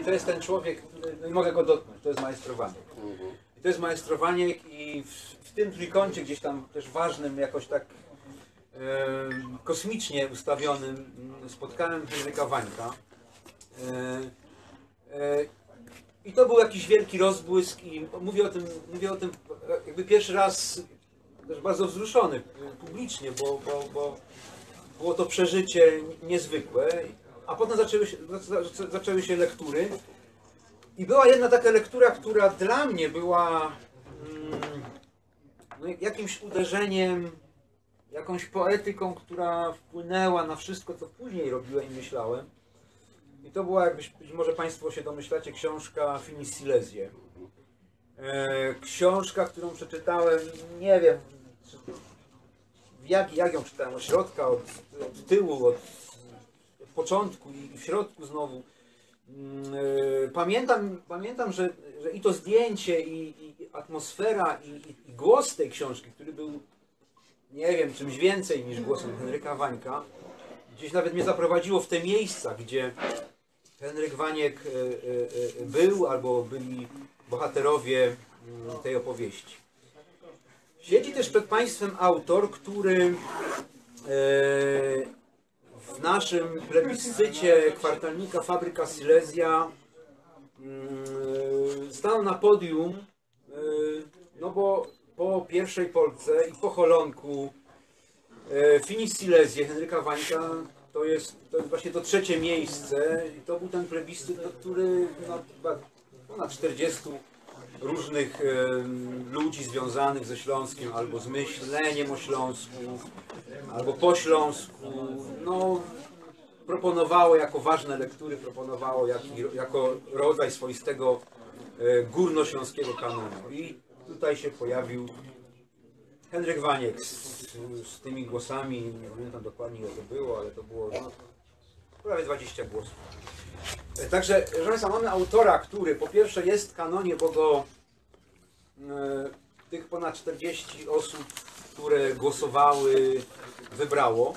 I to jest ten człowiek, mogę go dotknąć, to jest majstrowanie. I to jest majstrowanie i w, w tym trójkącie gdzieś tam też ważnym, jakoś tak e, kosmicznie ustawionym mm, spotkałem Henryka Wańka. E, e, I to był jakiś wielki rozbłysk i mówię o tym, mówię o tym jakby pierwszy raz też bardzo wzruszony publicznie, bo, bo, bo było to przeżycie niezwykłe. A potem zaczęły się, za- zaczęły się lektury. I była jedna taka lektura, która dla mnie była mm, no, jakimś uderzeniem, jakąś poetyką, która wpłynęła na wszystko, co później robiłem i myślałem. I to była, jakbyś, być może Państwo się domyślacie, książka Finis Silesie. E, książka, którą przeczytałem, nie wiem, jak, jak ją czytałem, od środka, od, od tyłu, od początku i w środku znowu. Mm, e, Pamiętam, pamiętam że, że i to zdjęcie, i, i atmosfera, i, i, głos tej książki, który był, nie wiem, czymś więcej niż głosem Henryka Wańka, gdzieś nawet mnie zaprowadziło w te miejsca, gdzie Henryk Waniek e, e, był, albo byli bohaterowie mm, tej opowieści. Siedzi też przed Państwem autor, który w naszym plebiscycie kwartalnika Fabryka Silesia mm, stanął na podium, e, no bo po pierwszej Polce i po Holonku e, Finis Silesie Henryka Wańka to jest, to jest właśnie to trzecie miejsce i to był ten plebiscyt, który no, ponad 40 różnych em, ludzi związanych ze Śląskiem, albo z myśleniem o Śląsku, albo po Śląsku, no, proponowało jako ważne lektury, proponowało jako rodzaj swoistego e, górnośląskiego kanonu. I tutaj się pojawił Henryk Waniek z, z tymi głosami, nie pamiętam dokładnie ile to było, ale to było no, prawie 20 głosów. E, Także, proszę Państwa, mamy autora, który po pierwsze jest w kanonie, bo go e, tych ponad 40 osób, które głosowały, wybrało.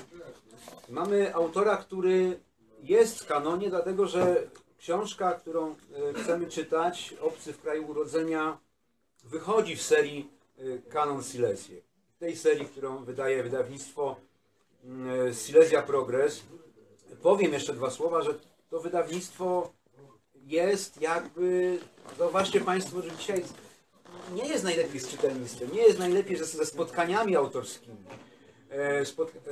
Mamy autora, który jest w kanonie, dlatego że książka, którą e, chcemy czytać, Obcy w kraju urodzenia, wychodzi w serii Kanon Silesie. W tej serii, którą wydaje wydawnictwo mm, Silesia Progress. Powiem jeszcze dwa słowa, że to wydawnictwo jest jakby, zauważcie Państwo, że dzisiaj nie jest najlepiej z czytelnictwem, nie jest najlepiej ze, ze spotkaniami autorskimi. E,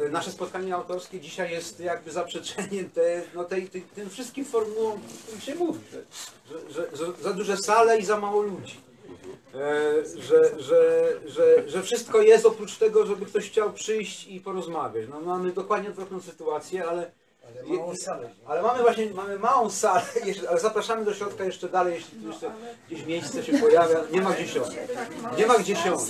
e, nasze spotkanie autorskie dzisiaj jest jakby zaprzeczeniem te, no tej, tej, tym wszystkim formułom, o których się mówi, że, że, że, że za duże sale i za mało ludzi. E, że, że, że, że wszystko jest oprócz tego, żeby ktoś chciał przyjść i porozmawiać. No, mamy dokładnie odwrotną sytuację, ale, Ale małą salę. ale mamy właśnie mamy małą salę, ale zapraszamy do środka jeszcze dalej, jeśli tu jeszcze gdzieś miejsce się pojawia. Nie ma gdzie siąść. Nie ma gdzie siąść.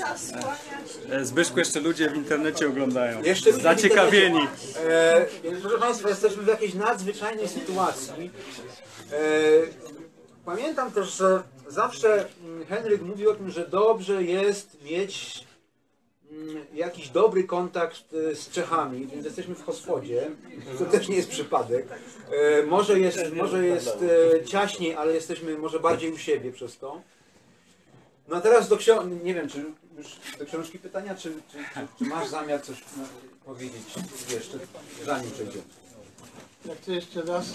E, Zbyszku, jeszcze ludzie w internecie oglądają. Jeszcze Zaciekawieni. E, więc proszę Państwa, jesteśmy w jakiejś nadzwyczajnej sytuacji. E, pamiętam też, że zawsze mm, Henryk mówił o tym, że dobrze jest mieć jakiś dobry kontakt e, z Czechami, więc jesteśmy w Hosfodzie, to też nie jest przypadek. E, może jest, może jest e, ciaśniej, ale jesteśmy może bardziej u siebie przez to. No a teraz do książki, nie wiem, czy już do książki pytania, czy, czy, czy, czy masz zamiar coś no, powiedzieć jeszcze, zanim przejdziemy? Ja chcę jeszcze raz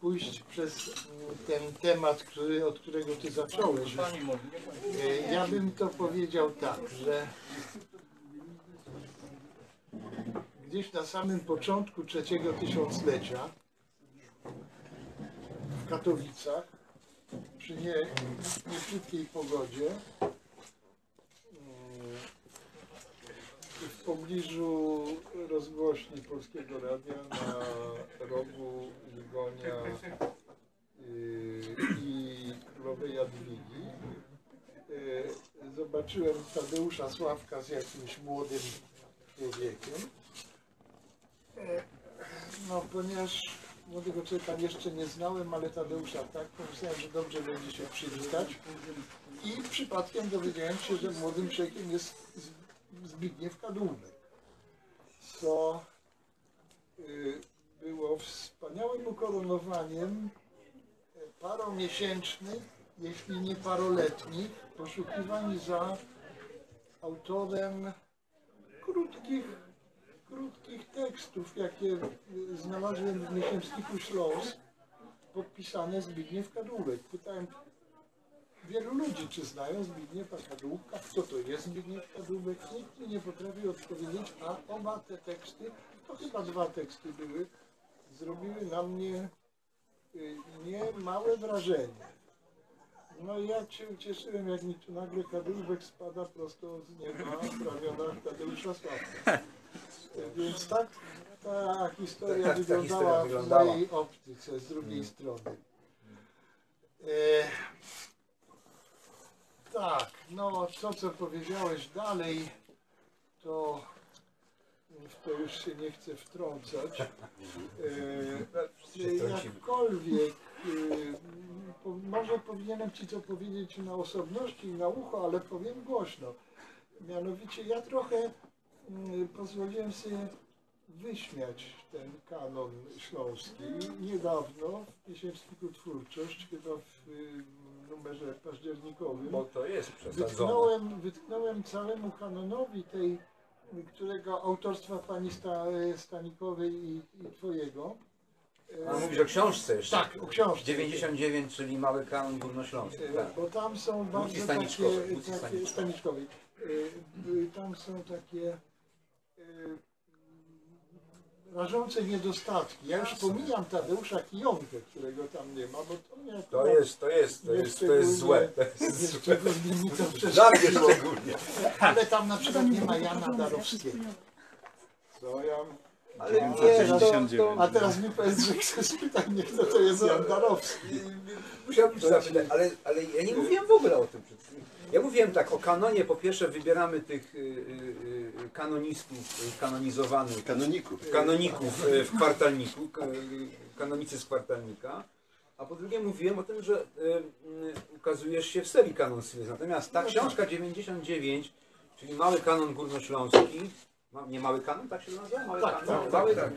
pójść przez mm, ten temat, który, od którego ty zacząłeś. E, Ja bym to powiedział tak, że gdzieś na samym początku trzeciego tysiąclecia w Katowicach przy nie, nieszybkiej pogodzie w pobliżu rozgłośni Polskiego Radia na rogu Ligonia y, i Królowej Jadwigi y, zobaczyłem Tadeusza Sławka z jakimś młodym człowiekiem. E, No, ponieważ młodego człowieka jeszcze nie znałem, ale Tadeusza tak, pomyślałem, że dobrze będzie się przywitać. I przypadkiem dowiedziałem się, że młodym człowiekiem jest Zbigniew Kadłubek, co y, było wspaniałym ukoronowaniem paromiesięcznych, jeśli nie paroletnich, poszukiwań za autorem krótkich, krótkich tekstów, jakie y, znalazłem w miesięczniku Śląsk, podpisane Zbigniew Kadłubek. Pytałem wielu ludzi, czy znają Zbigniewa Kadłubka, kto to jest Zbigniew Kadłubek. Nikt mi nie potrafi odpowiedzieć, a oba te teksty, to chyba dwa teksty były, zrobiły na mnie y, niemałe wrażenie. No i ja się ucieszyłem, jak mi tu nagle kadłubek spada prosto z nieba w ramionach Tadeusza Sławka. Więc tak ta historia Tak, ta wyglądała historia w wyglądała. mojej optyce z drugiej strony. E, tak, no to co powiedziałeś dalej, to w to już się nie chcę wtrącać. E, jakkolwiek, y, po, może powinienem Ci to powiedzieć na osobności i na ucho, ale powiem głośno. Mianowicie ja trochę pozwoliłem sobie wyśmiać ten kanon śląski. Niedawno w miesięczniku Twórczość, chyba w y, numerze październikowym, Bo to jest wytknąłem, wytknąłem całemu kanonowi tej, którego autorstwa pani Sta, Stanikowej i, i Twojego. A mówisz o książce jeszcze. Tak, o książce. 99, czyli Mały Kanon Górnośląski. E, Tak. Bo tam są bardzo takie, Staniczkowej, takie Staniczkowej. E, Tam są takie e, rażące niedostatki. Ja już pomijam Tadeusza Kijonkę, którego tam nie ma, bo to mnie To jest, to jest, to nie jest, to jest złe. To jest nie złe. szczególnie mi to szczególnie. Ale tam na przykład nie ma Jana Darowskiego. Co ja... Ale A wiesz, to, 99. to, A teraz mi powiedz, że chcę spytać mnie, kto to jest Jan Darowski. Musiałbym zapytać, ale, ale ja nie mówiłem w ogóle o tym przed chwilą. Ja mówiłem tak, o kanonie po pierwsze wybieramy tych y, y, y, kanonistów kanonizowanych, Kanoników. kanoników w kwartalniku, k- y, kanonicy z kwartalnika. A po drugie mówiłem o tym, że y, ukazujesz się w serii Kanon. Natomiast ta książka 99, czyli Mały Kanon Górnośląski, nie Mały Kanon, tak się nazywa? Mały Tak, Kanon? tak, Mały, tak.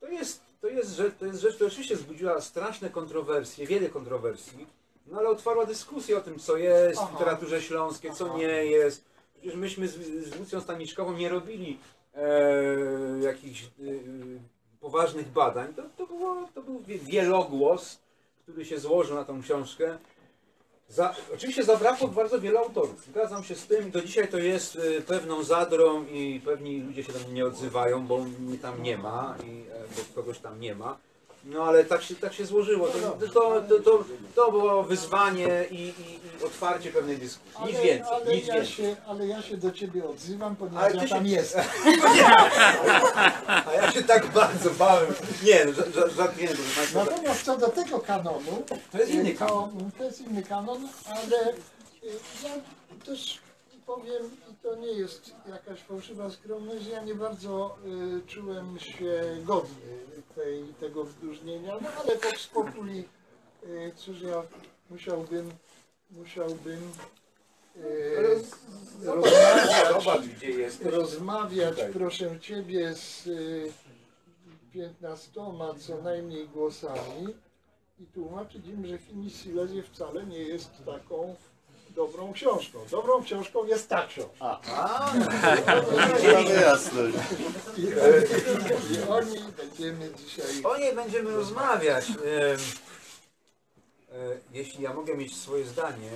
To jest, to, jest rzecz, to jest rzecz, która oczywiście wzbudziła straszne kontrowersje, wiele kontrowersji, no ale otwarła dyskusję o tym, co jest w literaturze śląskiej, co Aha. nie jest. Przecież myśmy z, z Lucją Staniczkową nie robili e, jakichś e, poważnych badań. To, to, było, to był wie- wielogłos, który się złożył na tą książkę. Za, oczywiście zabrakło bardzo wielu autorów. Zgadzam się z tym. Do dzisiaj to jest e, pewną zadrą i pewni ludzie się do mnie nie odzywają, bo mnie tam nie ma, i, e, bo kogoś tam nie ma. No ale tak się, tak się złożyło. To, to, to, to, to było wyzwanie i, i, i otwarcie pewnej dyskusji. Nic więcej. ale, Nic ja więcej. się, ale ja się do ciebie odzywam, ponieważ Ale ja ty tam się- jestem. A ja się tak bardzo bałem. Nie, no, ża- ża- żartuję, proszę Państwa. Natomiast co do tego kanonu, To jest inny kanon. to jest inny kanon, ale y, ja też powiem, to nie jest jakaś fałszywa skromność, ja nie bardzo y, czułem się godny tej, tego wyróżnienia, no ale po spokój, y, cóż ja musiałbym, musiałbym y, Ale rozmawiać, Zobacz, gdzie rozmawiać, Tutaj. proszę Ciebie, z y, 15 co najmniej głosami i tłumaczyć im, że Finis Silesia wcale nie jest taką dobrą książką. Dobrą książką jest ta książka. A, Mamy jasność. I, I o niej będziemy dzisiaj... o niej będziemy rozmawiać. Em, e, Jeśli ja mogę mieć swoje zdanie,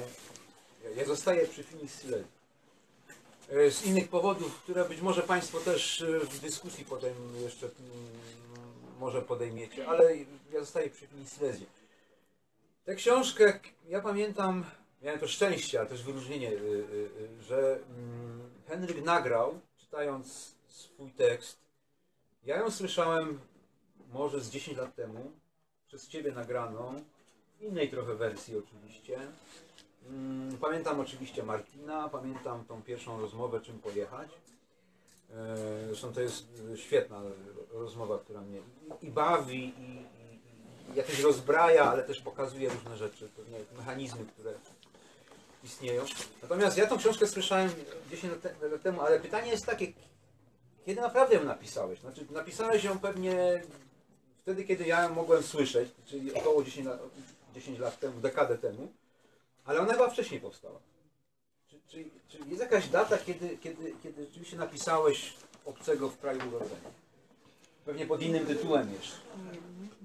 ja- zostaję przy Finis Silesia. E, Z innych powodów, które być może Państwo też e, w dyskusji potem jeszcze mm, może podejmiecie, ale ja zostaję przy Silesia. Tę książkę, ja pamiętam, miałem to szczęście, ale też wyróżnienie, y, y, y, że mm, Henryk nagrał, czytając swój tekst. Ja ją słyszałem może z 10 lat temu, przez Ciebie nagraną, w innej trochę wersji oczywiście. Mm, Pamiętam oczywiście Martina, pamiętam tą pierwszą rozmowę, czym pojechać. E, Zresztą to jest świetna rozmowa, która mnie i- bawi, i, jakoś rozbraja, ale też pokazuje różne rzeczy, pewne mechanizmy, które istnieją. Natomiast ja tą książkę słyszałem 10 lat te- lat temu, ale pytanie jest takie, kiedy naprawdę ją napisałeś? Znaczy, napisałeś ją pewnie wtedy, kiedy ja ją mogłem słyszeć, czyli około 10 lat, 10 lat temu, dekadę temu, ale ona chyba wcześniej powstała. Czy, czy, czy jest jakaś data, kiedy, kiedy, kiedy rzeczywiście napisałeś obcego w kraju urodzenia? Pewnie pod innym tytułem jeszcze.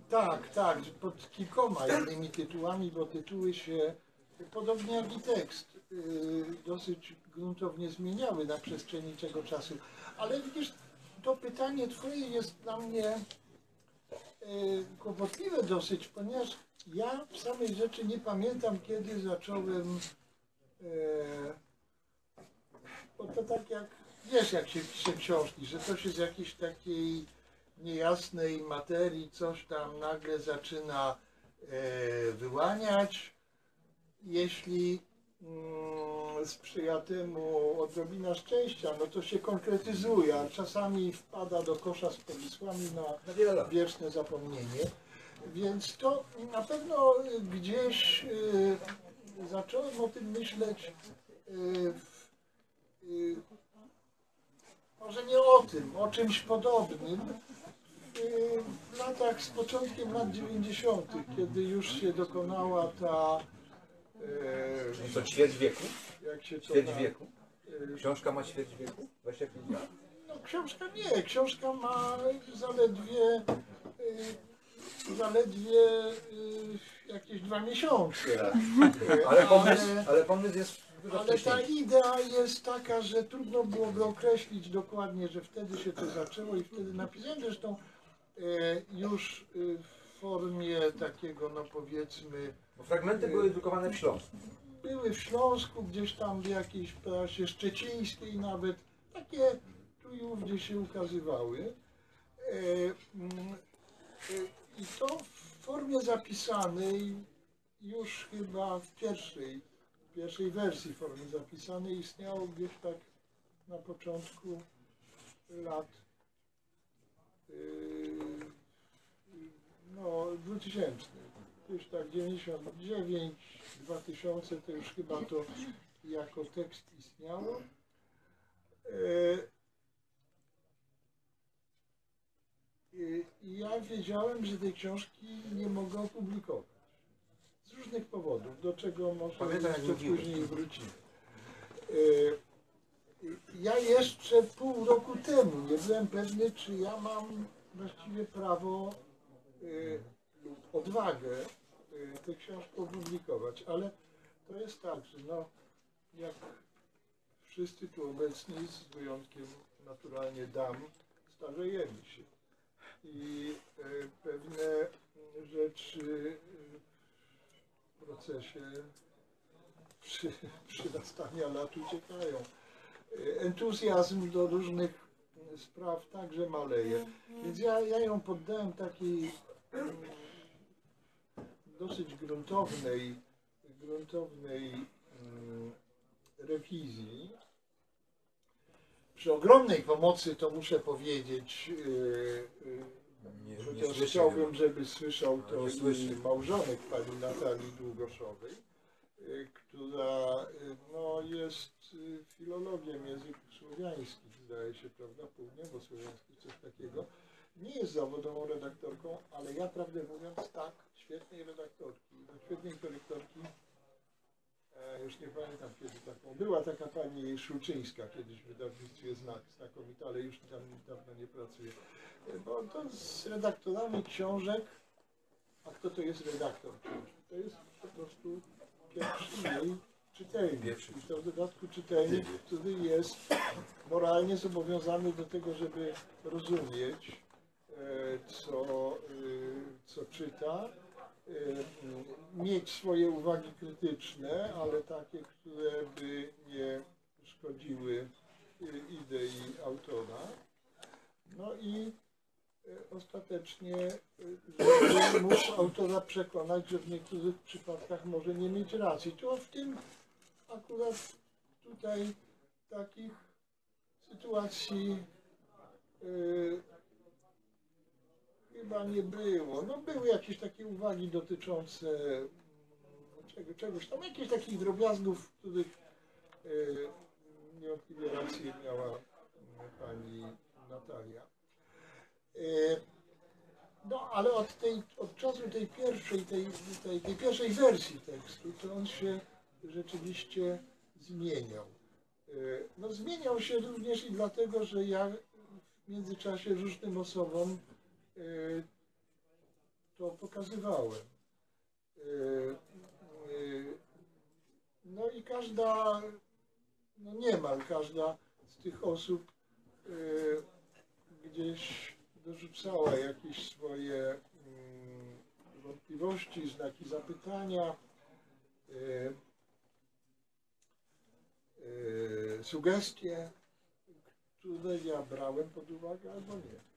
Tak, tak, pod kilkoma innymi tytułami, bo tytuły się, podobnie jak i tekst, yy, dosyć gruntownie zmieniały na przestrzeni tego czasu. Ale widzisz, to pytanie Twoje jest dla mnie yy, kłopotliwe dosyć, ponieważ ja w samej rzeczy nie pamiętam, kiedy zacząłem, yy, bo to tak jak, wiesz, jak się pisze książki, że to się z jakiejś takiej niejasnej materii coś tam nagle zaczyna wyłaniać. Jeśli mm, sprzyja temu odrobina szczęścia, no to się konkretyzuje, a czasami wpada do kosza z pomysłami na wieczne zapomnienie. Więc to na pewno gdzieś y, zacząłem o tym myśleć y, y, może nie o tym, o czymś podobnym w latach z początkiem lat 90., kiedy już się dokonała ta Co, ćwierć wieku? jak się to Ćwierć wieku? y, Książka ma ćwierć wieku? 25 lat. No, książka nie, książka ma zaledwie, y, zaledwie jakieś dwa miesiące. Y, Ale pomysł, ale pomysł jest ale ta idea jest taka, że trudno byłoby określić dokładnie, że wtedy się to zaczęło i wtedy napisałem. Zresztą już w formie takiego, no powiedzmy, Bo fragmenty były drukowane w Śląsku. były w Śląsku, gdzieś tam w jakiejś prasie szczecińskiej nawet, takie tu i ówdzie się ukazywały. E, mm, e, I to w formie zapisanej, już chyba w pierwszej, w pierwszej wersji formy zapisanej istniało gdzieś tak na początku lat e, no, 2000. Już tak 99, 2000 to już chyba to jako tekst istniało. E, I ja wiedziałem, że tej książki nie mogę opublikować. Z różnych powodów, do czego może Pamiętam, jeszcze później wrócimy. E, Ja jeszcze pół roku temu nie byłem pewny, czy ja mam właściwie prawo lub odwagę y, tę książkę opublikować, ale to jest tak, że no, jak wszyscy tu obecni, z wyjątkiem naturalnie dam, starzejemy się. I y, pewne rzeczy y, w procesie przy, przyrastania lat uciekają. Y, Entuzjazm do różnych y, spraw także maleje. Więc ja, ja ją poddałem takiej dosyć gruntownej, gruntownej mm, rewizji. Przy ogromnej pomocy, to muszę powiedzieć, yy, yy, Nie, chociaż chciałbym, żeby słyszał to słyszę. i małżonek pani Natalii Długoszowej, yy, która no, jest filologiem języków słowiańskich, zdaje się, prawda, południowo-słowiańskich, coś takiego. Nie jest zawodową redaktorką, ale ja prawdę mówiąc tak, świetnej redaktorki, no, świetnej korektorki, e, już nie pamiętam kiedy taką, była taka pani Szulczyńska kiedyś w wydawnictwie Znak znakomita, ale już tam dawno nie pracuje. E, Bo to z redaktorami książek, a kto to jest redaktor książki? To jest po prostu pierwszy jej czytelnik. I to w dodatku czytelnik, który jest moralnie zobowiązany do tego, żeby rozumieć, co, e, co czyta, e, mieć swoje uwagi krytyczne, ale takie, które by nie szkodziły e, idei autora. No i e, ostatecznie, e, móc autora przekonać, że w niektórych przypadkach może nie mieć racji. To w tym akurat tutaj takich sytuacji chyba nie było. No były jakieś takie uwagi dotyczące mm, czego, czegoś tam, jakichś takich drobiazgów, w których y, niewątpliwie rację miała mm, pani Natalia. Y, No, ale od, tej, od czasu tej pierwszej, tej, tej, tej pierwszej wersji tekstu, to on się rzeczywiście zmieniał. No, zmieniał się również i dlatego, że ja w międzyczasie różnym osobom to pokazywałem. Y, y, No i każda, no niemal każda z tych osób gdzieś dorzucała jakieś swoje mm, wątpliwości, znaki zapytania, sugestie, które ja brałem pod uwagę albo nie.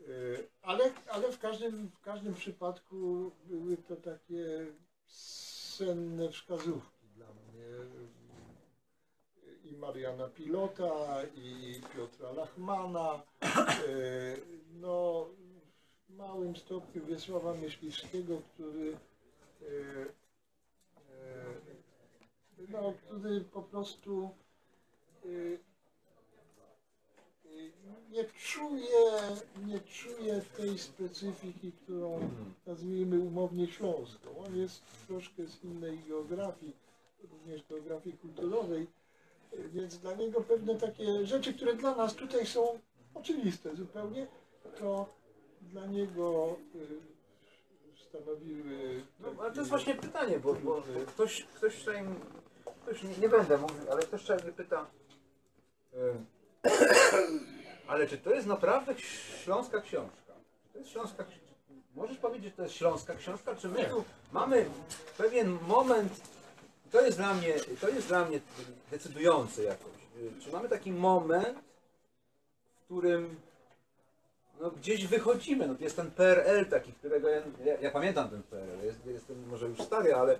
Y, Ale, ale w, każdym, w każdym przypadku były to takie senne wskazówki dla mnie. I Mariana Pilota, i Piotra Lachmana, y, no w małym stopniu Wiesława Myśliwskiego, który y, no, który po prostu nie czuje, nie czuje tej specyfiki, którą nazwijmy umownie śląską. On jest troszkę z innej geografii, również geografii kulturowej, y, więc dla niego pewne takie rzeczy, które dla nas tutaj są oczywiste zupełnie, to dla niego y, stanowiły... No, ale to jest właśnie pytanie, bo, bo ktoś, ktoś m- ktoś, nie, nie będę mówił, ale ktoś wczoraj mnie pyta, e, ale czy to jest naprawdę śląska książka? Czy to jest śląska Możesz powiedzieć, że to jest śląska książka, czy my tu mamy pewien moment, to jest dla mnie, to jest dla mnie decydujące jakoś, E, czy mamy taki moment, w którym no, gdzieś wychodzimy, no to jest ten PRL taki, którego ja, ja, ja pamiętam ten PRL, jest, jestem może już stary, ale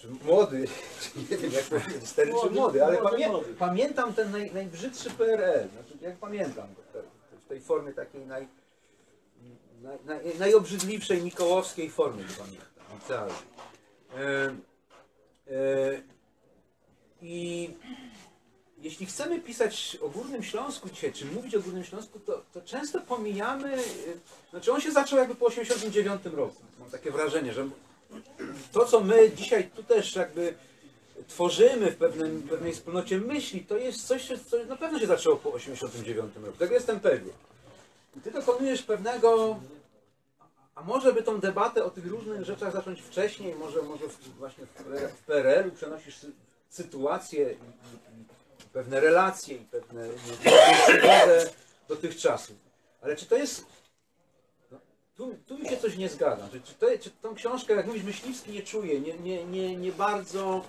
czy, młody, czy nie wiem jak powiedzieć, stary czy Młody, ale młody, pamię, młody. pamiętam ten naj, najbrzydszy PRL, znaczy jak pamiętam go w tej formie takiej naj, naj, naj, najobrzydliwszej mikołowskiej formy, nie pamiętam, licealnej. E, e, I jeśli chcemy pisać o Górnym Śląsku dzisiaj, czy mówić o Górnym Śląsku, to, to często pomijamy, y, znaczy on się zaczął jakby po 89 roku. Mam takie wrażenie, że to co my dzisiaj tu też jakby tworzymy w pewnym, pewnej wspólnocie myśli, to jest coś, co na pewno się zaczęło po 89 roku. Tego jestem pewien. I ty dokonujesz pewnego, a może by tą debatę o tych różnych rzeczach zacząć wcześniej, może, może właśnie w, PRL-u przenosisz sy- sytuację pewne relacje i pewne do tych czasów. Ale czy to jest. Tu, tu mi się coś nie zgadza. Czy, czy, to, czy tą książkę, jak mówisz, Myśliwski nie czuje, nie, nie, nie, nie bardzo.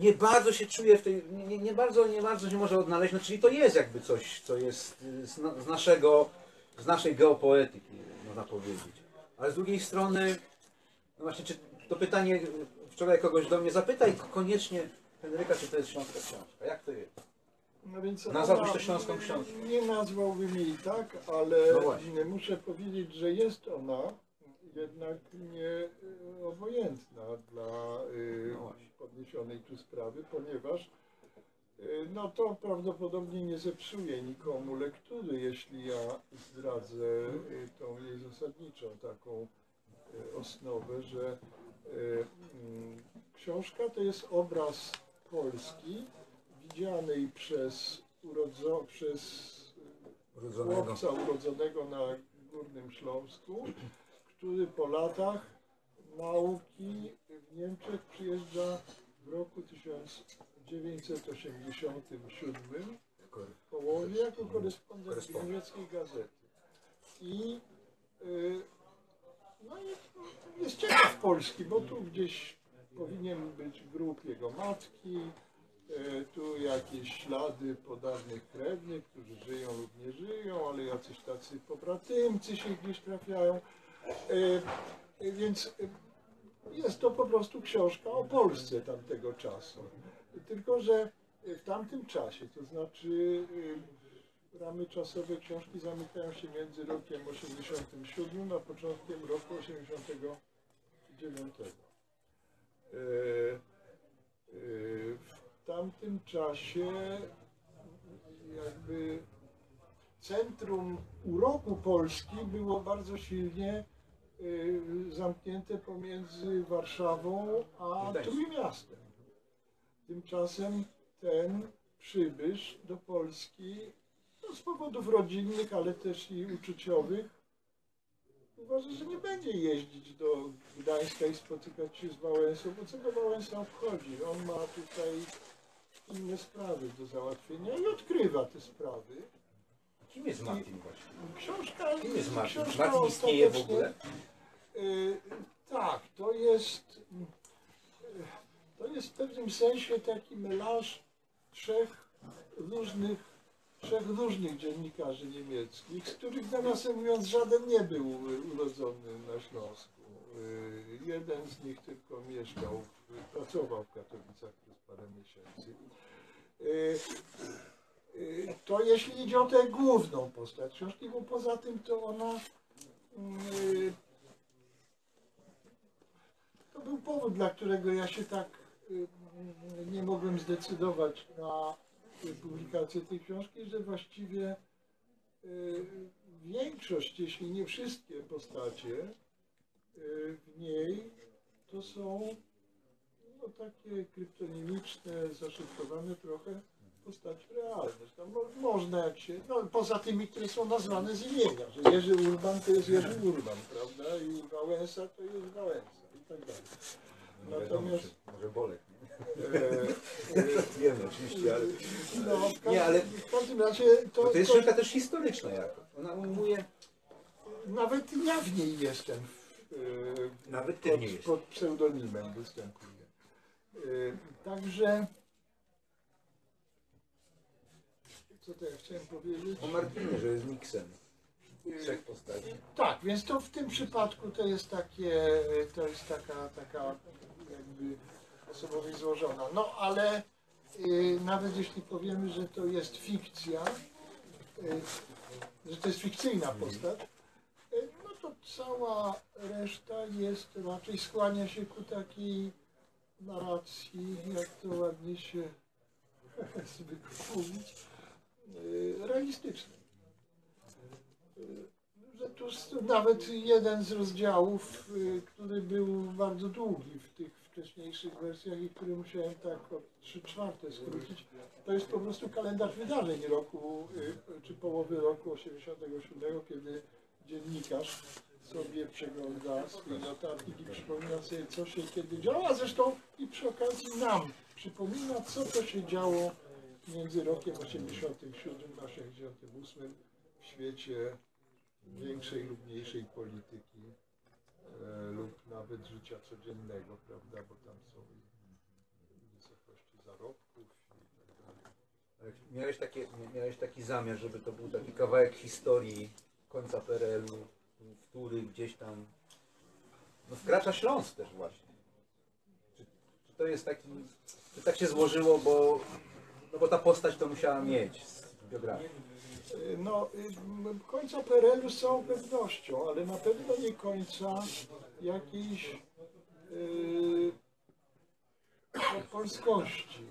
Nie bardzo się czuje w tej. Nie, nie, bardzo, nie bardzo się może odnaleźć. No, czyli to jest jakby coś, co jest z, z naszego, z naszej geopoetyki, można powiedzieć. Ale z drugiej strony, no właśnie, czy to pytanie wczoraj kogoś do mnie zapytaj koniecznie Henryka, czy to jest śląska książka. Jak to jest? Więc Nazwałbyś ona- to śląską książką? Nie nazwałbym jej tak, ale No muszę powiedzieć, że jest ona jednak nie y, obojętna dla y, No podniesionej tu sprawy, ponieważ y, no to prawdopodobnie nie zepsuje nikomu lektury, jeśli ja zdradzę tą jej zasadniczą taką osnowę, że mm, książka to jest obraz Polski widzianej przez, urodzo, przez Urodzonego. chłopca urodzonego na Górnym Śląsku, który po latach nauki w Niemczech przyjeżdża w roku 1987 w połowie jako korespondent niemieckiej gazety. I, y, no i jest ciekaw Polski, bo tu gdzieś powinien być grób jego matki, tu jakieś ślady po dawnych krewnych, którzy żyją lub nie żyją, ale jacyś tacy pobratymcy się gdzieś trafiają. Y, y, Więc jest to po prostu książka o Polsce tamtego czasu. Tylko, że w tamtym czasie, to znaczy ramy czasowe książki zamykają się między rokiem 87 a początkiem roku 89. W tamtym czasie jakby centrum uroku Polski było bardzo silnie y, zamknięte pomiędzy Warszawą a. Trójmiastem. Tymczasem ten przybysz do Polski no, z powodów rodzinnych, ale też i uczuciowych uważa, że nie będzie jeździć do Gdańska i spotykać się z Wałęsą, bo co go Wałęsa obchodzi? On ma tutaj inne sprawy do załatwienia i odkrywa te sprawy. Kim jest Martin właśnie? Książka, Kim jest Martin? książka Martin istnieje w ogóle? Y, tak, to jest y, to jest w pewnym sensie taki melanż trzech różnych trzech różnych dziennikarzy niemieckich, z których nawiasem mówiąc żaden nie był urodzony na Śląsku. Y, Jeden z nich tylko mieszkał, pracował w Katowicach przez parę miesięcy. Y, y, To jeśli idzie o tę główną postać książki, bo poza tym to ona to był powód, dla którego ja się tak nie mogłem zdecydować na publikację tej książki, że właściwie większość, jeśli nie wszystkie postacie w niej to są no, takie kryptonimiczne, zaszyfrowane trochę postaci realne. Tam mo- można jak się, no poza tymi, które są nazwane z imienia, że Jerzy Urban to jest Jerzy Urban, prawda? I Wałęsa to jest Wałęsa i tak dalej. Nie wiadomo, Natomiast może Bolek. nie? e, e, Wiemy oczywiście, ale no, każdym, Nie, ale- w każdym razie to, to, jest książka też historyczna jako. Ona ujmuje, nawet ja w niej jestem. W, e, nawet ty pod, nie jest. pod pseudonimem występuję. E, Także co to ja chciałem powiedzieć? O Martinie, że jest miksem trzech postaci. Tak, więc to w tym przypadku to jest takie, to jest taka, taka jakby osobowość złożona. No ale y, nawet jeśli powiemy, że to jest fikcja, y, że to jest fikcyjna postać, cała reszta jest, raczej skłania się ku takiej narracji, jak to ładnie się zwykle mówić, y, realistycznej. Że tu nawet jeden z rozdziałów, y, który był bardzo długi w tych wcześniejszych wersjach i który musiałem tak o 3 czwarte skrócić, to jest po prostu kalendarz wydarzeń roku, y, czy połowy roku 87, kiedy dziennikarz sobie przegląda swój notatnik i przypomina sobie, co się kiedy działo, a zresztą i przy okazji nam przypomina, co to się działo między rokiem 87 a 68 w świecie większej lub mniejszej polityki e, lub nawet życia codziennego, prawda, bo tam są wysokości zarobków i tak dalej. Ale Miałeś, takie, miałeś taki zamiar, żeby to był taki kawałek historii końca PRL-u, który gdzieś tam no, wkracza Śląsk też właśnie. Czy, czy to jest taki, czy tak się złożyło, bo, no bo ta postać to musiała mieć z biografii. No, y, końca PRL-u z całą pewnością, ale na pewno nie końca jakiejś yy, polskości.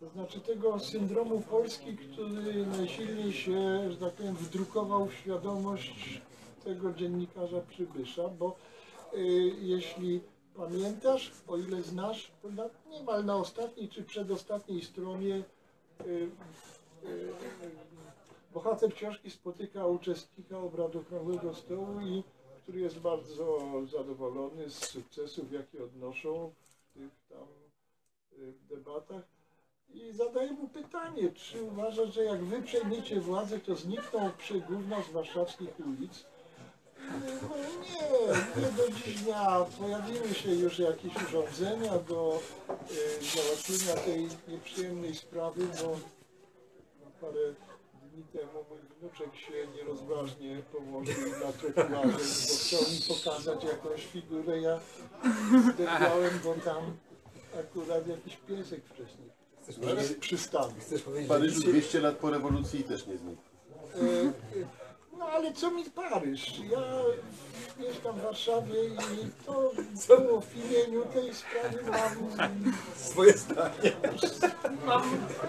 To znaczy tego syndromu Polski, który najsilniej się, że tak powiem, wdrukował w świadomość tego dziennikarza przybysza, bo y, jeśli pamiętasz, o ile znasz, to na, niemal na ostatniej czy przedostatniej stronie y, y, bohater książki spotyka uczestnika obradu Okrągłego Stołu, i, który jest bardzo zadowolony z sukcesów, jakie odnoszą w tych tam y, debatach i zadaje mu pytanie, czy uważa, że jak wy przejmiecie władzę, to znikną przegówna z warszawskich ulic? No nie, nie do dziś dnia. Pojawiły się już jakieś urządzenia do y, załatwienia tej nieprzyjemnej sprawy, bo parę dni temu mój wnuczek się nierozważnie położył na trotuarze, bo chciał mi pokazać jakąś figurę. Ja zdechniałem, bo tam akurat jakiś piesek wcześniej przy- przystanął. Chcesz W powiedzieć, Paryżu 200 lat po rewolucji też nie znikł. E, e, No ale co mi Paryż? Ja w mieszkam w Warszawie i to było w imieniu tej sprawy mam, Swoje zdanie. mam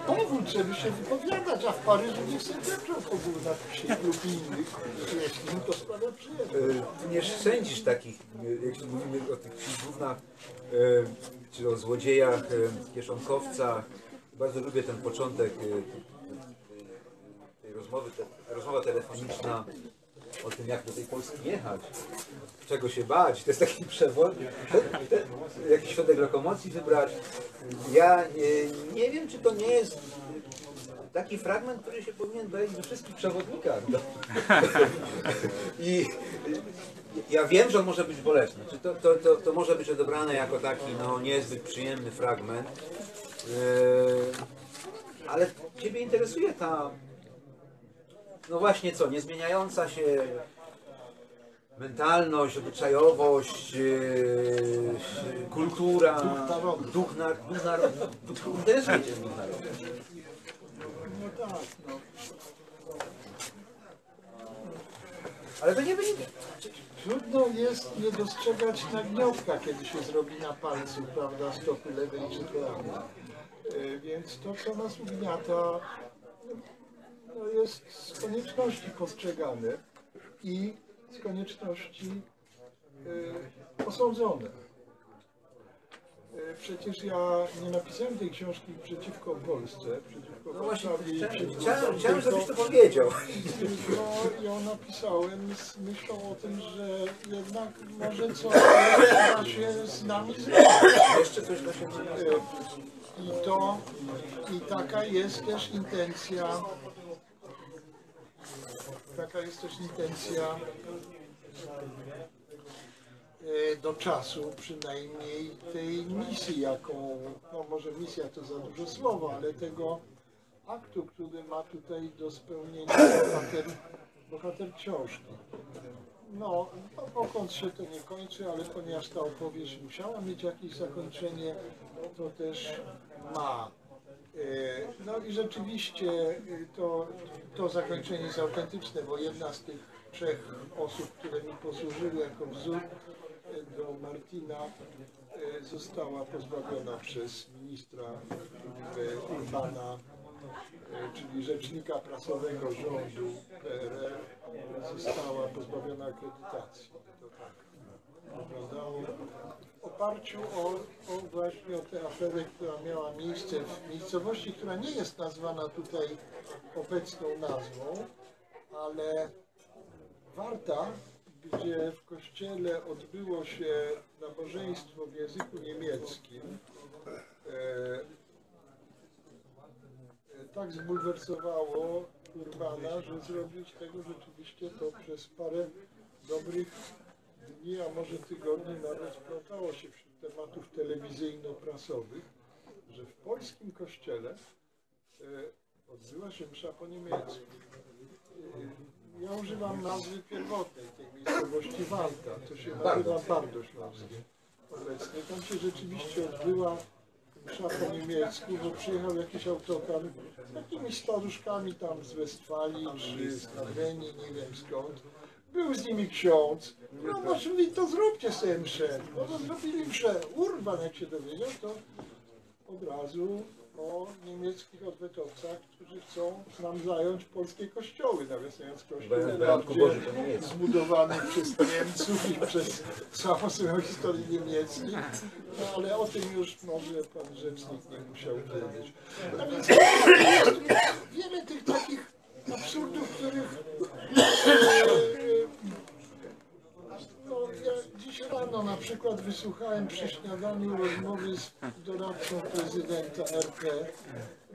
powód, żeby się wypowiadać, a w Paryżu nie chcę weprzeć ogół napisać lub innych, jeśli to sprawia przyjemność. E, Ty nie sędzisz takich, e, jak mówimy o tych filmównach, e, czy o złodziejach, kieszonkowcach. Bardzo lubię ten początek rozmowy, te, rozmowa telefoniczna o tym, jak do tej Polski jechać, czego się bać. To jest taki przewód, jakiś środek lokomocji wybrać. Ja e, nie wiem, czy to nie jest taki fragment, który się powinien dać we wszystkich przewodnikach. No. I ja wiem, że on może być bolesny. To, to, to, to może być odebrane jako taki no, niezbyt przyjemny fragment. Yy, ale Ciebie interesuje ta, no właśnie co, niezmieniająca się mentalność, obyczajowość, yy, kultura, Duch narodu. duch, na, duch narodu. Cię duch narodu. No tak. Ale to nie wynika. Trudno jest nie dostrzegać nagniotka, kiedy się zrobi na palcu, prawda, stopy lewej czy prawej. E, Więc to, co nas ugniata, no jest z konieczności postrzegane i z konieczności e, osądzone. E, Przecież ja nie napisałem tej książki przeciwko Polsce, przeciwko No właśnie, chciałem, chciałem, żebyś to powiedział. tylko ją napisałem z myślą o tym, że jednak może coś się z nami zrobić. Jeszcze coś do siebie. E, I to, i taka jest też intencja, taka jest też intencja e, do czasu przynajmniej tej misji, jaką, no może misja to za dużo słowa, ale tego aktu, który ma tutaj do spełnienia bohater, bohater książki. No, no, dokąd się to nie kończy, ale ponieważ ta opowieść musiała mieć jakieś zakończenie, to też ma. E, No i rzeczywiście e, to, to zakończenie jest autentyczne, bo jedna z tych trzech osób, które mi posłużyły jako wzór e, do Martina, została pozbawiona przez ministra Urbana czyli rzecznika prasowego rządu PRL, została pozbawiona akredytacji. To tak wyglądało. Oparciu o, o właśnie o tę aferę, która miała miejsce w miejscowości, która nie jest nazwana tutaj obecną nazwą, ale Warta, gdzie w kościele odbyło się nabożeństwo w języku niemieckim, e, tak zbulwersowało Urbana, że zrobił z tego rzeczywiście to przez parę dobrych dni, a może tygodni nawet plątało się wśród tematów telewizyjno-prasowych, że w polskim kościele e, odbyła się msza po niemiecku. E, Ja używam nazwy pierwotnej tej miejscowości Walta, to się nazywa Bardoślawskie obecnie. Tam się rzeczywiście odbyła msza po niemiecku, bo przyjechał jakiś autokar z takimi staruszkami tam z Westfalii czy z Arwenii, nie wiem skąd. Był z nimi ksiądz. No może to zróbcie sobie mszę. No to zrobili mszę. Urban jak się dowiedział, to od razu o niemieckich odwetowcach, którzy chcą nam zająć polskie kościoły, nie jest. zbudowany przez Niemców i przez całą swoją historię niemiecką. No ale o tym już może pan rzecznik nie musiał wiedzieć. A więc jest wiele tych takich absurdów, których no, ja dziś rano na przykład wysłuchałem przy śniadaniu rozmowy z doradcą prezydenta RP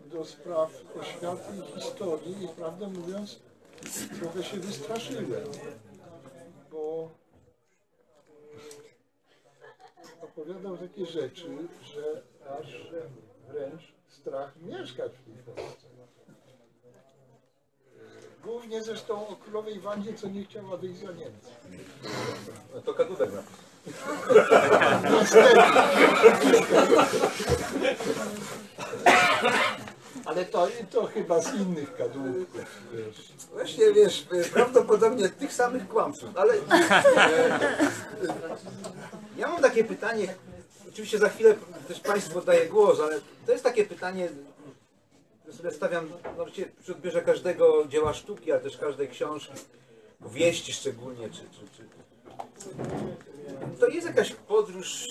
do spraw oświaty i historii i prawdę mówiąc trochę się wystraszyłem, bo opowiadał takie rzeczy, że aż wręcz strach mieszkać w tej Polsce. Głównie zresztą o królowej Wandzie, co nie chciała wyjść za Niemcy. No to kadłubek na. Ale to, to chyba z innych kadłubków, wiesz. Właśnie wiesz, e, prawdopodobnie tych samych kłamców, ale e, ja mam takie pytanie, oczywiście za chwilę też Państwu oddaję głos, ale to jest takie pytanie, sobie stawiam no, przy odbierze każdego dzieła sztuki, ale też każdej książki, powieści szczególnie, czy, czy, czy to jest jakaś podróż,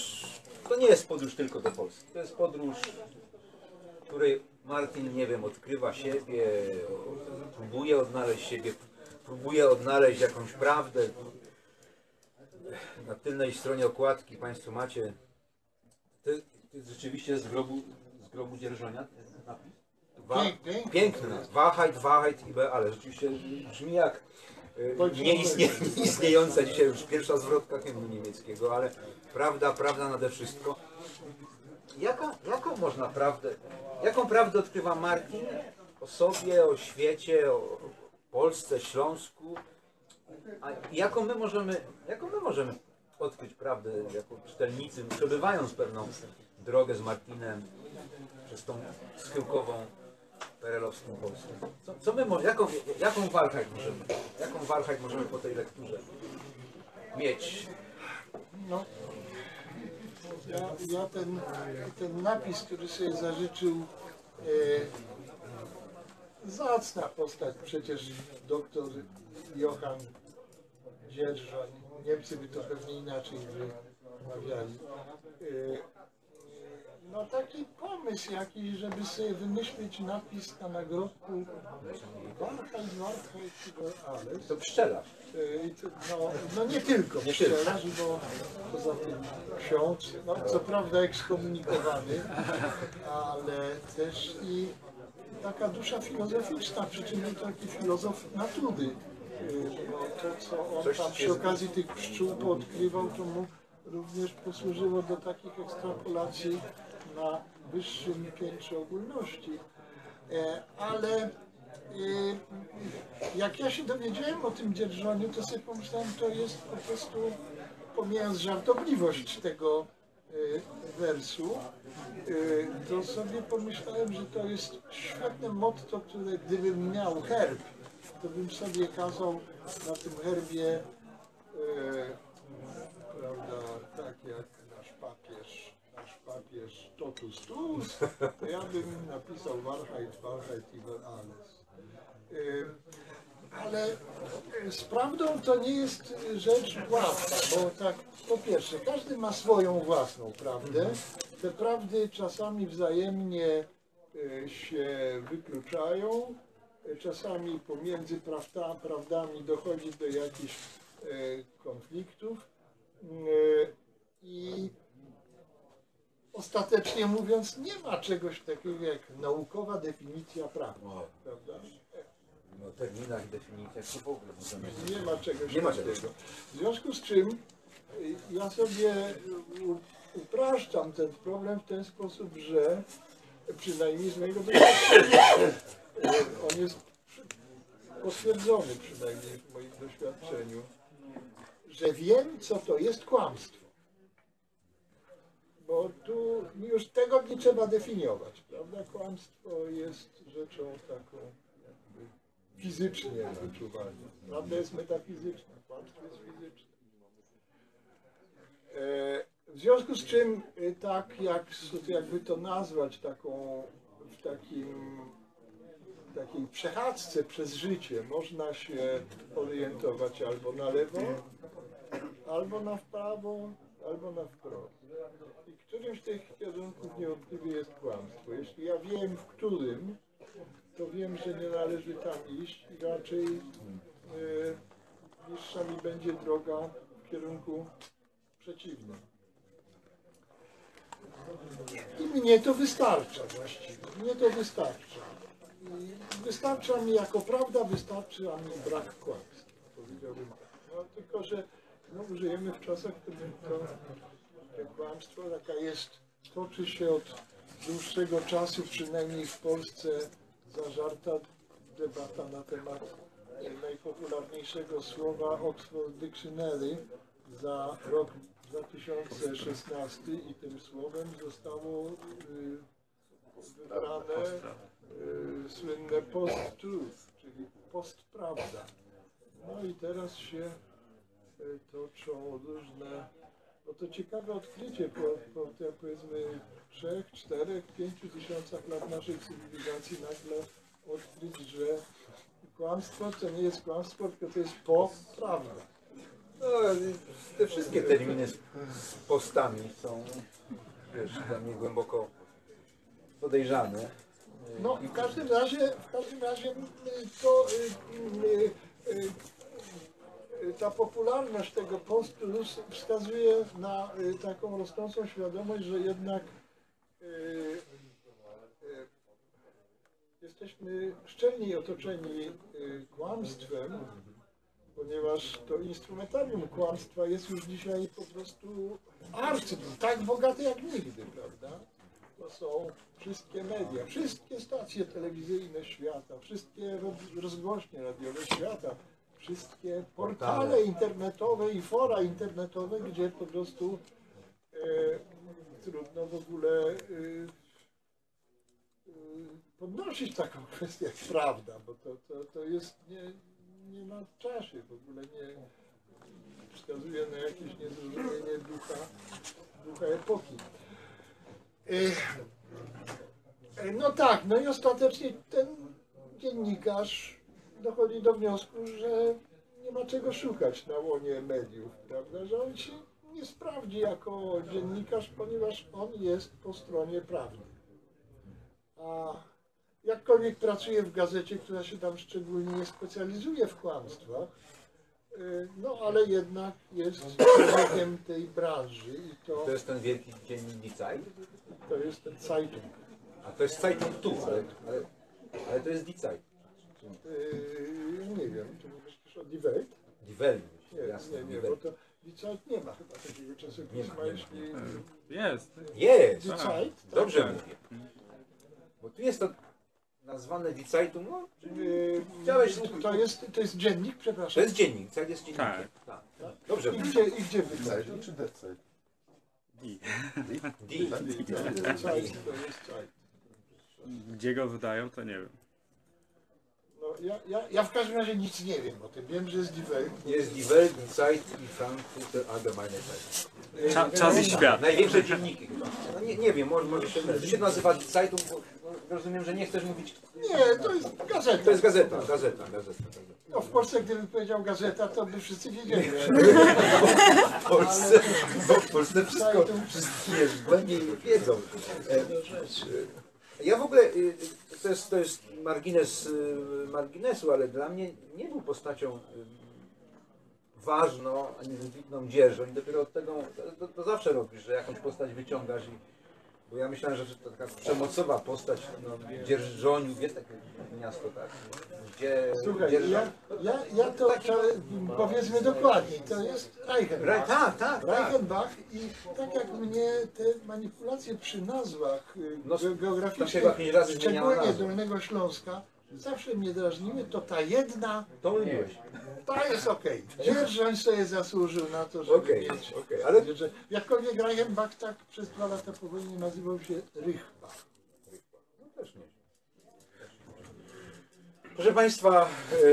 to nie jest podróż tylko do Polski, to jest podróż, której Martin, nie wiem, odkrywa siebie, próbuje odnaleźć siebie, próbuje odnaleźć jakąś prawdę. Na tylnej stronie okładki Państwo macie, to, to jest rzeczywiście z grobu, z grobu dzierżonia. Wa- Pięk- piękny. Piękny. Wahrheit, Wahrheit, i ale rzeczywiście brzmi jak y, nieistnie, nieistniejąca dzisiaj już pierwsza zwrotka hymnu niemieckiego, ale prawda, prawda nade wszystko. Jaka, jaką można prawdę, jaką prawdę odkrywa Martin o sobie, o świecie, o Polsce, Śląsku? A jaką my możemy, jaką my możemy odkryć prawdę jako czytelnicy, przebywając pewną drogę z Martinem przez tą schyłkową perelowską Polskę? Co, co my, jaką, jaką Walchheit możemy, jaką Walchheit możemy po tej lekturze mieć? No, ja, ja ten, ten napis, który sobie zażyczył e, zacna postać, przecież doktor Johann Dzierżon, Niemcy by to pewnie inaczej wymawiali. E, no taki pomysł jakiś, żeby sobie wymyślić napis na nagrobku Warhaj, Warhaj, alles. To pszczelarz. To- No, no nie tylko Nie pszczelarz, bo poza tym ksiądz, no co prawda ekskomunikowany, ale też i taka dusza filozoficzna, przy czym nie taki filozof natury. Y, Bo to, co on tam przy okazji tych pszczół poodkrywał, to mu również posłużyło do takich ekstrapolacji na wyższym piętrze ogólności. E, Ale e, jak ja się dowiedziałem o tym dzierżoniu, to sobie pomyślałem, to jest po prostu, pomijając żartobliwość tego y, wersu, to sobie pomyślałem, że to jest świetne motto, które gdybym miał herb, to bym sobie kazał na tym herbie, prawda, tak jak totus tuus, to ja bym napisał Wahrheit, Wahrheit über alles. Ale z prawdą to nie jest y, rzecz łatwa, bo tak po pierwsze, każdy ma swoją własną prawdę. Te prawdy czasami wzajemnie y, się wykluczają, y, czasami pomiędzy prawda, prawdami dochodzi do jakichś konfliktów. I ostatecznie mówiąc, nie ma czegoś takiego jak naukowa definicja prawdy. O, Prawda? no, terminach, definicjach, to w ogóle. Nie ma czegoś Nie ma takiego. czegoś. W związku z czym y, ja sobie upraszczam ten problem w ten sposób, że przynajmniej z mojego doświadczenia on jest potwierdzony przynajmniej w moim doświadczeniu, że wiem, co to jest kłamstwo. Bo tu już tego nie trzeba definiować, prawda? Kłamstwo jest rzeczą taką jakby fizycznie wyczuwalną. Prawda jest metafizyczna, kłamstwo jest fizyczne. E, W związku z czym, y, tak jak jakby to nazwać taką, w takim, takiej przechadzce przez życie, można się orientować albo na lewo, albo na w prawo, albo na wprost. I którymś z tych kierunków niewątpliwie jest kłamstwo. Jeśli ja wiem, w którym, to wiem, że nie należy tam iść i raczej y, bliższa mi będzie droga w kierunku przeciwnym. I mnie to wystarcza właściwie. Mnie to wystarcza. I wystarcza mi jako prawda, wystarcza mi brak kłamstwa. Powiedziałbym tak. No, tylko, że no, żyjemy w czasach, w których to, kłamstwo taka jest, toczy się od dłuższego czasu, przynajmniej w Polsce, zażarta debata na temat najpopularniejszego słowa Oxford Dictionary za rok 2016 i tym słowem zostało y, wybrane y, słynne post-truth, czyli post-prawda. No i teraz się toczą różne, no to ciekawe odkrycie po, po te, powiedzmy trzech, czterech, pięciu tysiącach lat naszej cywilizacji nagle odkryć, że kłamstwo to nie jest kłamstwo, tylko to jest po-prawda. No, te wszystkie terminy z, z postami są wiesz, dla mnie głęboko podejrzane. No, w każdym razie, w każdym razie y, to y, y, y, y, ta popularność tego postu już wskazuje na y, taką rosnącą świadomość, że jednak y, y, jesteśmy szczelniej otoczeni y, kłamstwem, ponieważ to instrumentarium kłamstwa jest już dzisiaj po prostu arcy, tak bogate jak nigdy, prawda? To są wszystkie media, wszystkie stacje telewizyjne świata, wszystkie ro- rozgłośnie radiowe świata, wszystkie portale internetowe i fora internetowe, gdzie po prostu e, trudno w ogóle e, e, podnosić taką kwestię jak prawda, bo to, to, to jest nie, nie na czasie, w ogóle nie wskazuje na jakieś niezrozumienie ducha, ducha epoki. E, e, No tak, no i ostatecznie ten dziennikarz dochodzi do wniosku, że nie ma czego szukać na łonie mediów, prawda, że on się nie sprawdzi jako dziennikarz, ponieważ on jest po stronie prawnej. A jakkolwiek pracuje w gazecie, która się tam szczególnie nie specjalizuje w kłamstwach, y, no ale jednak jest człowiekiem tej branży i to, To jest ten wielki dziennik Zeit, to jest ten Zeitung. a to jest Zeitung tu, ale, ale, ale to jest Die Zeit. Yy, nie wiem, czy mówisz też o Die Welt? Die Welt, Nie, jasne, nie, Die nie, bo to Die Zeit nie ma chyba takiego czasopisma, Nie ma, nie ma. jeśli... Jest. Jest! Die Zeit? Dobrze Tak. mówię. Bo tu jest to nazwane Die Zeitung, no, Yy, Chciałeś- to, jest, to jest dziennik, to przepraszam. jest dziennik, Zeit jest dziennikiem. Tak. Tak. Dobrze I gdzie, i gdzie? Zeitung czy Derzeit? I. Die. Zeit to jest Zeit. Gdzie go wydają, to nie wiem. Ja, ja, ja w każdym razie nic nie wiem o tym. Wiem, że jest Die Welt. Jest Die Welt, Zeit i Frankfurter Allgemeine Zeitung. Cza, czas i świat. Największe dzienniki chyba. No nie, nie wiem, może, może się się nazywa Zeitung, bo rozumiem, że nie chcesz mówić... Nie, to jest gazeta. To jest gazeta, gazeta, gazeta. gazeta. No w Polsce gdyby powiedział gazeta, to by wszyscy wiedzieli. W Polsce, bo w Polsce wszystko, wszyscy głębiej wiedzą. E, Ja w ogóle, y, to jest, to jest margines y, marginesu, ale dla mnie nie był postacią y, ważną, ani wybitną dzierżą i dopiero od tego, to, to zawsze robisz, że jakąś postać wyciągasz i bo ja myślałem, że to taka przemocowa postać, no, dzierżoniu, jest takie miasto, tak, gdzie Słuchaj, dzierżon- ja, ja, ja to, to powiedzmy dokładniej, to jest Reichenbach. Tak, tak, tak. Reichenbach i tak jak mnie te manipulacje przy nazwach y, No, ge- się geograficznych, pięć razy zmieniała szczególnie. Dolnego Śląska, zawsze mnie drażniły, to ta jedna, To lubiłeś. Ta jest okej. Dzierżoń sobie zasłużył na to, żeby Okej, mieć okej, ale Jakkolwiek Reichenbach tak przez dwa lata po wojnie nazywał się Rychbach. No też nie. Proszę Państwa,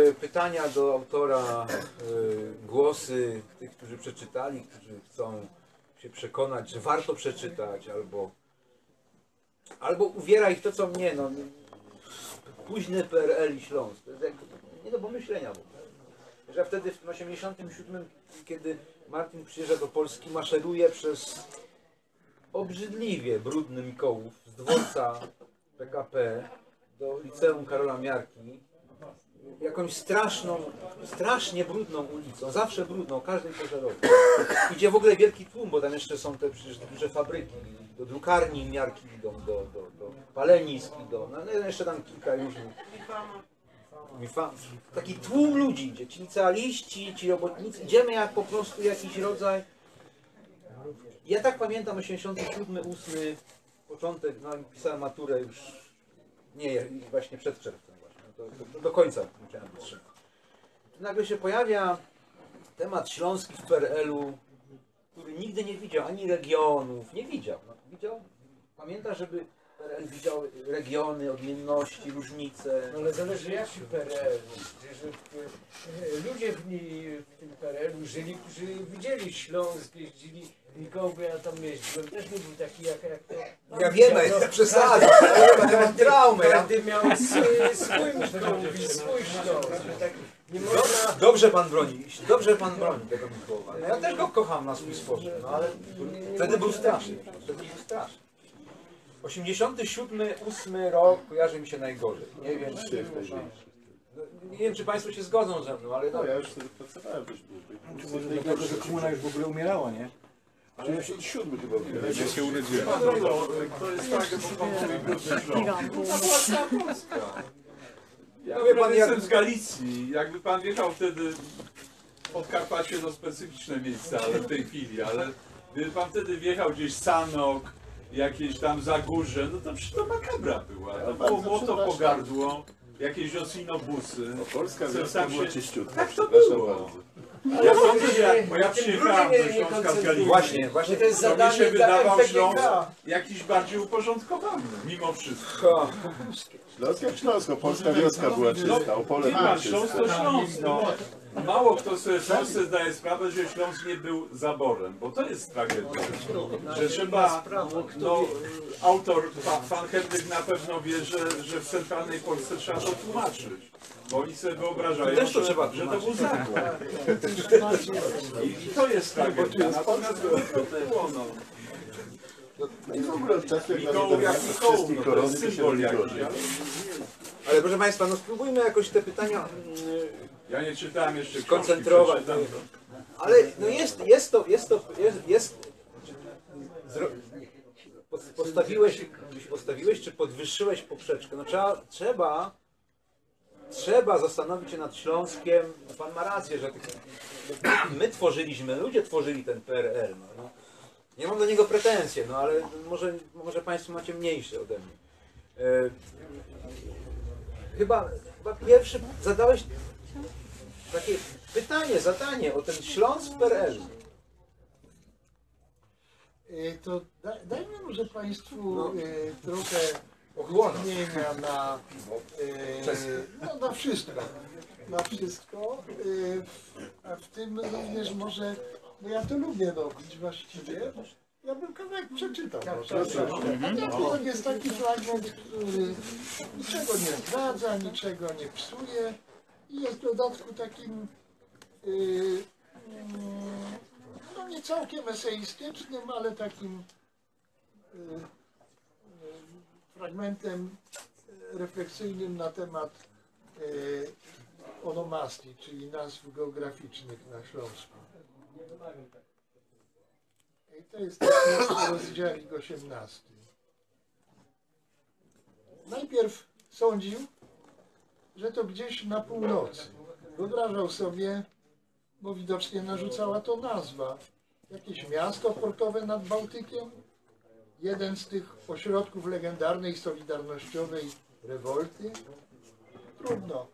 e, pytania do autora, e, głosy tych, którzy przeczytali, którzy chcą się przekonać, że warto przeczytać, albo, albo uwiera ich to, co mnie, no, późny PRL i Śląsk. To jest jak, nie do pomyślenia w ogóle. Że wtedy w 87, kiedy Martin przyjeżdża do Polski, maszeruje przez obrzydliwie brudny Mikołów z dworca PKP do liceum Karola Miarki jakąś straszną, strasznie brudną ulicą, zawsze brudną, każdej porze roku. Idzie w ogóle wielki tłum, bo tam jeszcze są te przecież duże fabryki, do drukarni Miarki idą, do, do, do palenisk idą, no, no jeszcze tam kilka różnych. Taki tłum ludzi idzie, ci licealiści, ci robotnicy, idziemy jak po prostu jakiś rodzaj ja tak pamiętam 87, 8, początek, no pisałem maturę już, nie, właśnie przed czerwcem właśnie, no to, to, do końca musiałem wytrzymać. Nagle się pojawia temat śląski w PRL-u, który nigdy nie widział ani regionów, nie widział. No, widział, pamięta, żeby PRL widział regiony, odmienności, różnice. No ale zależy jak się PRL. Przecież e, ludzie w, ni- w tym PRL-u żyli, którzy widzieli Śląsk, jeździli, nikogo ja tam jeździłem, też nie był taki jak, jak to. Ja wiem, No, ja przesadzam, ale ja mam traumę. Ja... Każdy miał swój, swój Mikołowicz, swój Śląsk. Tak nie można... Dobrze pan broni, dobrze pan broni tego Mikołowa. Ja też go kocham na swój sposób, no ale wtedy był straszny. Wtedy był straszny. 87, 8 rok kojarzy mi się najgorzej. Nie wiem, czy, no, nie wiem, czy państwo się zgodzą ze mną, ale no, No ja już wtedy pracowałem też dłużej. Może dlatego, że komuna już w ogóle umierała, nie? Ale ja się siódmy chyba byłem. Ja się urodziłem. To jest tak, bo pan mówi. Ja No wie pan, jestem z Galicji. Jakby pan wjechał wtedy Podkarpacie to specyficzne miejsce, ale w tej chwili, ale gdyby pan wtedy wjechał gdzieś Sanok, jakieś tam Zagórze, no to przecież to makabra była. To było młoto przepraszam. pogardło, jakieś osinobusy. No, Polska tam była się- czyściutka. Tak to było. bardzo. Ja sądzę, bo ja przyjechałem do Śląska z. Galicji. właśnie, właśnie. To jest To mi się wydawał Śląsk jakiś bardziej uporządkowany, mimo wszystko. Śląsk jak Śląsko, polska wioska była czysta, Opole Śląsk to Śląsk, no. Mało kto sobie w Polsce zdaje sprawę, że Śląsk nie był zaborem, bo to jest tragedia. Że trzeba, no, autor, pan, Henryk na pewno wie, że, że w centralnej Polsce trzeba to tłumaczyć. Bo oni sobie wyobrażają, to że, trzeba że to był zakon. I, I to jest tragedia. Natomiast to było, no. No i w ogóle jak Mikołów jak Mikołów, no to jest symbol jakiś. Ale proszę państwa, no spróbujmy jakoś te pytania mm, Ja nie czytałem jeszcze książki, Skoncentrować. przeczytam to. Ale no jest, jest to, jest to, jest, jest zro, pos- postawiłeś, postawiłeś czy podwyższyłeś poprzeczkę. No trzeba, trzeba, trzeba zastanowić się nad Śląskiem. No pan ma rację, że my tworzyliśmy, ludzie tworzyli ten PRL. No, no. Nie mam do niego pretensje, no ale może, może państwo macie mniejsze ode mnie. E, chyba, chyba pierwszy zadałeś takie pytanie, zadanie o ten Śląsk PRL. E, To da, dajmy może Państwu No. e, trochę wytchnienia na, e, no, na wszystko. Na wszystko. A w tym również może, bo ja to lubię robić właściwie. Ja bym kawałek przeczytał. może. A tak, to jest taki fragment, który niczego nie zdradza, niczego nie psuje i jest w dodatku takim y, mm, no nie całkiem eseistycznym, ale takim y, y, fragmentem refleksyjnym na temat y, onomastii, czyli nazw geograficznych na Śląsku. I to jest rozdziałik 18. Najpierw sądził, że to gdzieś na północy. Wyobrażał sobie, bo widocznie narzucała to nazwa, jakieś miasto portowe nad Bałtykiem, jeden z tych ośrodków legendarnej solidarnościowej rewolty. Trudno.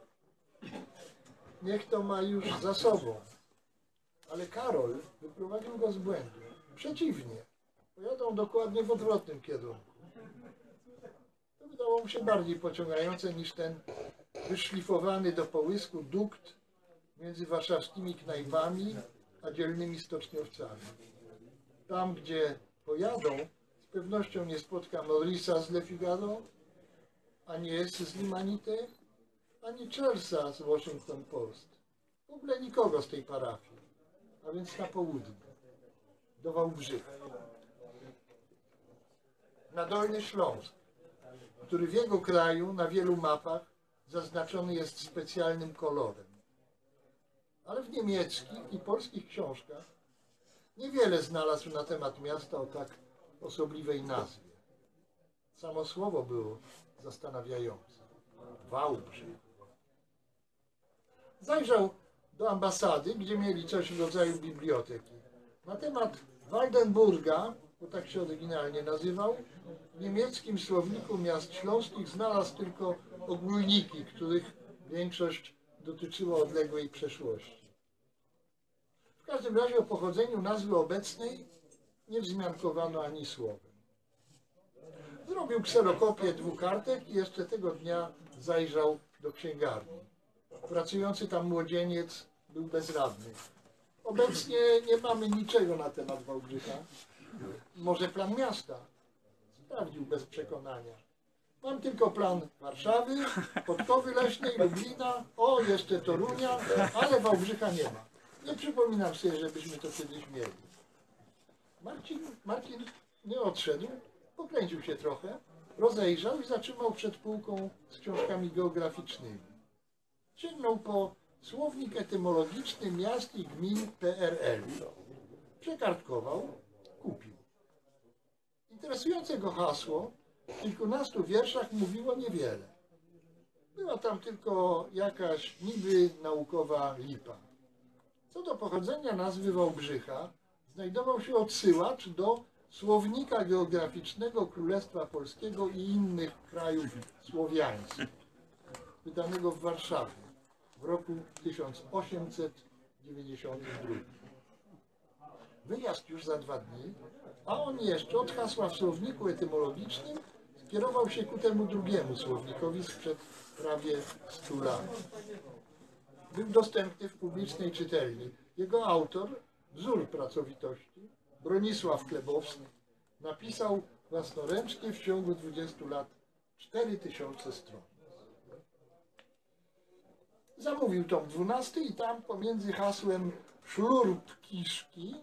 Niech to ma już za sobą. Ale Karol wyprowadził go z błędu. Przeciwnie. Pojadą dokładnie w odwrotnym kierunku. To wydało mu się bardziej pociągające niż ten wyszlifowany do połysku dukt między warszawskimi knajpami a dzielnymi stoczniowcami. Tam, gdzie pojadą, z pewnością nie spotka Morisa z Le Figaro, ani S z Limanite, ani Chelsea z Washington Post. W ogóle nikogo z tej parafii, a więc na południe, do Wałbrzycha. Na Dolny Śląsk, który w jego kraju na wielu mapach zaznaczony jest specjalnym kolorem. Ale w niemieckich i polskich książkach niewiele znalazł na temat miasta o tak osobliwej nazwie. Samo słowo było zastanawiające. Wałbrzych. Zajrzał do ambasady, gdzie mieli coś w rodzaju biblioteki. Na temat Waldenburga, bo tak się oryginalnie nazywał, w niemieckim słowniku miast śląskich znalazł tylko ogólniki, których większość dotyczyła odległej przeszłości. W każdym razie o pochodzeniu nazwy obecnej nie wzmiankowano ani słowem. Zrobił kserokopię dwóch kartek i jeszcze tego dnia zajrzał do księgarni. Pracujący tam młodzieniec był bezradny. Obecnie nie mamy niczego na temat Wałbrzycha. Może plan miasta? Sprawdził bez przekonania. Mam tylko plan Warszawy, Podkowy Leśnej, Lublina, o jeszcze Torunia, ale Wałbrzycha nie ma. Nie przypominam sobie, żebyśmy to kiedyś mieli. Marcin, Marcin nie odszedł, pokręcił się trochę, rozejrzał i zatrzymał przed półką z książkami geograficznymi. Sięgnął po słownik etymologiczny miast i gmin PRL. Przekartkował, kupił. Interesujące go hasło w kilkunastu wierszach mówiło niewiele. Była tam tylko jakaś niby naukowa lipa. Co do pochodzenia nazwy Wałbrzycha, znajdował się odsyłacz do Słownika Geograficznego Królestwa Polskiego i innych krajów słowiańskich, wydanego w Warszawie w roku 1892. Wyjazd już za dwa dni, a on jeszcze od hasła w słowniku etymologicznym skierował się ku temu drugiemu słownikowi sprzed prawie 100 lat. Był dostępny w publicznej czytelni. Jego autor, wzór pracowitości, Bronisław Klebowski, napisał własnoręcznie w ciągu 20 lat 4000 stron. Zamówił tom 12 i tam pomiędzy hasłem szlurp kiszki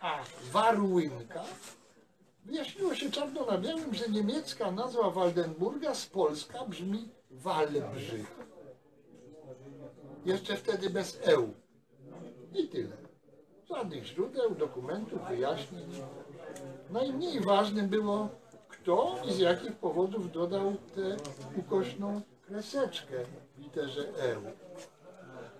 a warłynka wyjaśniło się czarno na białym, że niemiecka nazwa Waldenburga z Polska brzmi Walbrzych. Jeszcze wtedy bez eł. I tyle. Żadnych źródeł, dokumentów, wyjaśnień. Najmniej ważnym było, kto i z jakich powodów dodał tę ukośną kreseczkę w literze eł.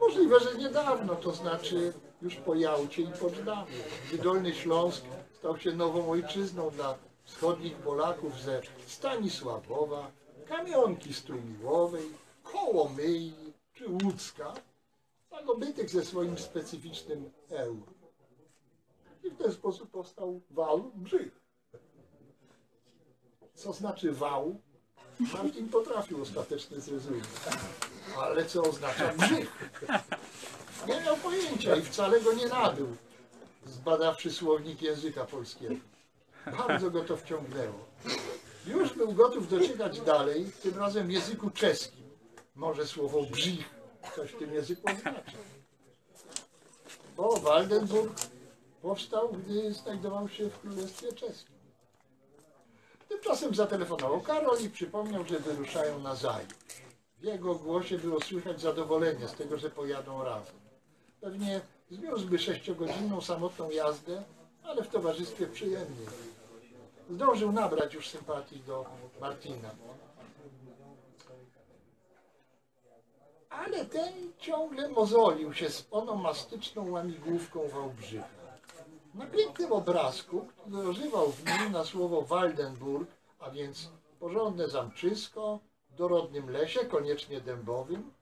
Możliwe, że niedawno, to znaczy już po Jałcie i Poczdamie, gdy Dolny Śląsk stał się nową ojczyzną dla wschodnich Polaków ze Stanisławowa, Kamionki Strumiłowej, Kołomyi czy Łódzka, a dobytek ze swoim specyficznym eł. I w ten sposób powstał wał Brzych. Co znaczy wał? Martin potrafił ostatecznie zrozumieć. Ale co oznacza Brzych? Nie miał pojęcia i wcale go nie nabył, zbadawszy słownik języka polskiego. Bardzo go to wciągnęło. Już był gotów dociekać dalej, tym razem w języku czeskim. Może słowo brzich coś w tym języku oznacza. Bo Waldenburg powstał, gdy znajdował się w Królestwie Czeskim. Tymczasem zatelefonował Karol i przypomniał, że wyruszają na zajutrz. W jego głosie było słychać zadowolenie z tego, że pojadą razem. Pewnie zniósłby sześciogodzinną samotną jazdę, ale w towarzystwie przyjemnie. Zdążył nabrać już sympatii do Martina. Ale ten ciągle mozolił się z onomastyczną łamigłówką Wałbrzycha. Na pięknym obrazku, który używał w nim na słowo Waldenburg, a więc porządne zamczysko, w dorodnym lesie, koniecznie dębowym,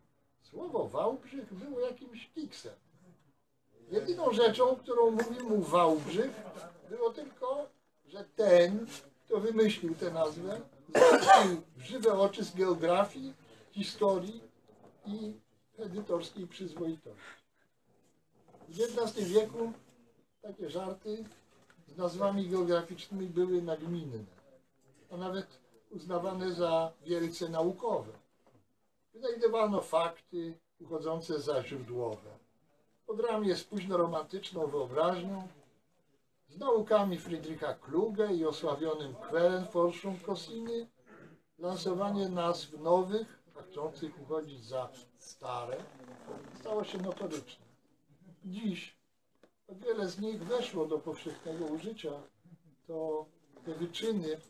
słowo Wałbrzych było jakimś kiksem. Jedyną rzeczą, którą mówił mu Wałbrzych, było tylko, że ten, kto wymyślił tę nazwę, w żywe oczy z geografii, historii i edytorskiej przyzwoitości. W XIX wieku takie żarty z nazwami geograficznymi były nagminne, a nawet uznawane za wielce naukowe. Wynajdowano fakty uchodzące za źródłowe. Pod ramię z późno-romantyczną wyobraźnią, z naukami Friedricha Kluge i osławionym Quellenforschung Kosiny, lansowanie nazw nowych, a chcących uchodzić za stare, stało się notoryczne. Dziś o wiele z nich weszło do powszechnego użycia, to te wyczyny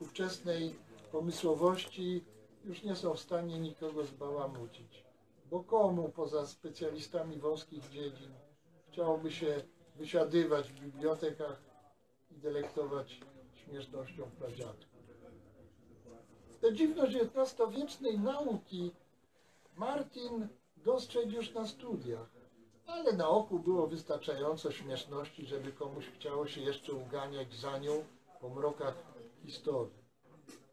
ówczesnej pomysłowości już nie są w stanie nikogo zbałamucić. Bo komu poza specjalistami wąskich dziedzin chciałoby się wysiadywać w bibliotekach i delektować śmiesznością pradziadków. Tę dziwność XIX-wiecznej nauki Martin dostrzegł już na studiach, ale na oku było wystarczająco śmieszności, żeby komuś chciało się jeszcze uganiać za nią po mrokach historii.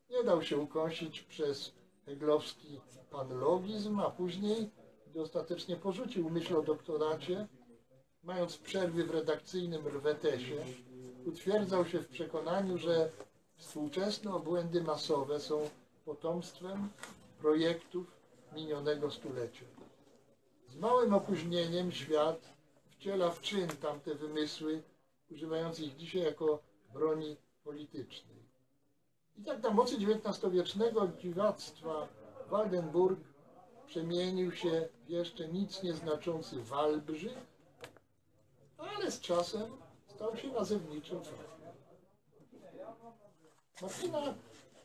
Nie dał się ukąsić przez heglowski panlogizm, a później gdy ostatecznie porzucił myśl o doktoracie, mając przerwy w redakcyjnym rwetesie, utwierdzał się w przekonaniu, że współczesne obłędy masowe są potomstwem projektów minionego stulecia. Z małym opóźnieniem świat wciela w czyn tamte wymysły, używając ich dzisiaj jako broni politycznej. I tak na mocy XIX-wiecznego dziwactwa Waldenburg przemienił się w jeszcze nic nieznaczący Walbrzych, ale z czasem stał się nazewniczym faktem. Martina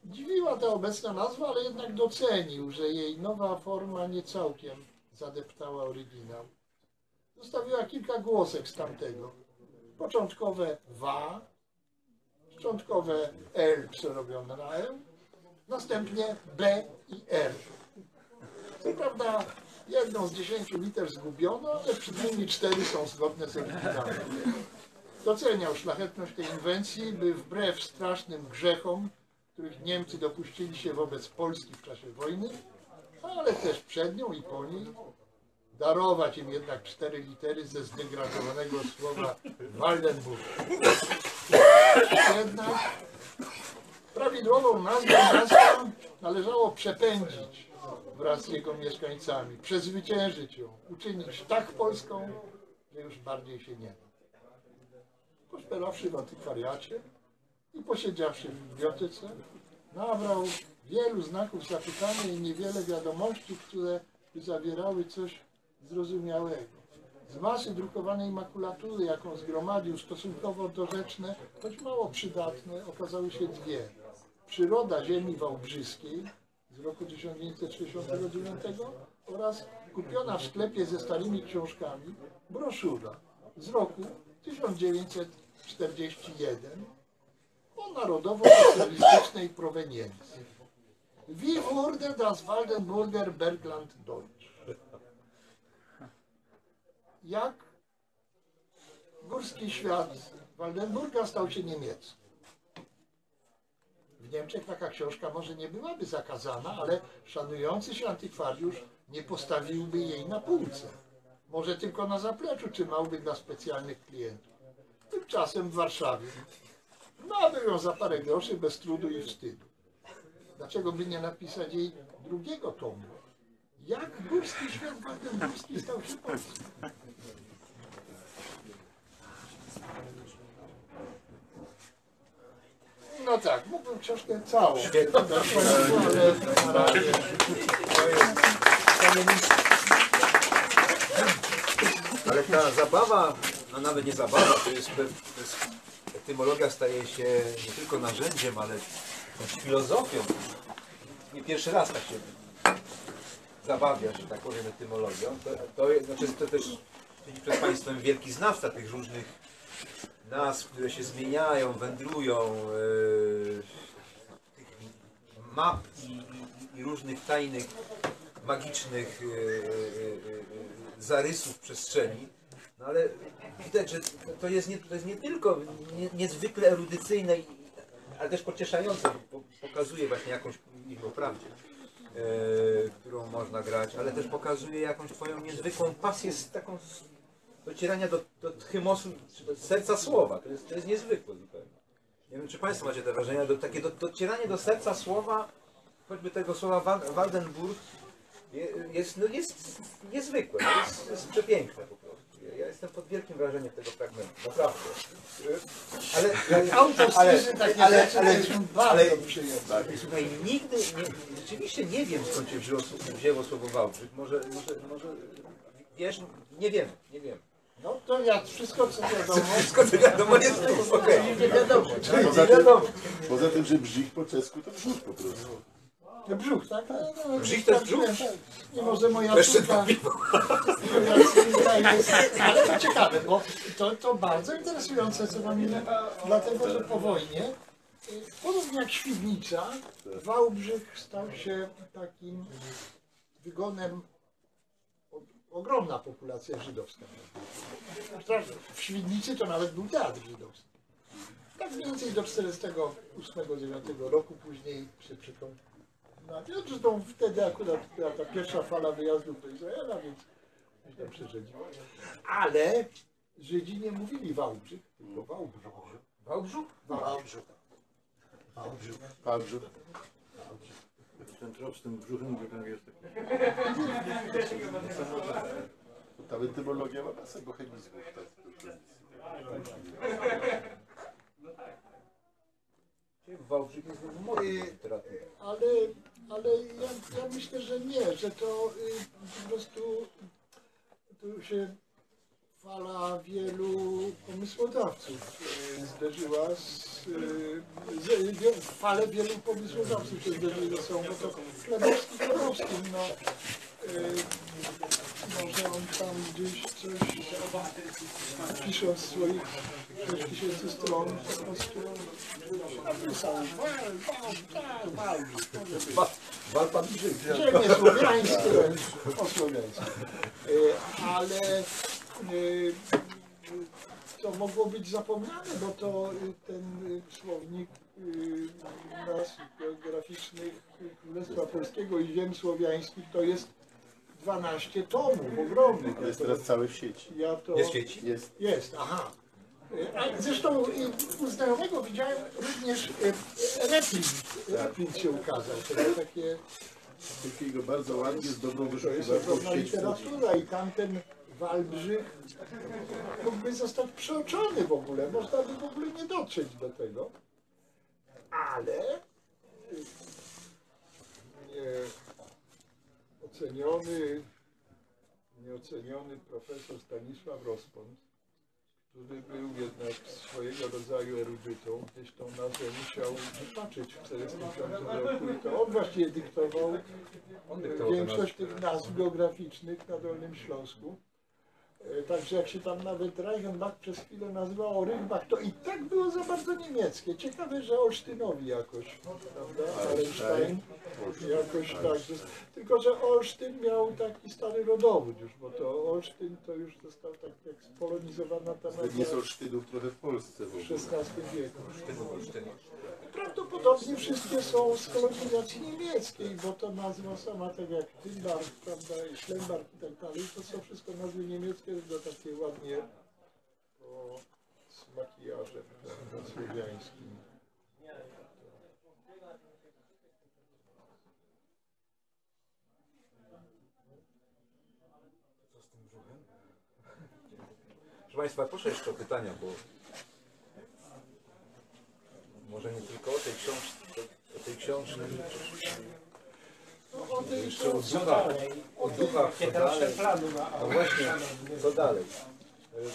dziwiła ta obecna nazwa, ale jednak docenił, że jej nowa forma nie całkiem zadeptała oryginał. Zostawiła kilka głosek z tamtego. Początkowe wa, szczątkowe l przerobione na l, następnie b i r. Co prawda jedną z dziesięciu liter zgubiono, ale przynajmniej cztery są zgodne z oryginałem. Doceniał szlachetność tej inwencji, by wbrew strasznym grzechom, których Niemcy dopuścili się wobec Polski w czasie wojny, ale też przed nią i po niej, darować im jednak cztery litery ze zdegradowanego słowa Waldenburg. Jednak prawidłową nazwę miasta należało przepędzić wraz z jego mieszkańcami, przezwyciężyć ją, uczynić tak Polską, że już bardziej się nie da. Poszperawszy w antykwariacie i posiedziawszy w bibliotece, nabrał wielu znaków zapytania i niewiele wiadomości, które zawierały coś zrozumiałego. Z masy drukowanej makulatury, jaką zgromadził, stosunkowo dorzeczne, choć mało przydatne, okazały się dwie. Przyroda ziemi wałbrzyskiej z roku 1969 oraz kupiona w sklepie ze starymi książkami broszura z roku 1941 o narodowo-socjalistycznej proweniencji. Wie wurde das Waldenburger Bergland Deutsch. Jak górski świat Waldenburga stał się niemiecki. W Niemczech taka książka może nie byłaby zakazana, ale szanujący się antykwariusz nie postawiłby jej na półce. Może tylko na zapleczu trzymałby dla specjalnych klientów. Tymczasem w Warszawie nabył ją za parę groszy bez trudu i wstydu. Dlaczego by nie napisać jej drugiego tomu? Jak górski świat waldenburski stał się polski? No tak, mógłbym książkę całą. Świetnie. ale ta zabawa, no nawet nie zabawa, to jest, to jest etymologia staje się nie tylko narzędziem, ale też filozofią. Nie pierwszy raz tak się zabawia, że tak powiem, etymologią. To, to, jest- znaczy, to też przed Państwem wielki znawca tych różnych nazw, które się zmieniają, wędrują, yy, map i, i, różnych tajnych, magicznych yy, yy, zarysów przestrzeni. No ale widać, że to- jest nie, to jest nie tylko nie, niezwykle erudycyjne, ale też pocieszające, bo pokazuje właśnie jakąś prawdzie, e, którą można grać, ale też pokazuje jakąś twoją niezwykłą pasję z taką docierania do, do chymosu, do serca słowa. To jest, to jest niezwykłe zupełnie. Nie wiem, czy Państwo macie te wrażenia, do, takie do, docieranie do serca słowa, choćby tego słowa Wa- Waldenburg, je- jest, no jest niezwykłe, jest, jest przepiękne. Ja- jestem pod wielkim wrażeniem tego fragmentu, naprawdę. Ale, ale, autor ale, słyszy takie ale, rzeczy, ale, ale- przyjemne. Słuchaj, nigdy, nie, rzeczywiście nie wiem skąd się wzięło, wzięło słowo Wałbrzych. Może, może, może, wiesz, nie wiem, nie wiem. No to ja wszystko co wiadomo, Skąd to wiadomo, jest okej. Nie wiadomo. Poza Nie tym, wiadomo. poza tym, że brzich po czesku to brzuch po prostu. Brzuch, tak? No, no, Brzuch to jest brzuch? tak. Nie może moja Jeszcze córka, ale to ciekawe, bo to, to bardzo interesujące co wam mówię, dlatego że po wojnie, podobnie jak Świdnica, Wałbrzych stał się takim wygonem ogromna populacja żydowska. W Świdnicy to nawet był teatr żydowski. tak mniej więcej do 48-9 roku, później się przekonał. No, zresztą wtedy akurat była ta pierwsza fala wyjazdów do Izraela, więc źle przeżyli. Ale Żydzi nie mówili Wałbrzych, tylko Wałbrzych. Wałbrzuk? Wałbrzych. Pawrzu. Ten trop z tym brzuchem, że tam jest taki. Ta etymologia ma masę bohemizmów. Tak. Wałbrzych jest w literaturze. Ale, ale ja, ja myślę, że nie, że to y, po prostu tu się fala wielu pomysłodawców y, zderzyła z, y, z wielu pomysłodawców się zderzyły sobą, bo to Chlebowski Chlebowskim, no może on tam gdzieś coś pisząc swoich 6 tysięcy stron po prostu napisał wal, wal, wal, Walpan Brzyk. Ziemie słowiańskie, o słowiańskie. Ale to mogło być zapomniane, bo to e, ten e, słownik e, nas geograficznych Królestwa Polskiego i ziem słowiańskich to jest 12 tomów ogromnych. Jest teraz cały w sieci. Ja to... Jest świeci? Jest. Jest, aha. A zresztą e, u znajomego widziałem również e, reprint. Reprint się ukazał. To było takie Takiego bardzo ładnie, z dobrą to jest wyszukiwarką w sieci. literatura i tamten Wałbrzych mógłby zostać przeoczony w ogóle. Można by w ogóle nie dotrzeć do tego. Ale y, nieoceniony, nieoceniony profesor Stanisław Rospont, który był jednak swojego rodzaju erudytą, gdzieś tą nazwę musiał wypaczyć w 1945 roku i to on właściwie dyktował On dyktował większość tych nazw geograficznych na Dolnym Śląsku. E, Także jak się tam nawet Reichenbach przez chwilę nazywało Rybach, to i tak było za bardzo niemieckie. Ciekawe, że Olsztynowi jakoś, prawda? Allenstein jakoś tak. Tylko, że Olsztyn miał taki stary rodowód już, bo to Olsztyn to już został tak jak spolonizowana ta Nie nazwa są Sztydów trochę w Polsce w w ogóle. XVI wieku. Prawdopodobnie wszystkie są z kolonizacji niemieckiej, bo to nazwa sama, tak jak Tymbark, prawda, i Schlembark i tak dalej, to są wszystko nazwy niemieckie, tylko takie ładnie o, z makijażem prawda, słowiańskim. Proszę Państwa, proszę jeszcze o pytania, bo może nie tylko o tej książce, o tej książce, No, o tej jeszcze o duchach, o duchach, co dalej. No właśnie, co dalej? E, e,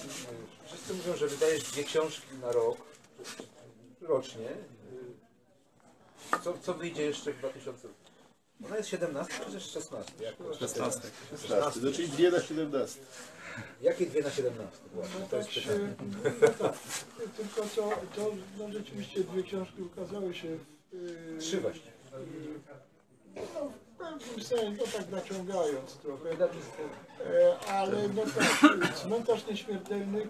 Wszyscy mówią, że wydajesz dwie książki na rok, rocznie. E, Co, co wyjdzie jeszcze w 2000? Ona jest 17 czy też 16? Jak to? 16. 16. No czyli dwie na 17. Jakie dwie na 17? no, Właśnie, to tak jest pytanie. no tak, tylko to, to no, rzeczywiście dwie książki ukazały się w, y, Trzy właściwie. No, w pewnym sensie, no tak naciągając trochę. E, ale no tak, cmentarz nieśmiertelnych,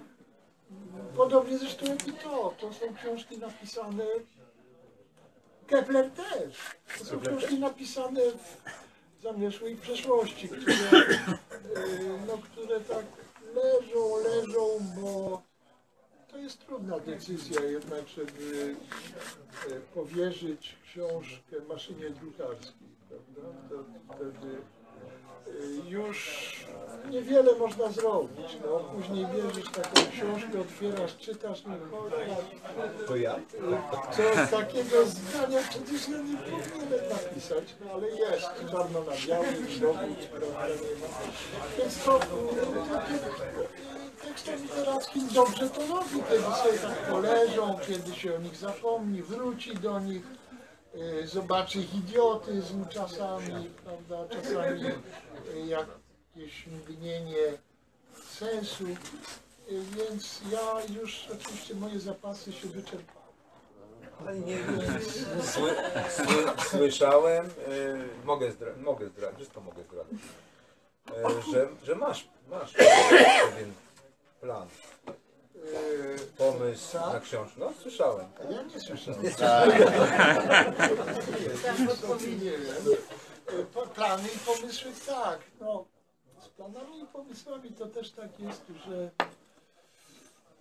podobnie zresztą jak i to, to są książki napisane, Kepler też, to są książki napisane w zamierzchłej przeszłości, które, e, no, które tak leżą, leżą, bo to jest trudna decyzja jednak, żeby e, powierzyć książkę maszynie drukarskiej, prawda? To wtedy już niewiele można zrobić. No, później bierzesz taką książkę, otwierasz, czytasz, no cholera, To ja? co takiego zdania przecież ja nie powinienem napisać, no ale jest, czarno na białym, dowód, prawda, nie ma. Więc to takie tekstem literackim dobrze to robi, kiedy sobie tak poleżą, kiedy się o nich zapomni, wróci do nich, e, zobaczy ich idiotyzm czasami, prawda, czasami e, jakieś mgnienie sensu, E, więc ja już oczywiście moje zapasy się wyczerpały. Nie, sły, sły, słyszałem, y, mogę, zdra, mogę zdradzić, wszystko mogę zdradzić, y, że, że masz, masz pewien plan. Pomysł tak? na książkę. No, słyszałem. Ja nie słyszałem. nie po- Plany i pomysły tak. No, z planami i pomysłami to też tak jest, że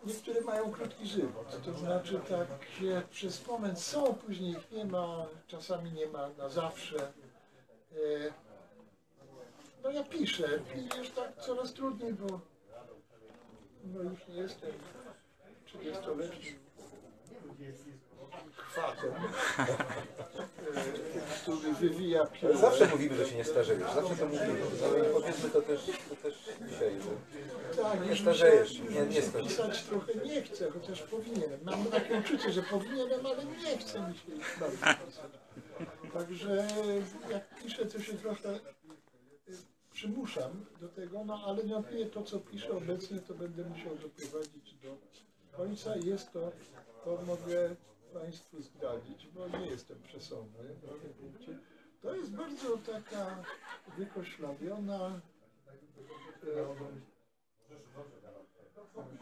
niektóre mają krótki żywot. To znaczy tak się przez moment są, później ich nie ma, czasami nie ma na zawsze. E, No ja piszę i już tak coraz trudniej, bo no już nie jestem 30-letnim krwatem, e, który wywija piłę. Zawsze mówimy, że się nie starzejesz. Zawsze to mówimy. No i powiedzmy to też, to też dzisiaj, że Tak, nie starzejesz, nie- nie starzejesz. pisać trochę nie chcę, chociaż powinienem. Mam takie uczucie, że powinienem, ale nie chcę mi się bardzo. Także jak piszę, to się trochę przymuszam do tego, no ale niewątpliwie to, co piszę obecnie, to będę musiał doprowadzić do końca. Jest to, to mogę Państwu zdradzić, bo nie jestem przesądny tym punkcie. To jest bardzo taka wykoślawiona,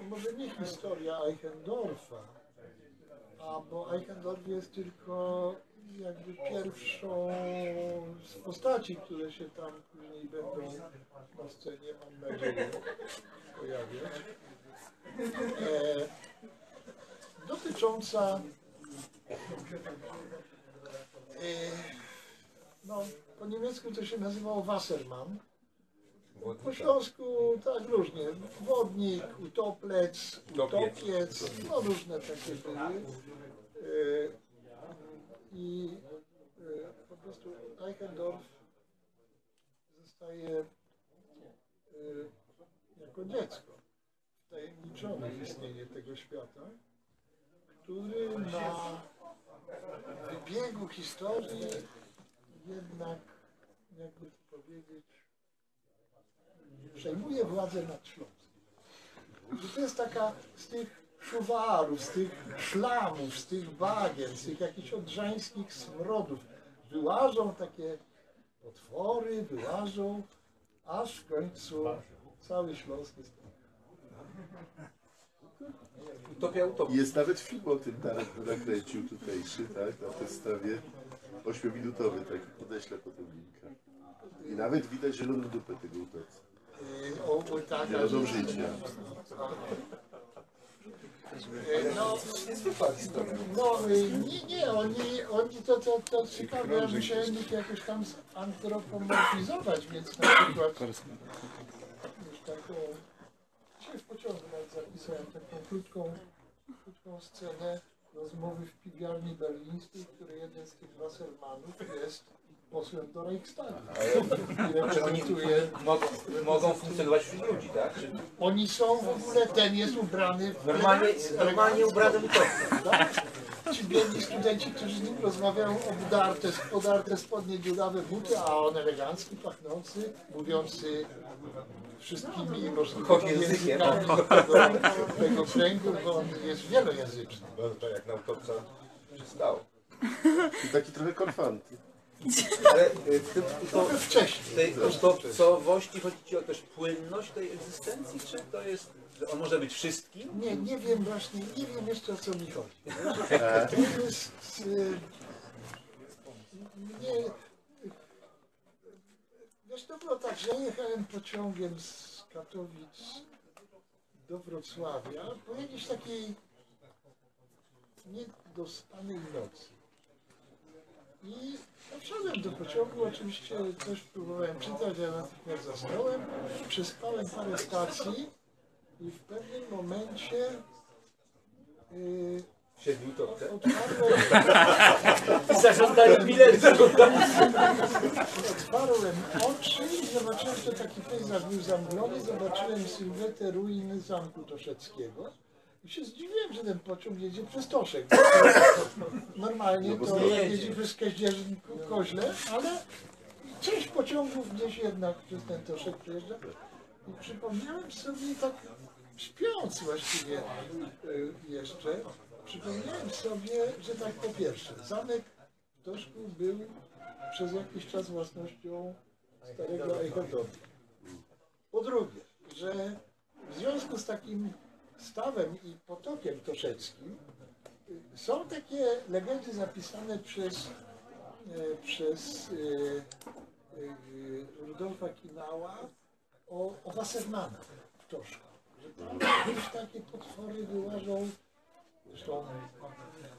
e, może nie historia Eichendorfa, a bo Eichendorf jest tylko jakby pierwszą z postaci, które się tam później będą na scenie, mam nadzieję, pojawiać. E, dotycząca e, no, po niemiecku to się nazywało Wassermann. Po śląsku tak różnie. Wodnik, utoplec, Utopiec. utopiec, no różne takie były. E, I e, po prostu Eichendorff zostaje e, jako dziecko wtajemniczony w istnienie tego świata, który na wybiegu historii jednak, jakby to powiedzieć, przejmuje władzę nad Śląskiem. I to jest taka z tych szuwarów, z tych szlamów, z tych bagien, z tych jakichś odrzańskich smrodów wyłażą takie potwory, wyłażą, aż w końcu cały Śląsk jest utopia utopia. Jest nawet film o tym Darek nakręcił tutejszy, tak, na podstawie ośmiominutowy, taki podeślę potem linka. I nawet widać zieloną dupę tego utopca. Yy, o, o, tak, Zieloną życia. Yy, No, no yy, nie, nie, oni, oni to, to, to ciekawe, ja musiałem ich jakoś tam antropomorfizować, więc na przykład już taką, dzisiaj w pociągu nawet zapisałem taką krótką, krótką scenę rozmowy w piwiarni berlińskiej, w której jeden z tych Wassermanów jest posłem do Reichstagu. I Czy oni mogą, mogą funkcjonować wśród ludzi, tak? Czy Oni są w ogóle, ten jest ubrany w normalnie, normalnie ubrany utopca. tak? Ci biedni studenci, którzy z nim rozmawiają, obdarte, podarte spodnie, dziurawe buty, a on elegancki, pachnący, mówiący wszystkimi możliwymi językami tego, tego kręgu, bo on jest wielojęzyczny. To jak na utopca się stało. I taki trochę konfanty. Ale y, w tym, to, Trochę wcześniej. w tej utopcowości chodzi Ci o też płynność tej egzystencji, czy to jest, że on może być wszystkim? Nie, nie wiem właśnie, nie wiem jeszcze o co mi chodzi. To jest... Nie... Wiesz, to było tak, że jechałem pociągiem z Katowic do Wrocławia po jakiejś takiej niedospanej nocy. I wsiadłem do pociągu, oczywiście też próbowałem czytać, ja natychmiast zasnąłem, przespałem parę stacji i w pewnym momencie yy, Siedmiu otwarłem, Zażądali bilet. otwarłem oczy i zobaczyłem, że taki pejzaż był zamglony, zobaczyłem sylwetę ruiny Zamku Toszeckiego. I się zdziwiłem, że ten pociąg jedzie przez Toszek. Normalnie to jedzie przez Keździerzyn Koźle, ale część pociągów gdzieś jednak przez ten Toszek przejeżdża. I przypomniałem sobie tak śpiąc właściwie y, jeszcze, przypomniałem sobie, że tak po pierwsze, zamek w Toszku był przez jakiś czas własnością starego Eichendorfa. Po drugie, że w związku z takim stawem i potokiem toszeckim y, są takie legendy zapisane przez, e, przez y, y, Rudolfa Kinała o, o Wassermana w Toszku. Że tam takie potwory wyłażą. Zresztą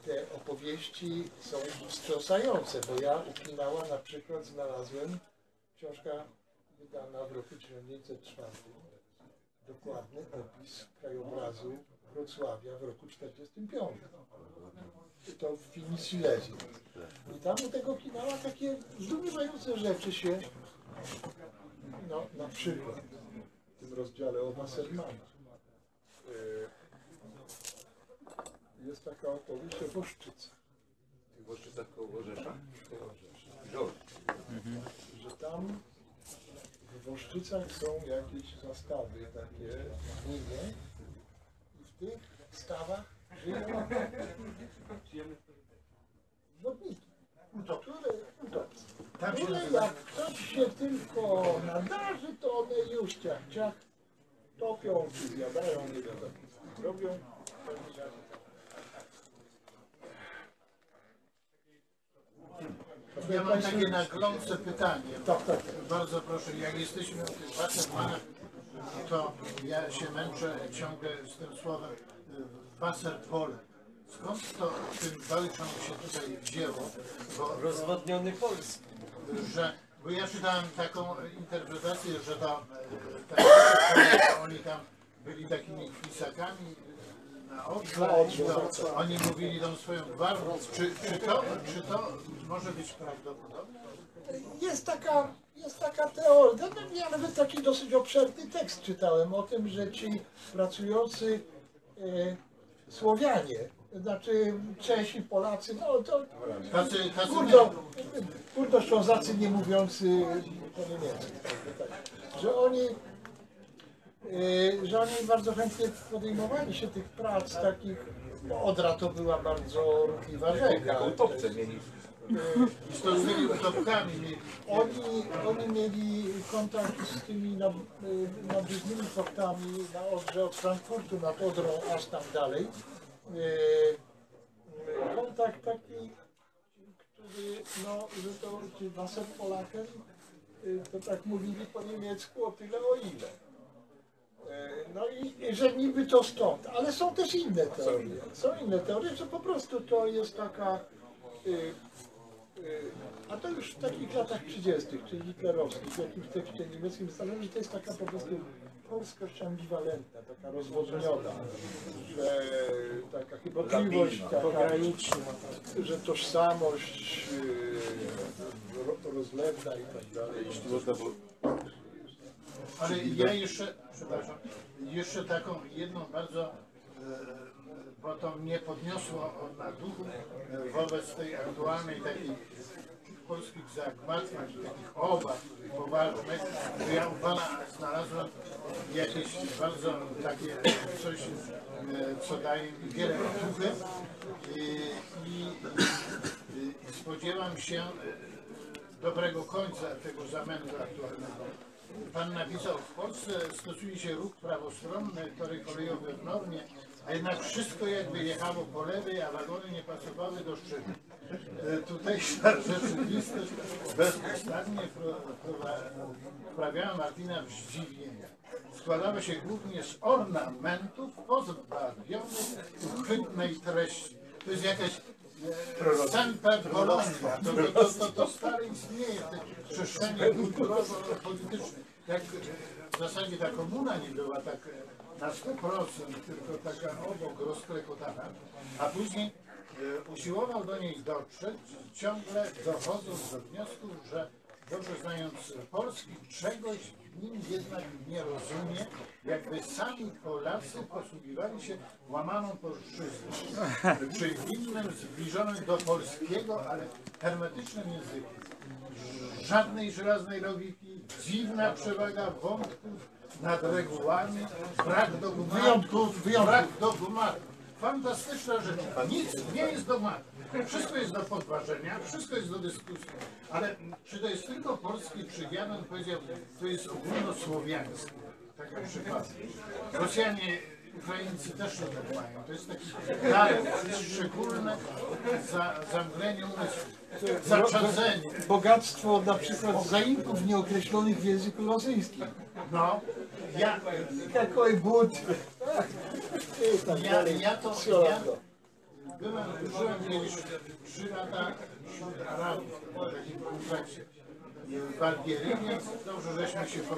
te opowieści są wstrząsające, bo ja u Kinała na przykład znalazłem książka wydana w roku 1904, dokładny opis krajobrazu Wrocławia w roku 1945. To w Silezji. I tam u tego Kinała takie zdumiewające rzeczy się, no na przykład w tym rozdziale o Wassermana. y, Jest taka opowieść o Woszczycach. W Włoszczycach koło Orzesza? że tam w Woszczycach są jakieś zastawy takie linie i w tych stawach żyją wodniki, które, które jak ktoś się tylko nadarzy, to one już ciach, ciach topią czy zjadają, nie wiadomo. Robią w każdym razie tak. Ja mam takie naglące pytanie. Tak, tak. Bardzo proszę, jak jesteśmy o tych Wassermanach, to ja się męczę ciągle z tym słowem y, Wasserpole. Skąd to w tym Deutschem się tutaj wzięło? Bo, Rozwodniony Polski. że, bo ja czytałem taką interpretację, że to, e, tak, oni tam byli takimi kwisakami oni mówili tą swoją gwarą. Czy, czy, to, czy to może być prawdopodobne? Jest taka, jest taka teoria, no, ja nawet taki dosyć obszerny tekst czytałem o tym, że ci pracujący e, Słowianie, znaczy Czesi, Polacy, no to Tacy, tacy kurdo, kurdoszczązacy nie mówiący po niemiecku, że oni że oni bardzo chętnie podejmowali się tych prac takich, no Odra to była bardzo ruchliwa rzeka. Jaką topce mieli? I z to z tymi utopkami mieli. Oni, oni mieli kontakt z tymi nab- y, portami na Odrze od Frankfurtu nad Odrą aż tam dalej. Y, y, Kontakt taki, który, no, że to Wasser Polakiem, y, to tak mówili po niemiecku o tyle o ile. Y, No i że niby to stąd, ale są też inne teorie. Są inne teorie, że po prostu to jest taka y, y, a to już w takich latach 30., czyli hitlerowskich, w jakimś tekście niemieckim stanowi, że to jest taka po prostu polskość ambiwalentna, taka rozwodniona, że taka chybotliwość, taka, że tożsamość ro- rozlewna i tak dalej. Jeśli można było Ale ja jeszcze, przepraszam, jeszcze taką jedną bardzo, e, bo to mnie podniosło na duchu e, wobec tej aktualnej takiej polskich zagmatwań, takich obaw poważnych, to ja u Pana znalazłem jakieś bardzo takie coś, e, co daje mi wiele otuchy i, i, i spodziewam się dobrego końca tego zamętu aktualnego. Pan napisał, w Polsce stosuje się ruch prawostronny, tory kolejowe w normie, a jednak wszystko jakby jechało po lewej, a wagony nie pasowały do szczytu. E, Tutejsza rzeczywistość pro- wprawiała Martina w zdziwienie. Składała się głównie z ornamentów pozbawionych uchwytnej treści. To jest jakaś Santa Polonia. To, to, to, to, stale istnieje w tej przestrzeni kulturowo-politycznej. Jak w zasadzie ta komuna nie była tak na 100%, tylko taka obok rozklekotana, a później e, usiłował do niej dotrzeć, ciągle dochodząc do wniosku, że dobrze znając polski, czegoś nim jednak nie rozumie, jakby sami Polacy posługiwali się łamaną polszczyzną, czy innym zbliżonym do polskiego, ale hermetycznym językiem. Żadnej żelaznej logiki, dziwna przewaga wątków nad regułami, brak dogmatów, wyjątków, brak dogmatów. Fantastyczna rzecz. Nic nie jest dogmatem. Wszystko jest do podważenia, wszystko jest do dyskusji. Ale czy to jest tylko polski przywian? On powiedział, to jest ogólnosłowiański. Tak na przykład. Rosjanie Ukraińcy też to tak mają. To jest taki dar szczególne za, zamglenie umysłu, zaczadzenie. Bogactwo na przykład zaimków nieokreślonych w języku rosyjskim. No, ja... I but. Ja, ja to... Ja, byłem, żyłem kiedyś 3 lata wśród Arabów w dobrze, żeśmy się po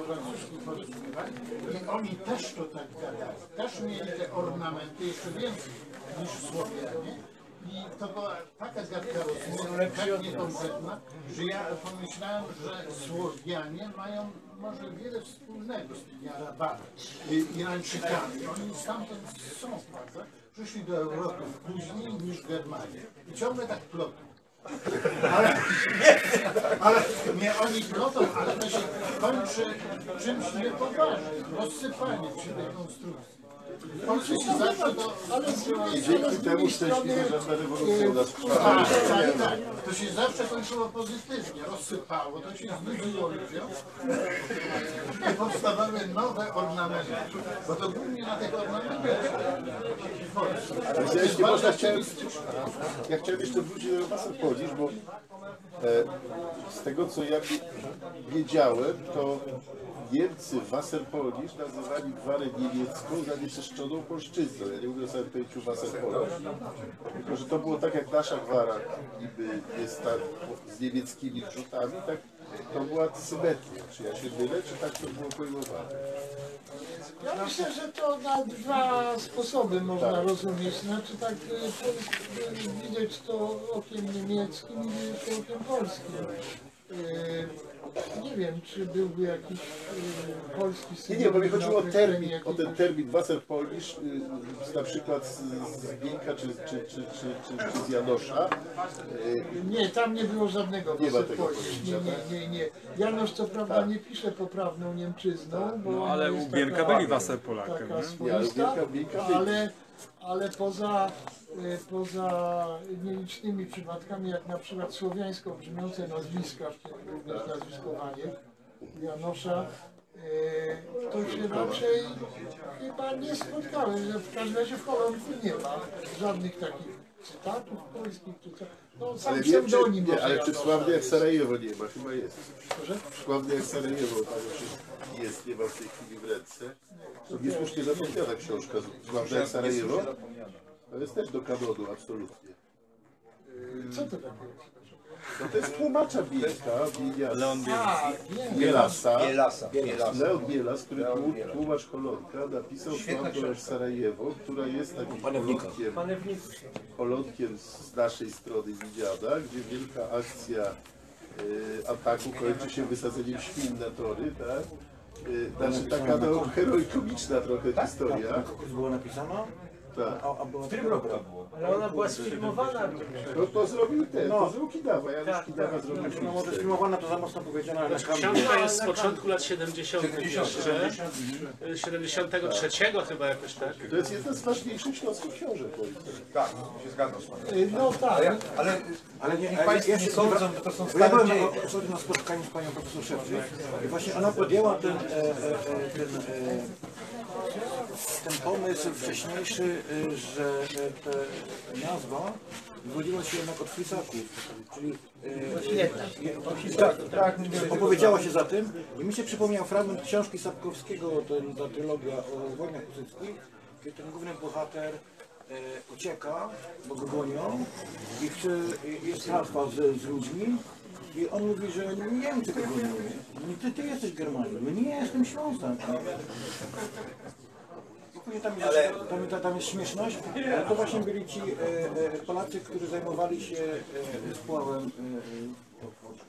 porozumiewali. I oni też to tak gadali. Też mieli te ornamenty jeszcze więcej niż Słowianie. I to była taka gadka rozumiana, tak niekompletna, że ja pomyślałem, że Słowianie mają może wiele wspólnego z tymi Arabami, Irańczykami. Oni stamtąd są, prawda? Przyszli do Europy później niż Germanie. I ciągle tak plotą. Ale, ale nie oni plotą, ale to się kończy czymś niepoważnym, rozsypaniem się tej konstrukcji. Dzięki temu szczęśliwie strony żadna rewolucja u nas trwała. tak, tak. To się zawsze kończyło pozytywnie, rozsypało, to się znudziło ludziom i powstawały nowe ornamenty. Bo to głównie na tych ornamentach ja jeśli można chciałem, ja chciałem jeszcze wrócić do Wasser Polish, bo e, z tego co ja wie- wiedziałem, to Niemcy Wasser Polish nazywali gwarę niemiecką zanieczyszczoną polszczyzną. Ja nie mówię o samym pojęciu Wasser Polish. Tylko, że to było tak jak nasza gwara niby jest tak z niemieckimi wrzutami, tak to była symetria. Czy ja się mylę, czy tak to było pojmowane? Ja myślę, że to na dwa sposoby można Tak. rozumieć. Znaczy tak y, po- y, widzieć to okiem niemieckim i to okiem polskim. Y, Nie wiem, czy byłby jakiś y, polski Nie, symbol. nie, bo mi chodziło o termin, o ten termin Wasser Polish, y, na przykład z, z Bielka czy, czy, czy, czy, czy, czy z Janosza. Y, Nie, tam nie było żadnego Nie ma Wasser tego Polish. Nie, pojęcia, nie, nie, nie. Janusz co prawda nie pisze poprawną Niemczyzną, bo No ale jest u taka- byli Wasserpolakiem, taka nie? Nie, ale byli. ale, ale poza, poza nielicznymi przypadkami, jak na przykład słowiańsko brzmiące nazwiska, w tym również nazwiskowanie Janosza, e, to się raczej chyba nie spotkałem, że w każdym razie w Holandii nie ma żadnych takich cytatów polskich, czy co. No sam ale wiem, czy, nie, może ale czy jak jest. Sarajewo nie ma? Chyba jest. Proszę? Sławny jak Sarajewo, tam jest, nie ma w tej chwili w ręce. To niesłusznie zapomniana książka, Sławny jak Sarajewo. To jest też do kanonu, absolutnie. Co to takiego? No to jest tłumacza Bielka, Bieliasa. Leon. A, nie. Bielasa. Bielasa. Bielasa. Leon Bielas, który Bielas. tłumacz Holondka, napisał książka. Sarajewo, która jest takim się. holondkiem z naszej strony widziana, gdzie wielka akcja y, ataku kończy się wysadzeniem świn na tory, tak? Y, znaczy taka no, heroikomiczna trochę historia. Konkurs była napisana, Tak. a, a była W którym roku to było? Ale ona była sfilmowana. No to zrobił ten, to No. zrobił Kidawa, Janusz Tak, Kidawa tak. zrobił no może z tego. filmowana to za mocno powiedziane, ale na kamień. Książka jest z początku lat 70. 70. jeszcze. 73 chyba jakoś tak. To jest jedna z ważniejszych śląskich książek. Tak, się zgadzam z panem. Y, No tak. Ale, ale, Ale nie, niech ale Państwo nie sądzą, to są Bo ja stare byłem dzieje. na, spotkaniu z panią profesor Szewczyk i właśnie ona podjęła ten, e, e, e, ten, e, ten pomysł wcześniejszy, e, że e, te nazwa wywodziła się jednak od Frisaków, czyli e, tak, tak, opowiedziała się za tym. I mi się przypomniał fragment książki Sapkowskiego, ten, ta trylogia o wojnach husyckich, gdzie ten główny bohater ucieka, bo go gonią i chce, jest tratwa z, z ludźmi i on mówi, że Niemcy go gonią. Mówi, Ty, ty jesteś Germanin, nie jestem Ślązak. I później tam jest, Ale- tam, tam, tam jest śmieszność, ale to właśnie byli ci e, e, Polacy, którzy zajmowali się e, spławem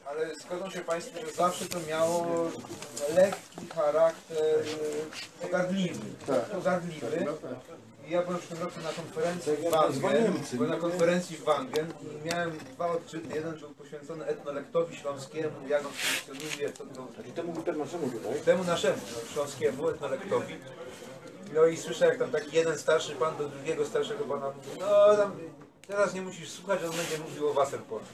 e, Ale zgodzą się Państwo, że zawsze to miało lekki charakter e, pogardliwy. Tak. Pogardliwy. Tak. I ja byłem w tym roku na konferencji w jak Wangen. Byłem na konferencji w Wangen i miałem dwa odczyty. Jeden był poświęcony etnolektowi śląskiemu, jak on funkcjonuje, co to Czyli temu naszemu tutaj. temu naszemu śląskiemu etnolektowi. No i słyszę, jak tam taki jeden starszy pan do drugiego starszego pana mówi, no tam teraz nie musisz słuchać, on będzie mówił o Wasserpolu.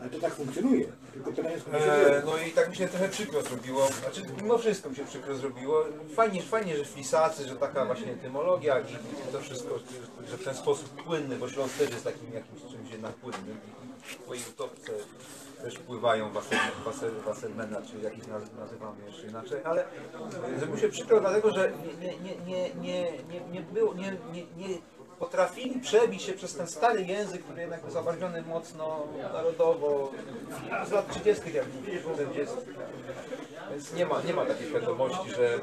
Ale to tak funkcjonuje. Tylko pytanie jest, E, no i tak mi się trochę przykro zrobiło. Znaczy, mimo wszystko mi się przykro zrobiło. Fajnie, fajnie że flisacy, że taka właśnie etymologia i to wszystko, że w ten sposób płynny, bo Śląsk też jest takim jakimś czymś jednak płynnym. I twojej utopce też pływają waselmena, czy jak ich naz- nazywamy jeszcze inaczej, ale e, zrobiło się przykro dlatego, że nie, nie, nie, nie, nie, nie, było, nie, nie, nie potrafili przebić się przez ten stary język, który jednak był zabarwiony mocno narodowo z lat 30. jak 40. Więc nie ma, nie ma takiej świadomości, że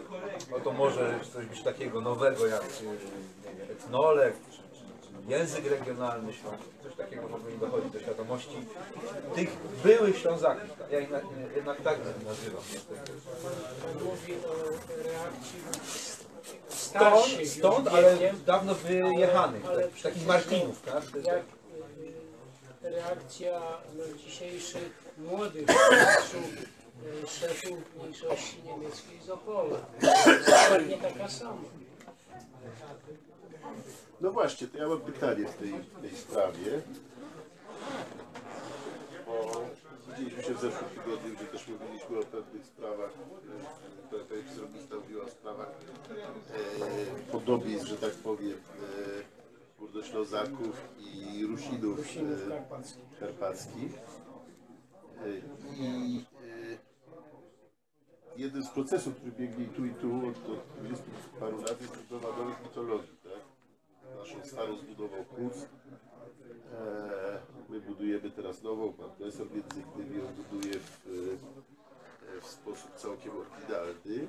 no to może coś być takiego nowego jak y, nie wiem, etnolog, czy, czy, czy język regionalny śląski. Coś takiego w ogóle nie dochodzi do świadomości tych byłych Ślązaków. Ja jednak, jednak tak nazywam. niestety. Mówi o reakcji Stąd, stąd ale dawno wyjechanych, ale tak, takich Martinów, tak? Jak y, reakcja no, dzisiejszych młodych szefów, y, szefów mniejszości niemieckiej z Opola. Dokładnie taka sama. No właśnie, to ja mam pytanie w tej, tej sprawie. Bo widzieliśmy się w zeszłym tygodniu, gdzie też mówiliśmy o pewnych sprawach. e, Pani Przewodnicząca mówiła o sprawach e, podobieństw, że tak powiem, e, Górnoślązaków i Rusinów e, karpackich. E, I e, jeden z procesów, który biegnie tu i tu od, od 20 paru lat jest budowa nowych mitologii, tak? Naszą starą zbudował Kuc. Eee, my budujemy teraz nową, pan profesor między innymi ją buduje w, e, w sposób całkiem oryginalny.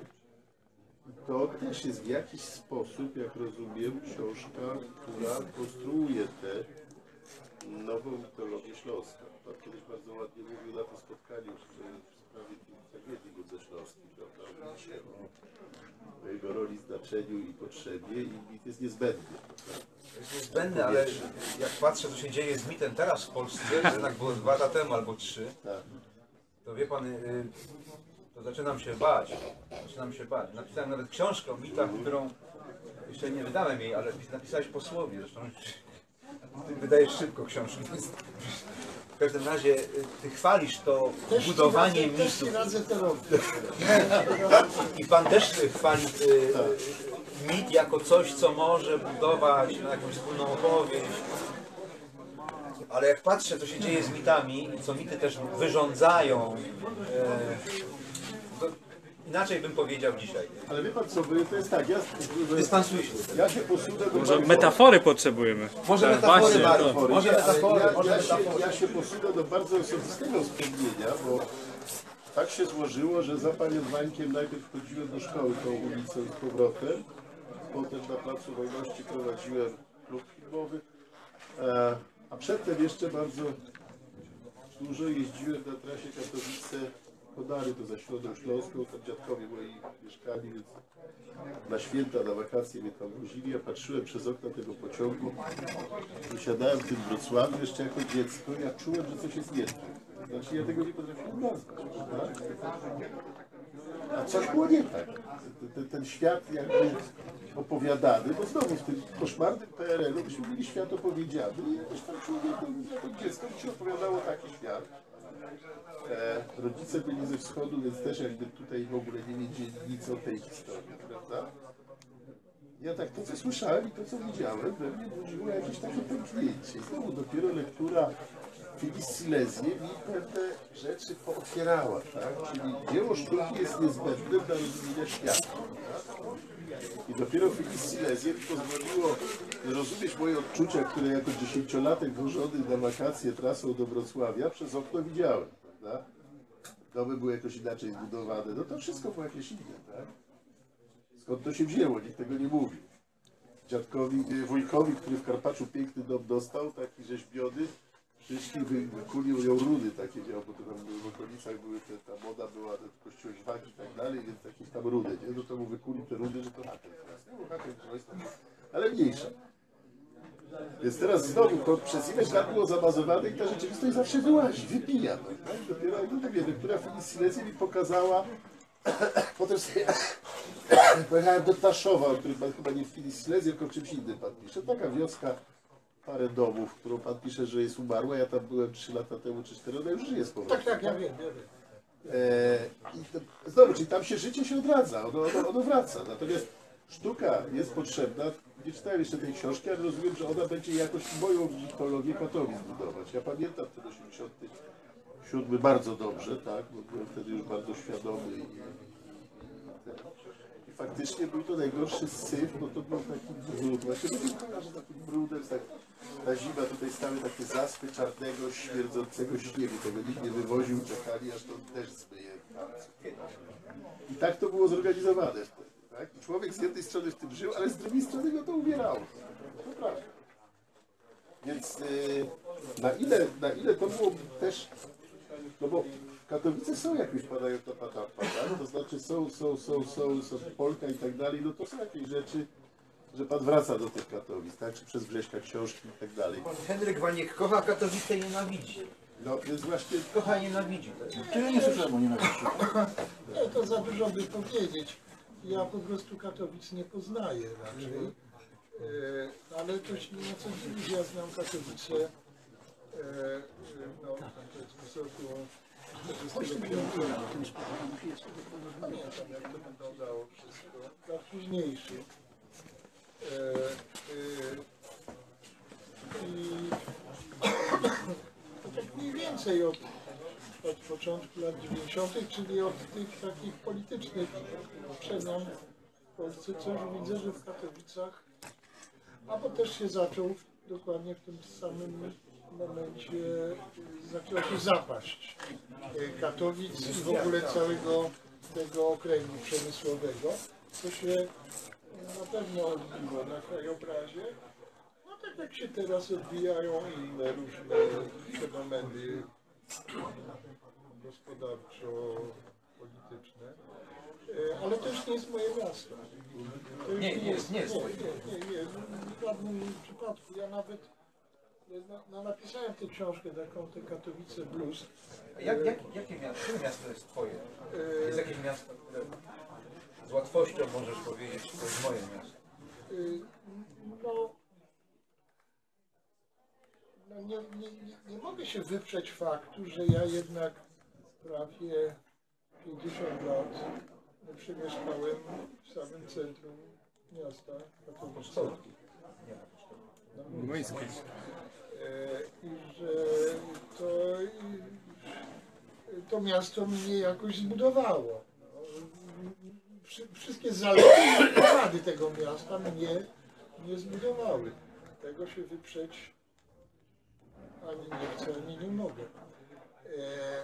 To też jest w jakiś sposób, jak rozumiem, książka, która konstruuje tę nową mitologię Śląska. Pan kiedyś bardzo ładnie mówił na tym spotkaniu w sprawie tragedii Górnośląskiej, prawda? O jego roli, znaczeniu i potrzebie i mit jest niezbędny. jest niezbędne, ale jak patrzę, co się dzieje z mitem teraz w Polsce, jednak było dwa lata temu albo trzy, Tak. to wie pan, y, to zaczynam się bać. Zaczynam się bać. Napisałem nawet książkę o mitach, którą jeszcze nie wydałem jej, ale napisałeś posłowie. Zresztą wydajesz szybko książki. W każdym razie y, ty chwalisz to Też budowanie Też ci mitów. radzę to. I pan też chwali y, mit jako coś, co może budować na jakąś wspólną opowieść. Ale jak patrzę, co się dzieje z mitami co mity też wyrządzają, inaczej bym powiedział dzisiaj. Ale wie pan co, by- to jest tak, ja, Dystansuję się. ja się posunę do Może metafory potrzebujemy. Może Tak, metafory właśnie, bardzo, to. może metafory, ja, może ja, się, metafory. ja się posunę do bardzo osobistego wspomnienia, bo tak się złożyło, że za panią Wańkiem najpierw chodziłem do szkoły tą ulicą z powrotem, potem na Placu Wolności prowadziłem klub filmowy, e, a przedtem jeszcze bardzo dużo jeździłem na trasie Katowice Podary, to za Środą Śląską, tam dziadkowie moi mieszkali, więc na święta, na wakacje mnie tam wozili, ja patrzyłem przez okno tego pociągu, wysiadałem w tym Wrocławiu jeszcze jako dziecko, ja czułem, że coś jest nie tak. Znaczy ja tego nie potrafiłem nazwać. Tak? A coś było nie tak. Ten, ten, świat jakby opowiadany, bo znowu w tym koszmarnym PRL-u myśmy mieli świat opowiedziany i jakoś tam człowieku jako dziecko się opowiadało taki świat. E, rodzice byli ze wschodu, więc też jakby tutaj w ogóle nie wiedzieli nic o tej historii, prawda? Ja tak to, co słyszałem i to, co widziałem, we mnie budziło jakieś takie pęknięcie. Znowu dopiero lektura Filis Silesie mi pewne rzeczy pootwierała, tak? Czyli dzieło sztuki jest niezbędne dla rozumienia świata. I dopiero mi pozwoliło rozumieć moje odczucia, które jako dziesięciolatek wożony na wakacje trasą do Wrocławia przez okno widziałem, prawda? Domy były jakoś inaczej zbudowane, no to wszystko było jakieś inne, tak? Skąd to się wzięło? Nikt tego nie mówił. Dziadkowi, y, wujkowi, który w Karpaczu piękny dom dostał, taki rzeźbiony, przyszli, wy, wykuli ją rudy takie miał, bo to tam były w okolicach były te, ta moda była, kościół żwaki i tak dalej, więc jakieś tam rudy, nie? No to mu wykuli te rudy, że to haken teraz. No, ale mniejsza. Więc teraz znowu to przez ileś lat było zamazowane i ta rzeczywistość zawsze wyłazi, wypija. No, tak? Dopiero, no to wiem, która Silesia mi pokazała, potem sobie pojechałem do Taszowa, pan chyba nie w Silesia, tylko w czymś innym pan pisze. Taka wioska parę domów, którą pan pisze, że jest umarła. Ja tam byłem 3 lata temu czy 4, ona już żyje z powrotem. Tak, tak, ja wiem, ja wiem. E, i to, znowu, czyli tam się życie się odradza, ono, ono, ono wraca. Natomiast sztuka jest potrzebna. Nie czytałem jeszcze tej książki, ale rozumiem, że ona będzie jakoś moją mitologię Katowic budować. Ja pamiętam ten 87 bardzo dobrze, tak, bo byłem wtedy już bardzo świadomy i, i faktycznie był to najgorszy syf, bo to był taki brud. Właśnie kojarzą takim brudem, tak, ta zima tutaj stały takie zaspy czarnego, śmierdzącego śniegu. Tego nikt nie wywoził, czekali aż to też zmyje. I tak to było zorganizowane wtedy. Tak? Człowiek z jednej strony w tym żył, ale z drugiej strony go to umierało. To prawda. Więc y, na, ile, na ile to było też, no bo Katowice są jakieś padają to patapa, tak? To znaczy są, są, są, są, są Polka i tak dalej, no to są jakieś rzeczy, że pan wraca do tych Katowic, tak? Czy przez Grześka książki i tak dalej. Henryk Waniek kocha Katowice i nienawidzi. No więc właśnie Kocha i nienawidzi. Czy ja nie słyszałem o nienawiści? Nie, to za dużo by powiedzieć. Ja po prostu Katowic nie poznaję raczej. E, ale to się nie co dziwić, ja znam Katowice. E, e, no, powiedzmy sobie około 45 Pamiętam jak to wyglądało wszystko. Lat późniejszych. I tak mniej więcej od od początku lat 90., czyli od tych takich politycznych przemian w Polsce, co już widzę, że w Katowicach, a bo też się zaczął dokładnie w tym samym momencie, zaczęła się zapaść y, Katowic i w ogóle całego tego okręgu przemysłowego, co się y, na pewno odbiło na krajobrazie. No tak jak się teraz odbijają inne różne fenomeny gospodarczo-polityczne, E, ale to już nie jest moje miasto. Nie, nie jest, nie jest nie, nie, nie, nie, w żadnym przypadku. Ja nawet e, na, na, napisałem tę książkę taką, te Katowice Blues. Jak, jak, jakie miasto, miasto jest twoje? E, Jest jakieś miasto, które z łatwością możesz powiedzieć, to jest moje miasto. Y, No, no nie, nie, nie, nie mogę się wyprzeć faktu, że ja jednak prawie 50 lat przemieszkałem w samym centrum miasta Katowice. Apostolski. Na Młyński. E, I że to, to miasto mnie jakoś zbudowało. No, wszy- Wszystkie zalety tego miasta mnie nie zbudowały. Tego się wyprzeć ani nie chcę, ani nie mogę. E,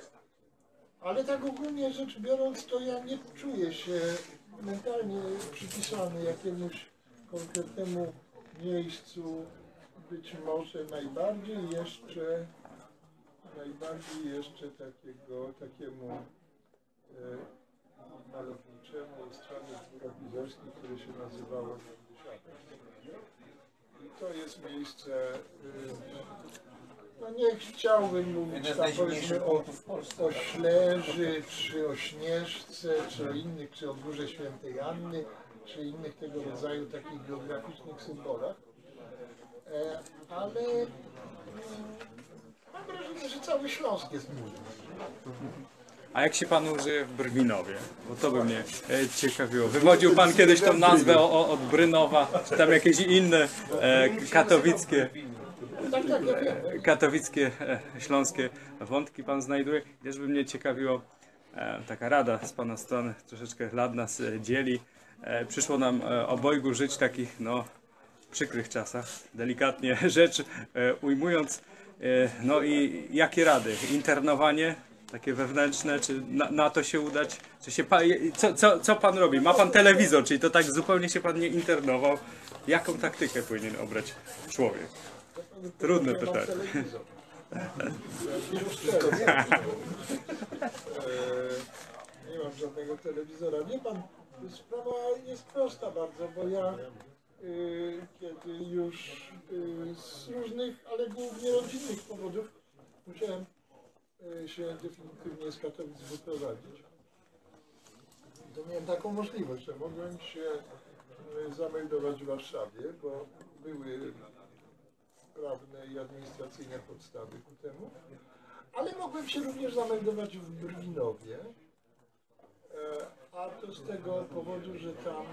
ale tak ogólnie rzecz biorąc, to ja nie czuję się mentalnie przypisany jakiemuś konkretnemu miejscu. Być może najbardziej jeszcze, najbardziej jeszcze takiego, takiemu e, malowniczemu strony dwuropizerskiej, które się nazywało. I to jest miejsce, y, no nie chciałbym mówić tam powiedzmy o, o Śleży, czy o Śnieżce, czy o innych, czy o Górze Świętej Anny, czy innych tego rodzaju takich geograficznych symbolach. E, ale mm, mam wrażenie, że cały Śląsk jest mój. A jak się panu żyje w Brwinowie? Bo to by mnie e, ciekawiło. Wywodził pan kiedyś tą nazwę od Brynowa, czy tam jakieś inne e, katowickie, Tak, tak, katowickie, śląskie wątki pan znajduje? Też by mnie ciekawiło taka rada z pana strony, troszeczkę lat nas dzieli. Przyszło nam obojgu żyć takich, no, przykrych czasach, delikatnie rzecz e, ujmując. E, no i jakie rady? Internowanie takie wewnętrzne, czy na, na to się udać? Czy się pa, co, co, co pan robi? Ma pan telewizor, czyli to tak zupełnie się pan nie internował. Jaką taktykę powinien obrać człowiek? Trudne pytanie. Już. E, Nie mam żadnego telewizora. Wie pan, sprawa jest prosta bardzo, bo ja kiedy już y, z różnych, ale głównie rodzinnych powodów musiałem y, się definitywnie z Katowic wyprowadzić. To miałem taką możliwość, że mogłem się y, zameldować w Warszawie, bo były prawne i administracyjne podstawy ku temu. Ale mogłem się również zameldować w Brwinowie. E, A to z tego powodu, że tam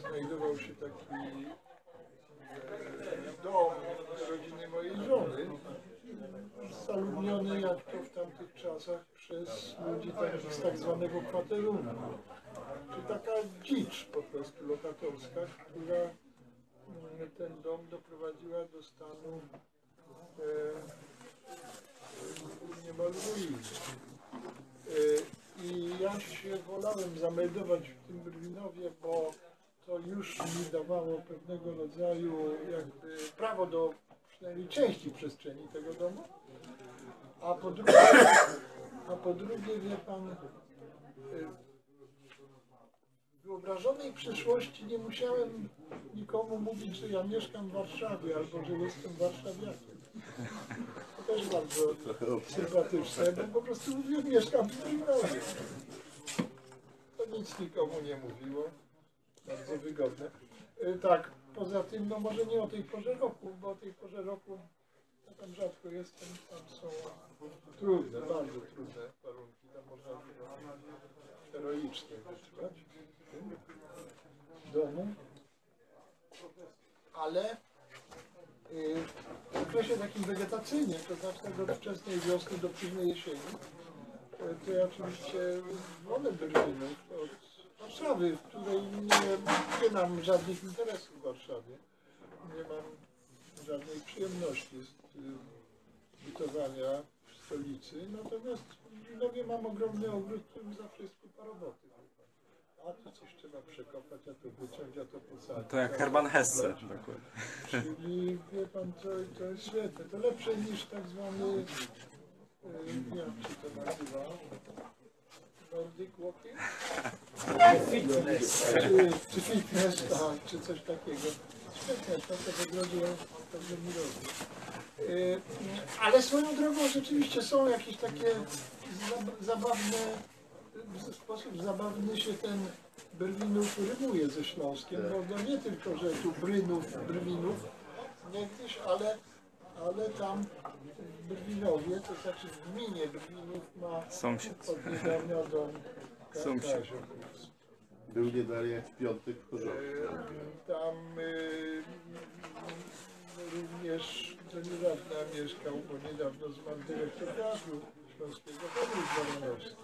znajdował się taki e, dom rodziny mojej żony, zaludniony jak to w tamtych czasach przez ludzi takich z tak zwanego kwaterunku. Czy taka dzicz po prostu lokatorska, która mm, ten dom doprowadziła do stanu e, e, niemal ruiny. E, I ja się wolałem zameldować w tym Brwinowie, bo to już mi dawało pewnego rodzaju jakby prawo do przynajmniej części przestrzeni tego domu. A po drugie, a po drugie wie pan, y, w wyobrażonej przyszłości nie musiałem nikomu mówić, że ja mieszkam w Warszawie albo że jestem warszawiakiem. Też bardzo sympatyczne, bo po prostu mieszkam w Trójmorzu. To nic nikomu nie mówiło. Bardzo wygodne. Y, Tak, poza tym, no może nie o tej porze roku, bo o tej porze roku ja tam rzadko jestem, tam są trudne, bardzo trudne warunki, tam można heroicznie wytrwać w domu. Ale w okresie takim wegetacyjnym, to znaczy tak od wczesnej wiosny do późnej jesieni, y, to ja oczywiście wolę Berlinów od Warszawy, w której nie, nie mam żadnych interesów w Warszawie. Nie mam żadnej przyjemności z y, bytowania w stolicy. Natomiast w Lwowie mam ogromny ogród, w którym zawsze jest kupa roboty. A to coś trzeba przekopać, a to wyciąć, a to posadzić. To jak Herman Hesse. Dokładnie. Czyli wie pan, to, to jest świetne. To lepsze niż tak zwany, y, nie wiem czy to nazywa, Nordic Walking? Fitness. Czy, czy fitness, tak, czy coś takiego. Świetnie, to w ogrodzie dobrze mi robi. Y, Ale swoją drogą rzeczywiście są jakieś takie zab- zabawne, w sposób zabawny się ten Brwinów rymuje ze Śląskiem, bo no nie tylko, że tu Brynów, Brwinów niegdyś, ale, ale tam w Brwinowie, to znaczy w gminie Brwinów ma Sąsiad. od niedawna dom Sąsiad. Był niedalej jak w piątek w Chorzowie. E, Tam y, również do niedawna mieszkał, bo niedawno zmarł dyrektor Teatru Śląskiego Henryk Baranowski.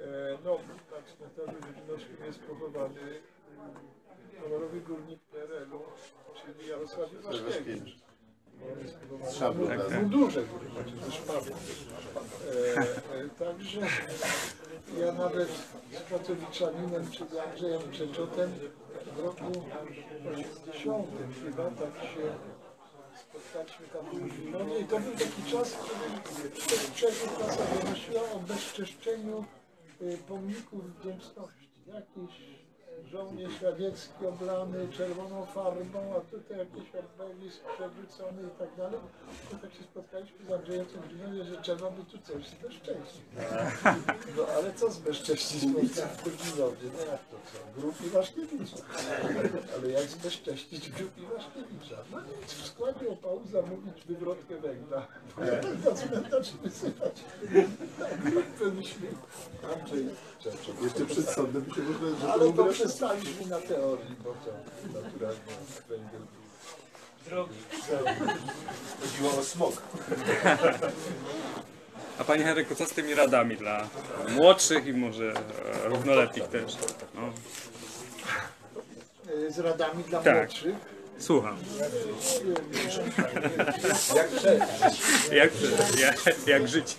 E, No, na cmentarzu Żydowskim jest pochowany y, honorowy górnik PRL-u, czyli Jarosław Iwaszkiewicz. Z szablą w mundurze, ze. E, e, Także ja nawet z Katowiczaninem, czyli Andrzejem Przeczotem w roku 80 chyba tak się spotkaliśmy tam w Wilnowie i to był taki czas, kiedy przez przeszły klasa wynosiła o bezczeszczeniu y, pomników wdzięczności. Jakiś żołnierz radziecki oblany czerwoną farbą, a tutaj jakiś obelisk przewrócony i tak dalej. To tak się spotkaliśmy z Andrzejem Cębrzynowie, że trzeba by tu coś zbezcześcić. No ale co zbezcześcić można w Kurwinowie? No jak to co? Grób Iwaszkiewicza. Ale jak zbezcześcić grób Iwaszkiewicza? No nic, w składzie opału zamówić wywrotkę węgla. Na cmentarz wysypać. Tak, grób pełniśmy. Andrzej Czeczek. Jeszcze przed sądem się można... że to przestaliśmy na teorii, bo to naturalnie węgiel był. Drogi. Chodziło o smog. A panie Henryku, co z tymi radami dla młodszych i może e, równoletnich też? No, Y, Z radami dla Tak. młodszych. słucham. Jak przeżyć? Jak, jak, jak żyć?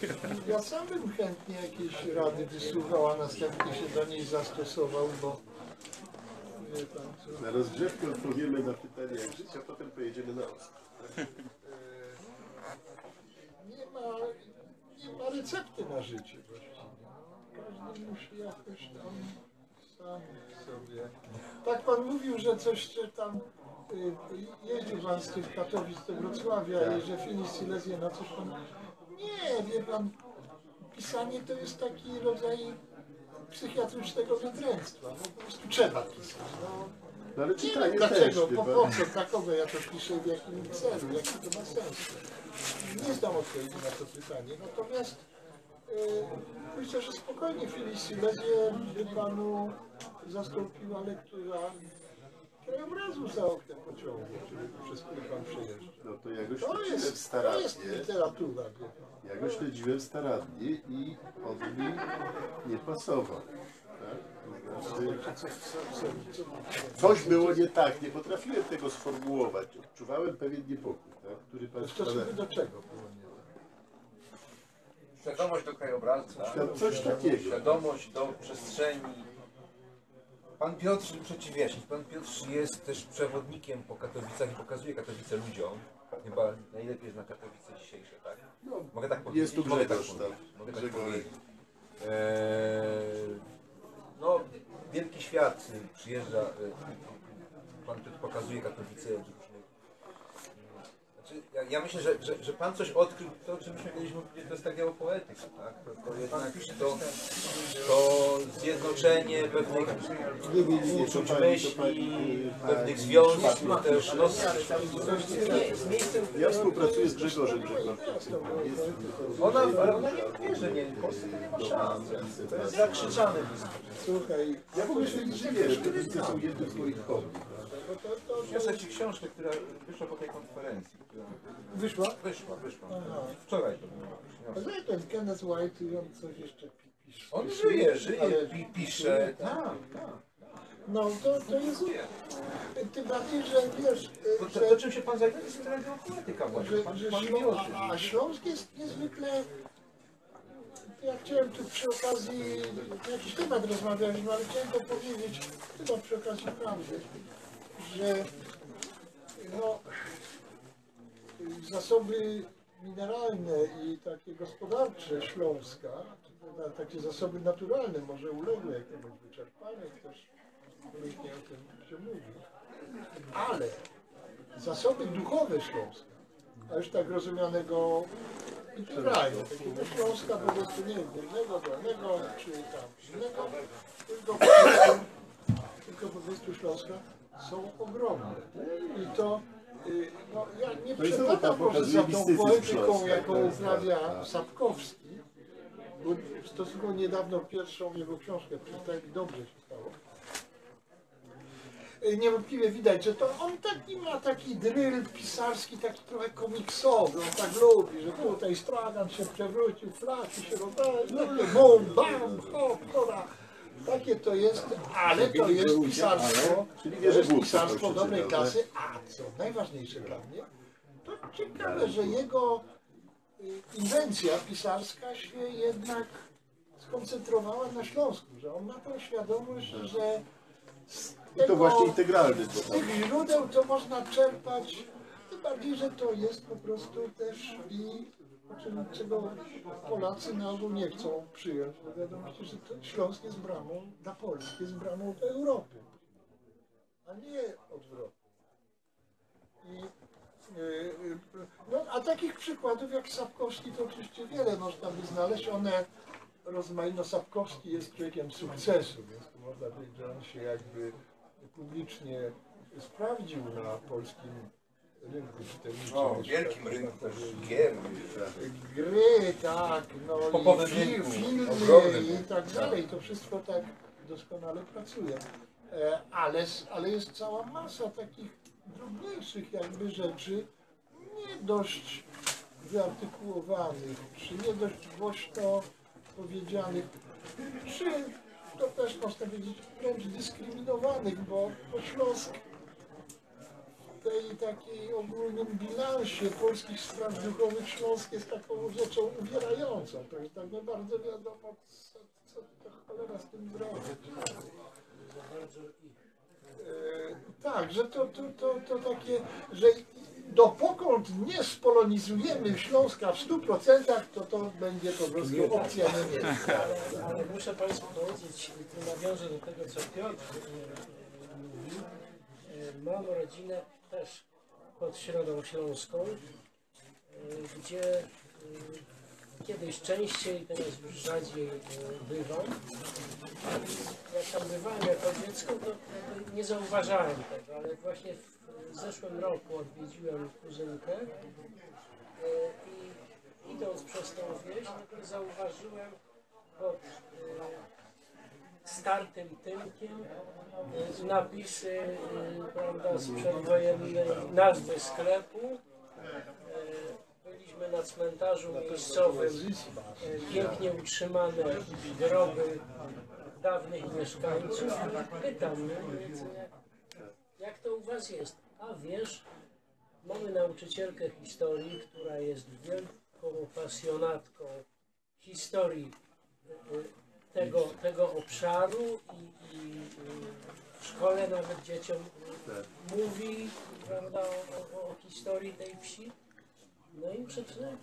Ja sam bym chętnie jakieś rady wysłuchał, a następnie się do niej zastosował, bo. Na rozgrzewkę odpowiemy na pytania jak żyć, a potem pojedziemy na ost. nie ma, nie ma recepty na życie właściwie. Każdy musi jakoś tam sam sobie. Tak pan mówił, że coś że tam y, jeździł pan z tych Katowic do Wrocławia i że Finis Silesię na coś pan. Nie, wie pan, pisanie to jest taki rodzaj psychiatrycznego wydręctwa. No, po prostu trzeba pisać. No, No ale Nie czytanie też, dlaczego, wie po, po co, kogo ja to piszę, w jakim celu, jaki to ma sens. Nie znam odpowiedzi na to pytanie, natomiast e, myślę, że spokojnie Filis Silesię by panu zastąpiła lektura krajobrazu za oknem pociągu, który, przez który pan przejeżdża. No to ja go To jest, to jest literatura. wie pan. Ja go śledziłem starannie i on mi nie pasował. Tak? Znaczy, coś było nie tak, nie potrafiłem tego sformułować. Odczuwałem pewien niepokój, tak? który pan stosunku do czego było nie Świadomość do krajobrazu, tak? Coś takiego. Świadomość do przestrzeni. Pan Piotr przeciwieśnik. Pan Piotr jest też przewodnikiem po Katowicach i pokazuje Katowice ludziom. Chyba najlepiej zna Katowice dzisiejsze, tak? Mogę tak powiedzieć? Jest tu Mogę tak Grzegorz, powiedzieć. tak. Mogę tak Grzegorz. powiedzieć. Eee, no, wielki świat y, przyjeżdża. y, Pan Piotr pokazuje Katowice ja, myślę, że, że, że Pan coś odkrył, to o czym myśmy kiedyś mówili, to jest tak geopoetyka, tak? To, to jednak to, to zjednoczenie pewnych uczuć myśli, pewnych związków też, no, Ja współpracuję z Grzegorzem Grzegorzem. ona, ale ona nie wie, że nie, w Polsce to nie ma szans, to jest zakrzyczane. Słuchaj, Ja w ogóle się nie dziwię, że Katowice są jednym z moich hobby. To, to, Wniosę Ci książkę, która wyszła po tej konferencji. Która wyszła? wyszła, wyszła. Aha. Wczoraj to było. A że ten Kenneth White i on coś jeszcze pi- pisze. On żyje, żyje, ale- pi, pisze. Tak, tak. No to, to jest... Tym bardziej, że wiesz, To, e, to, że, to czym się Pan zajmuje, to jest geopoetyka właśnie. Pan, że pan Ślą, a, a Śląsk jest niezwykle... Ja chciałem tu przy okazji, jakiś temat rozmawialiśmy, ale chciałem to powiedzieć chyba przy okazji prawdy, że no, zasoby mineralne i takie gospodarcze Śląska, takie zasoby naturalne, może uległy jakiemuś wyczerpaniu, też różnie o tym się mówi, ale zasoby duchowe Śląska, a już tak rozumianego integralnie, takiego Śląska po prostu nie wiem, górnego, dolnego, czy tam silnego, tylko tylko po prostu Śląska są ogromne. I to y, no, ja nie No przepadam może za tą poetyką, jaką to jest uprawia tak, tak. Sapkowski, bo stosunkowo niedawno pierwszą jego książkę przeczytałem i dobrze się stało. Y, Niewątpliwie widać, że to on taki ma taki dryl pisarski, taki trochę komiksowy, on tak lubi, że tutaj stragan się przewrócił, flaki się takie bum, bam, hop, hora. Takie to jest, ale to jest pisarstwo, to jest pisarstwo dobrej klasy, a co najważniejsze dla mnie, to ciekawe, że jego y, inwencja pisarska się jednak skoncentrowała na Śląsku, że on ma tą świadomość, że z I to tego, właśnie integralny. z tych źródeł to można czerpać, tym bardziej, że to jest po prostu też i czego Polacy na ogół nie chcą przyjąć do wiadomości, że Śląsk jest bramą dla Polski, jest bramą do Europy, a nie odwrotnie. I, y, y, no, a takich przykładów jak Sapkowski to oczywiście wiele można by znaleźć. One rozmaito Sapkowski jest człowiekiem sukcesu, więc można powiedzieć, że on się jakby publicznie sprawdził na polskim rynku. O, wielkim tak rynku też gier. Gry, tak, no W popowym i fi, rynku, filmy ogromnym. i tak dalej, to wszystko tak doskonale pracuje. E, Ale, s- ale jest cała masa takich drobniejszych jakby rzeczy, nie dość wyartykułowanych, czy nie dość głośno powiedzianych, czy to też można powiedzieć wręcz dyskryminowanych, bo po Śląsk tej takiej ogólnym bilansie polskich spraw duchowych Śląsk jest taką rzeczą uwierającą. To jest tak nie bardzo wiadomo, co, co to cholera z tym zrobić. E, tak, że to, to, to, to takie, że dopokąd nie spolonizujemy Śląska w 100%, to to będzie po prostu opcja niemiecka. Ale muszę Państwu powiedzieć, tu nawiążę do tego, co Piotr e, mówi. E, Mam rodzinę też pod Środą Śląską, e, gdzie e, kiedyś częściej, teraz już rzadziej e, bywam. Jak tam bywałem jako dziecko, to nie zauważałem tego, ale właśnie w zeszłym roku odwiedziłem kuzynkę i idąc przez tą wieś, zauważyłem pod startym tynkiem e, napisy e, prawda, z przedwojennej nazwy sklepu. E, Byliśmy na cmentarzu miejscowym, pięknie utrzymane groby dawnych mieszkańców. Pytam, jak, to u Was jest? A wiesz, mamy nauczycielkę historii, która jest wielką pasjonatką historii tego, tego obszaru i, i e, w szkole nawet dzieciom e, mówi prawda, o, o, o historii tej wsi. No i przyczyny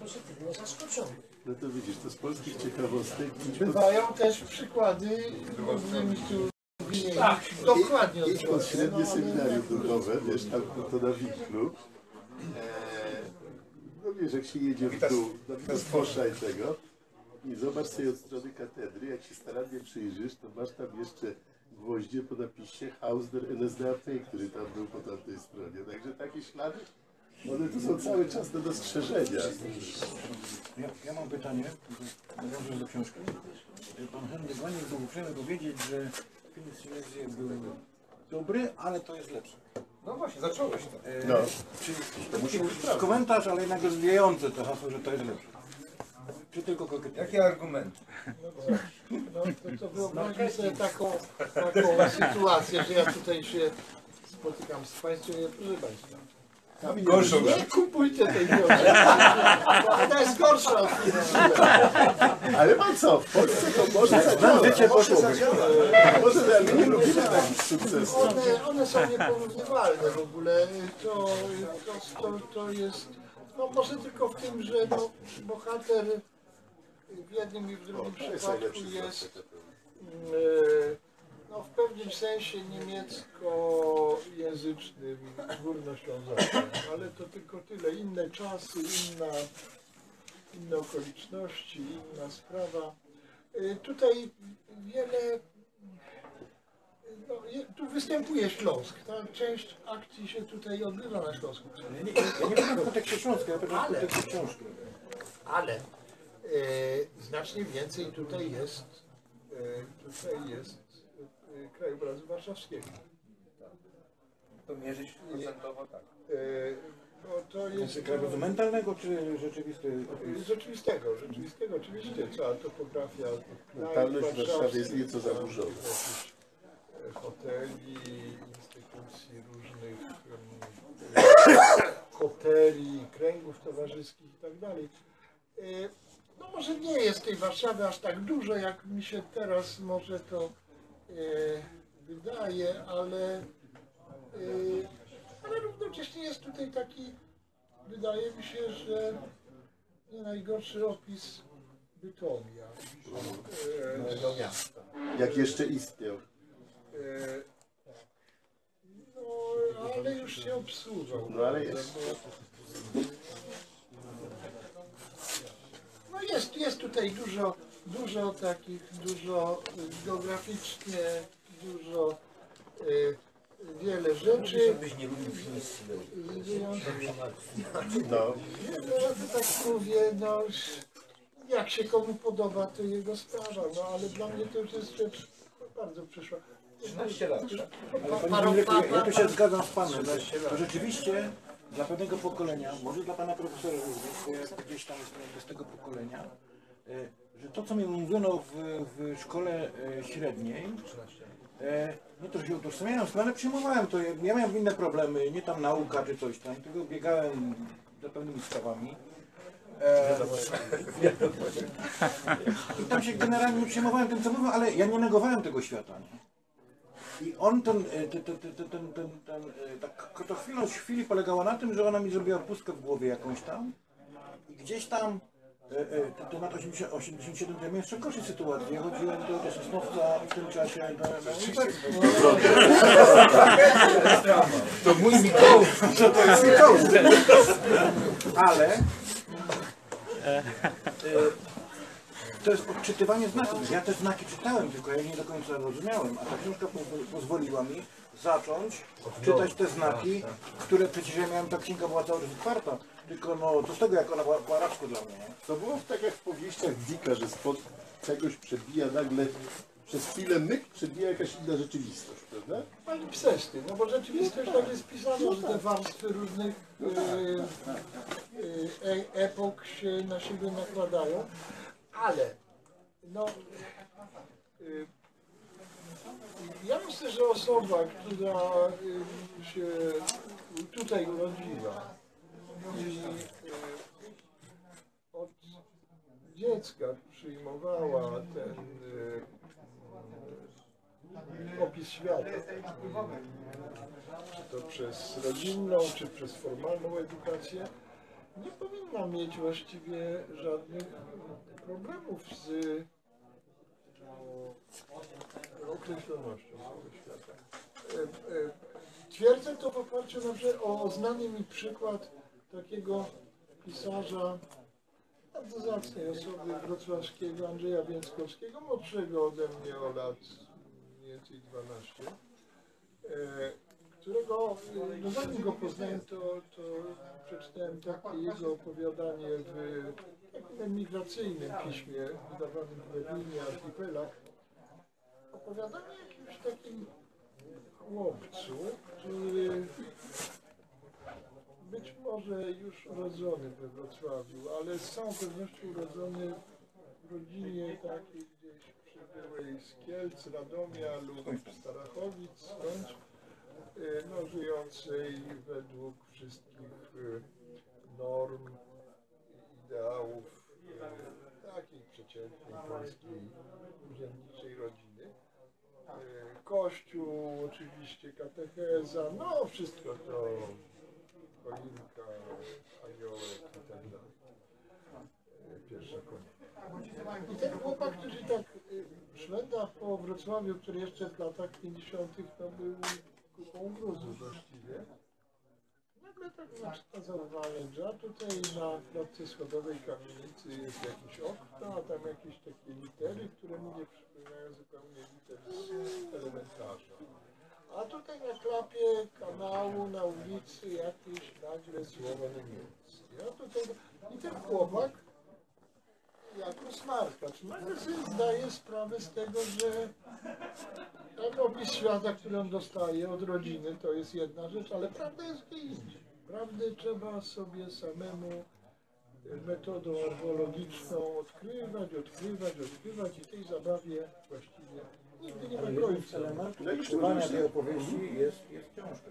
pozytywnie zaskoczony. No to widzisz, to z polskich ciekawostek Bywają też przykłady różnymi tu Tak. dokładnie idź pod średnie No, seminarium duchowe, wiesz, tam to, na Winklu. Eee, no wiesz, jak się jedzie w dół, na Zbosza i tego i zobacz sobie od strony katedry, jak się starannie przyjrzysz, to masz tam jeszcze gwoździe po napisie Haus der NSDAP, który tam był po tamtej stronie. Także takie ślady, one tu są cały czas do dostrzeżenia. Ja, ja mam pytanie, nawiążę do książki. Pan Henryk Wanik był uprzejmy powiedzieć, że film Silesia był dobry, ale to jest lepsze. No właśnie, zacząłeś to. E, No. Czy To musi być komentarz, ale jednak rozwijający to hasło, że to jest lepsze? Czy tylko kokieteria? Jakie argumenty? No to, to wyobraźmy sobie taką, taką sytuację, że ja tutaj się spotykam z Państwem i proszę Państwa. Gorszą Nie kupujcie tej bo Ona jest gorsza od. Ale ma co, w Polsce to może zadziałać. Życie poszło. Może ale nie lubimy takich sukcesów. One, one są nieporównywalne w ogóle. To, to, to, to jest, no może tylko w tym, że no, bohater w jednym i w drugim jest przypadku jest e, no, w pewnym sensie niemieckojęzycznym górnoślązakiem, ale to tylko tyle. Inne czasy, inna, inne okoliczności, inna sprawa. E, Tutaj wiele no, je- tu występuje Śląsk. Ta część akcji się tutaj odbywa na Śląsku. Ja nie, ja nie pytam w kontekście Śląska, ja w kontekście książki. Ale znacznie więcej tutaj jest, e, tutaj jest e, krajobrazu warszawskiego. To mierzyć procentowo tak. E, bo to jest krajobrazu mentalnego czy rzeczywisty rzeczywistego, rzeczywistego oczywiście, cała topografia. Mentalność w Warszawie jest nieco zaburzona. e, Hoteli, instytucji różnych, hoteli, kręgów towarzyskich i tak dalej. E, No może nie jest tej Warszawy aż tak dużo, jak mi się teraz może to e, wydaje, ale, e, ale równocześnie jest tutaj taki, wydaje mi się, że nie najgorszy opis Bytomia. Miasta. Jak jeszcze istniał. e, No, ale już się obsłużą. No ale jest. No jest, jest tutaj dużo, dużo takich, dużo y, geograficznie, dużo y, wiele rzeczy. Byś nie lubił finisji. No. No, ja to tak mówię, no jak się komu podoba, to jego sprawa, no ale dla mnie to już jest rzecz bardzo przyszła. 13 lat. Ale panie ja, tu się zgadzam z panem, rzeczywiście dla pewnego pokolenia, może dla pana profesora również, bo ja gdzieś tam jestem z tego pokolenia, e, że to co mi mówiono w, w szkole e, średniej, nie to, się utożsamiałem z tym, ale przyjmowałem to. Ja miałem inne problemy, nie tam nauka czy coś tam, tylko biegałem za pewnymi sprawami. I tam się generalnie nie przejmowałem tym, co mówią, ale ja nie negowałem tego świata. Nie? I on ten, e, ten, ten, ten, ten, ten, ten, to chwilą w chwili polegała na tym, że ona mi zrobiła pustkę w głowie jakąś tam i gdzieś tam e, e, to, to lat 80, 87 to ja miałem jeszcze gorszej sytuacji. Ja chodziłem do, do Sosnowca w tym czasie na, na uniwersytet. To mój Mikołaj. Co to jest Mikołaj? Ale To jest odczytywanie znaków. Ja te znaki czytałem, tylko ja nie do końca rozumiałem, a ta książka pozwol- pozwoliła mi zacząć czytać te znaki, które przecież ja miałem, ta księga była cały czas otwarta, tylko no, to z tego jak ona była po arabsku dla mnie. nie? To było tak jak w powieściach Dicka, że spod czegoś przebija nagle, przez chwilę myk przebija jakaś inna rzeczywistość, prawda? Palimpsesty, no bo rzeczywistość tak jest pisana, że te warstwy różnych e, e, e, epok się na siebie nakładają, ale no e, ja myślę, że osoba, która e, się tutaj urodziła i e, od dziecka przyjmowała ten opis świata. Czy to przez rodzinną, czy przez formalną edukację, nie powinna mieć właściwie żadnych problemów z no, określonością świata. E, e, Twierdzę to w oparciu na o znany mi przykład takiego pisarza, bardzo zacnej osoby wrocławskiego, Andrzeja Więckowskiego, młodszego ode mnie o lat mniej więcej 12, e, którego, no zanim go poznałem, to, to przeczytałem takie jego opowiadanie w emigracyjnym piśmie wydawanym w Berlinie, Archipelag. Opowiadanie o jakimś takim chłopcu, który być może już urodzony we Wrocławiu, ale z całą pewnością urodzony w rodzinie takiej gdzieś przybyłej z Kielc, Radomia lub Starachowic, skądś, y, no, żyjącej według wszystkich y, norm ideałów y, takiej przeciętnej polskiej urzędniczej rodziny. Y, Kościół, oczywiście katecheza, no wszystko to choinka, aniołek i tak dalej. Y, Pierwsza konia. I ten chłopak, który tak szwenda po Wrocławiu, który jeszcze w latach 50. to był kupą gruzu właściwie. Nagle tak zaczyna zauważyć, że tutaj na klatce schodowej kamienicy jest jakieś okno, a tam jakieś takie litery, które mu nie przypominają zupełnie liter z elementarza. A tutaj na klapie kanału na ulicy jakieś nagle słowo niemieckie. A tutaj, I ten chłopak jako smarkacz nagle sobie zdaje sprawę z tego, że ten opis świata, który on dostaje od rodziny, to jest jedna rzecz, ale prawda jest gdzie indziej. Prawdę trzeba sobie samemu metodą archeologiczną odkrywać, odkrywać, odkrywać i tej zabawie właściwie nigdy nie ma końca. elementów No tej opowieści jest, jest książka.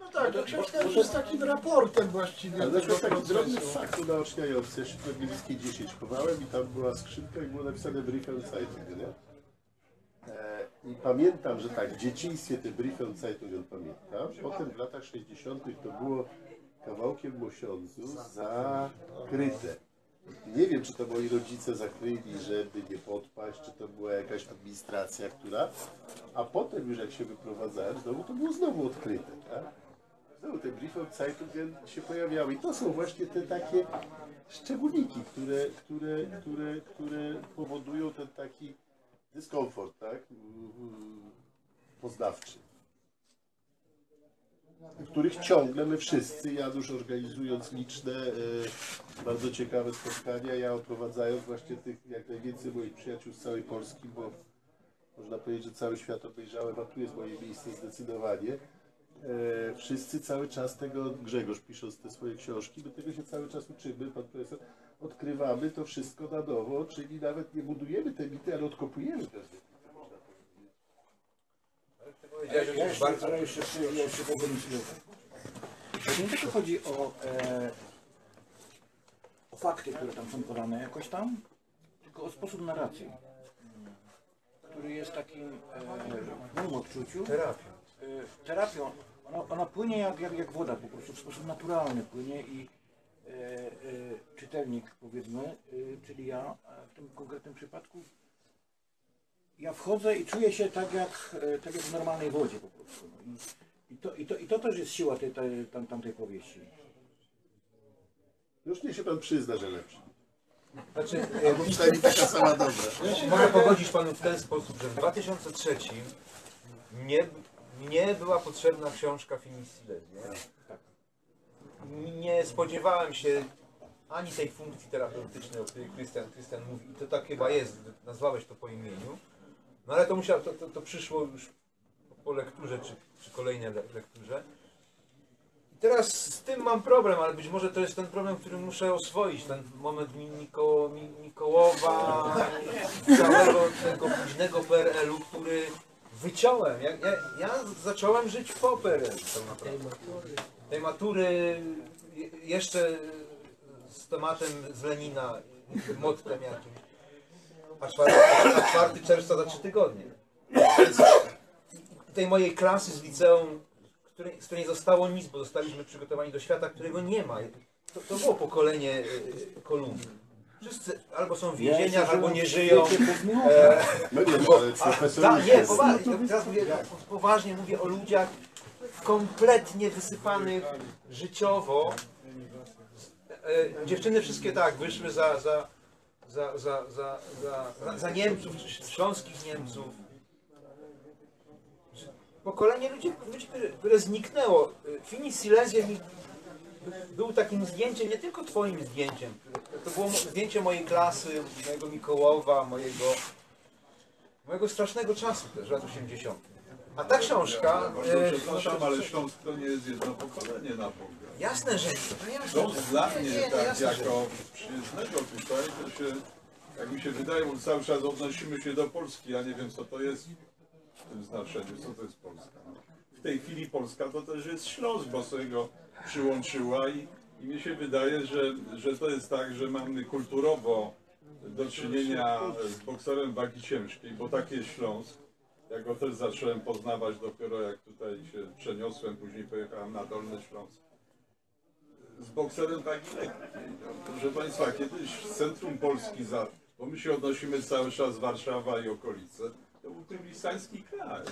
No tak, to książka już jest takim raportem właściwie Ale przykład taki drobny fakt unaoczniający. Ja się na Bieliskiej 10 chowałem i tam była skrzynka i było napisane Briefen Zeitung, nie? I pamiętam, że tak, w dzieciństwie te Zeitung on pamiętam. Potem w latach 60. to było kawałkiem mosiądzu zakryte. Nie wiem, czy to moi rodzice zakryli, żeby nie podpaść, czy to była jakaś administracja, która... A potem już jak się wyprowadzałem znowu, to było znowu odkryte, tak? Znowu te Briefen Zeitungen się pojawiały. I to są właśnie te takie szczególniki, które, które, które, które powodują ten taki dyskomfort, tak? Poznawczy. Których ciągle my wszyscy, Janusz organizując liczne, e, bardzo ciekawe spotkania, ja oprowadzając właśnie tych jak najwięcej moich przyjaciół z całej Polski, bo można powiedzieć, że cały świat obejrzałem, a tu jest moje miejsce zdecydowanie. E, wszyscy cały czas tego, Grzegorz pisząc te swoje książki, my tego się cały czas uczymy, pan profesor, odkrywamy to wszystko na nowo, czyli nawet nie budujemy te mity, ale odkopujemy te mity. Ja jeszcze, bardzo ja nie tylko chodzi o, e, o fakty, które tam są podane jakoś tam, tylko o sposób narracji, który jest takim e, w moim odczuciu terapią. e, terapią. Ona, ona płynie jak, jak, jak woda po prostu, w sposób naturalny płynie i czytelnik powiedzmy, e, czyli ja e, w tym konkretnym przypadku ja wchodzę i czuję się tak jak, e, tak jak w normalnej wodzie po prostu. No. I, i, to, i, to, I to też jest siła tej, tej, tam, tamtej powieści. Już niech się pan przyzna, że lepszy. Znaczy, Albo przynajmniej taka sama dobra. Mogę pogodzić panu w ten sposób, że w 2003 mnie, mnie była potrzebna książka Finis Silesia. Nie spodziewałem się ani tej funkcji terapeutycznej, o której Krystian, Krystian mówi, i to tak chyba jest, nazwałeś to po imieniu. No ale to musiało, to, to, to przyszło już po lekturze, czy, czy kolejnej le- lekturze. I teraz z tym mam problem, ale być może to jest ten problem, który muszę oswoić, ten moment mi- Miko, mi, Mikołowa, całego tego późnego PRL-u, który wyciąłem. Ja, ja, ja zacząłem żyć po PRL-u tak naprawdę. Tej matury je- jeszcze z tematem z Lenina, mottem jakimś. A 4, a 4 czerwca za 3 tygodnie. Tej mojej klasy z liceum, której, z której nie zostało nic, bo zostaliśmy przygotowani do świata, którego nie ma. To, to było pokolenie y, Kolumbii. Wszyscy albo są w więzieniach, albo nie żyją. E, No nie, ale profesor nie, poważnie, teraz mówię, poważnie mówię o ludziach kompletnie wysypanych życiowo. E, dziewczyny wszystkie tak, wyszły za, za, za, za, za, za, za, Niemców, śląskich Niemców. Pokolenie ludzi, ludzi które, zniknęło. Finis Silesia był takim zdjęciem, nie tylko twoim zdjęciem. To było zdjęcie mojej klasy, mojego Mikołowa, mojego, mojego strasznego czasu też, lat 80. A ta książka... Bardzo e, przepraszam, ale Śląsk to nie jest jedno pokolenie na Boga. Jasne, że nie. No Śląsk dla nie, mnie, nie, tak jasne, jako przyjezdnego tutaj, to się, jak mi się wydaje, bo cały czas odnosimy się do Polski, ja nie wiem co to jest w tym znaczeniu, co to jest Polska. W tej chwili Polska to też jest Śląsk, bo sobie go przyłączyła i, i mi się wydaje, że, że to jest tak, że mamy kulturowo do czynienia z bokserem wagi ciężkiej, bo taki jest Śląsk. Ja go też zacząłem poznawać dopiero jak tutaj się przeniosłem, później pojechałem na Dolny Śląsk z bokserem wagi lekkiej. No, Proszę Państwa, kiedyś w centrum Polski, za, bo my się odnosimy cały czas Warszawa i okolice, to był tryglistański kraj.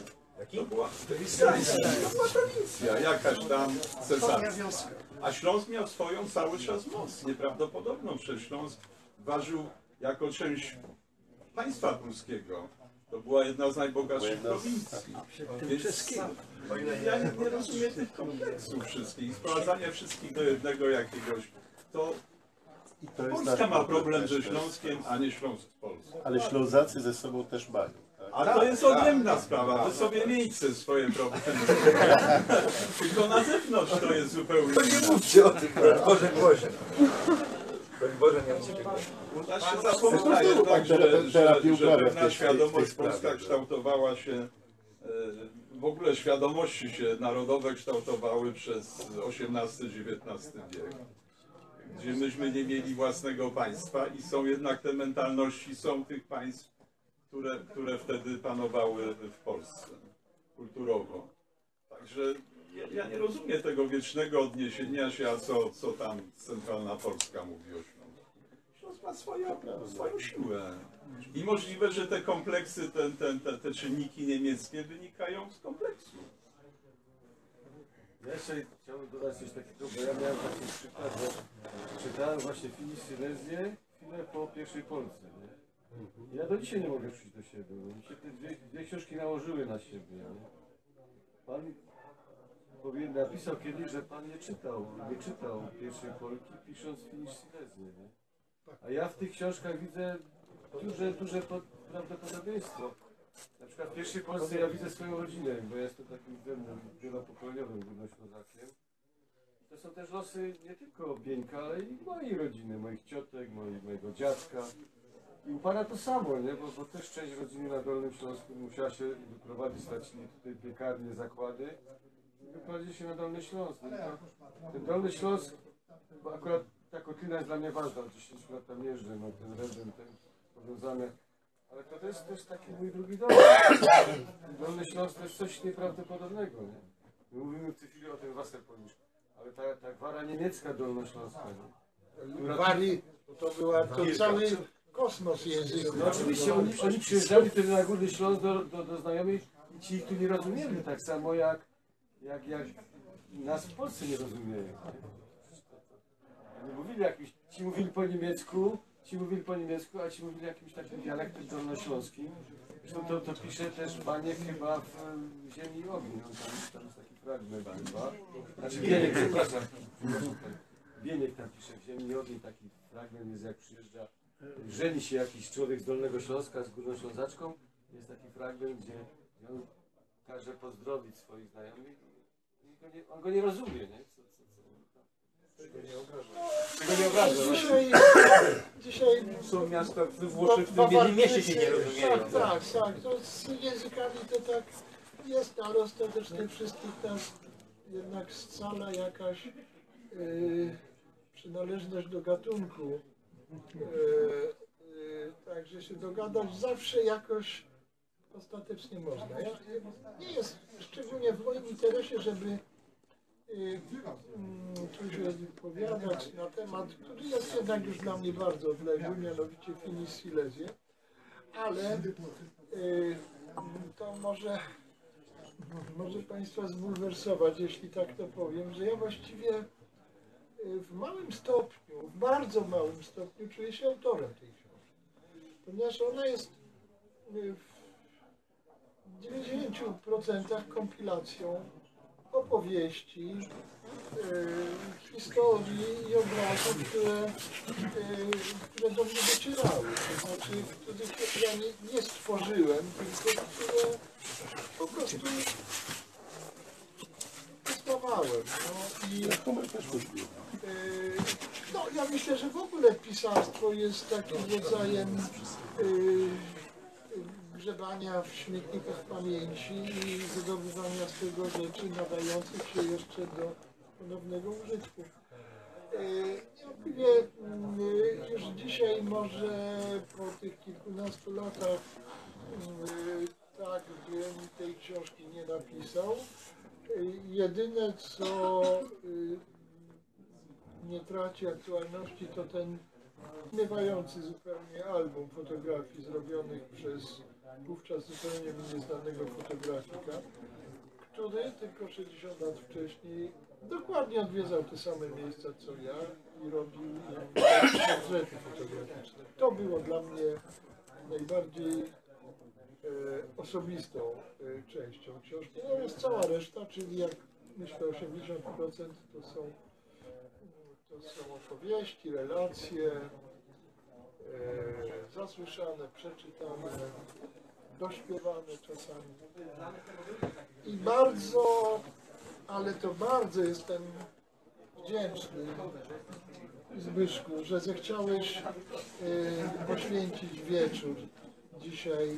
To była tryglistańska, to była prowincja, jakaś tam cesarska. A Śląsk miał swoją cały czas moc, nieprawdopodobną. Przecież Śląsk ważył jako część państwa polskiego. To była jedna z najbogatszych prowincji. Więc ja nie, nie rozumiem tych kompleksów wszystkich, sprowadzania wszystkich do jednego jakiegoś. To I to jest Polska ma problem ze tak. Śląskiem, a nie Śląsk z Polską. Ale Ślązacy ze sobą też mają. Tak? A to jest odrębna sprawa, wy sobie miejcie swoje problemy. Tylko na zewnątrz to jest zupełnie To nie mówcie o tym, Boże głosie. Boże nie głosie. U nas się zapomina jednak, że, że, że pewna świadomość polska kształtowała się, e, w ogóle świadomości się narodowe kształtowały przez XVIII-XIX wiek, gdzie myśmy nie mieli własnego państwa i są jednak te mentalności, są tych państw, które, które wtedy panowały w Polsce kulturowo. Także ja, ja nie rozumiem tego wiecznego odniesienia się, a co, co tam centralna Polska mówi o ma swoją, swoją siłę. I możliwe, że te kompleksy, te, te, te, te czynniki niemieckie wynikają z kompleksu. Ja jeszcze chciałbym dodać coś takiego, bo ja miałem taki przykład, że czytałem właśnie Finis Silesię chwilę po pierwszej Polsce. Nie? Ja do dzisiaj nie mogę przyjść do siebie, bo mi się te dwie, dwie książki nałożyły na siebie. Nie? Pan napisał kiedyś, że pan nie czytał, nie czytał pierwszej Polki, pisząc Finis Silesię. Nie? A ja w tych książkach widzę duże, duże po- prawdopodobieństwo. Na przykład w pierwszej Polsce ja widzę swoją rodzinę, bo ja jestem takim względem wielopokoleniowym górnoślązakiem. To są też losy nie tylko Bieńka, ale i mojej rodziny, moich ciotek, moi, mojego dziadka. I u Pana to samo, nie? Bo, bo też część rodziny na Dolnym Śląsku musiała się wyprowadzić, stracili tutaj piekarnie, zakłady i wyprowadzili się na Dolny Śląsk. No to, ten Dolny Śląsk, bo akurat ta kotlina jest dla mnie ważna, od 10 lat tam jeżdżę, no ten redem, ten powiązany. Ale to jest też taki mój drugi dom. Dolny Śląsk to jest coś nieprawdopodobnego, nie? My mówimy w tej chwili o tym Wasserpolisz, ale ta, ta gwara niemiecka dolnośląska, nie? Wali, to była to cały kosmos języka. No oczywiście oni, oni przyjeżdżali wtedy na Górny Śląsk do, do, do znajomych i ci ich tu nie rozumieli, tak samo jak, jak, jak nas w Polsce nie rozumieją. Nie Mówili jakimś, ci mówili po niemiecku, ci mówili po niemiecku, a ci mówili jakimś takim dialektem dolnośląskim. Zresztą to, to pisze też Baniek chyba w em, Ziemi Ogniu. Tam, tam jest taki fragment chyba. Znaczy Bieniek, przepraszam. Bieniek tam pisze w Ziemi Ogniu taki fragment jest jak przyjeżdża, żeni się jakiś człowiek z Dolnego Śląska z Górną Ślązaczką. Jest taki fragment, gdzie on każe pozdrowić swoich znajomych i on go nie rozumie, nie? Co, Czego nie obraża. Czego nie obraża. właśnie. Dzisiaj, dzisiaj Są miasta we Włoszech, w tym jednym mieście się nie rozumieją. Tak, tak, tak. To z językami to tak jest, ale ostatecznie wszystkich nas jednak scala jakaś yy, przynależność do gatunku. Yy, yy, Także się dogadać zawsze jakoś ostatecznie można. Ja, nie jest szczególnie w moim interesie, żeby tu się wypowiadać na temat, który jest jednak już dla mnie bardzo odległy, mianowicie Finis Silesia, ale y, to może, może Państwa zbulwersować, jeśli tak to powiem, że ja właściwie y, w małym stopniu, w bardzo małym stopniu czuję się autorem tej książki, ponieważ ona jest y, w 90% kompilacją opowieści, y, historii i obrazów, które, y, które do mnie docierały. To znaczy, których ja nie, nie stworzyłem, tylko które po prostu poznawałem. No, i, y, no, ja myślę, że w ogóle pisarstwo jest takim rodzajem grzebania w śmietnikach pamięci i wydobywania z tego rzeczy nadających się jeszcze do ponownego użytku. Yy, Niewątpliwie yy, już dzisiaj może po tych kilkunastu latach yy, tak bym tej książki nie napisał. Jedyne co nie traci aktualności to ten zmywający zupełnie album fotografii zrobionych przez wówczas zupełnie nieznanego fotografika, który tylko 60 lat wcześniej dokładnie odwiedzał te same miejsca co ja i robił portrety fotograficzne. To było dla mnie najbardziej e, osobistą e, częścią książki. Natomiast cała reszta, czyli jak myślę 80% to są, to są opowieści, relacje, e, zasłyszane, przeczytane, dośpiewane czasami. I bardzo, ale to bardzo jestem wdzięczny Zbyszku, że zechciałeś e, poświęcić wieczór dzisiaj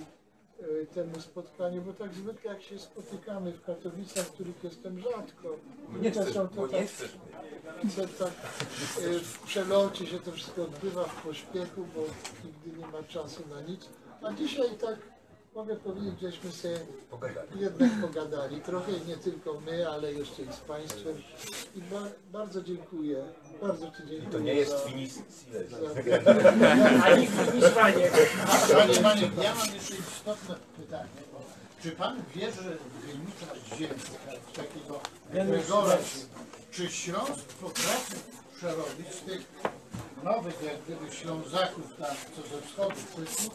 temu spotkaniu, bo tak zwykle jak się spotykamy w Katowicach, w których jestem rzadko, Nie to chcesz, są to tak to tak e, w przelocie się to wszystko odbywa w pośpiechu, bo nigdy nie ma czasu na nic. A dzisiaj tak mogę powiedzieć, żeśmy sobie jednak pogadali. Trochę nie tylko my, ale jeszcze i z Państwem. I ba bardzo dziękuję. Bardzo Ci dziękuję. To nie jest za- Finis Ani Baniek. Panie, panie, ja mam jeszcze istotne pytanie. Czy pan wie, że wynika ziemska takiego Gregora, czy Śląsk potrafi przerobić tych nowych jak gdyby Ślązaków tam, co ze wschodu przyszli,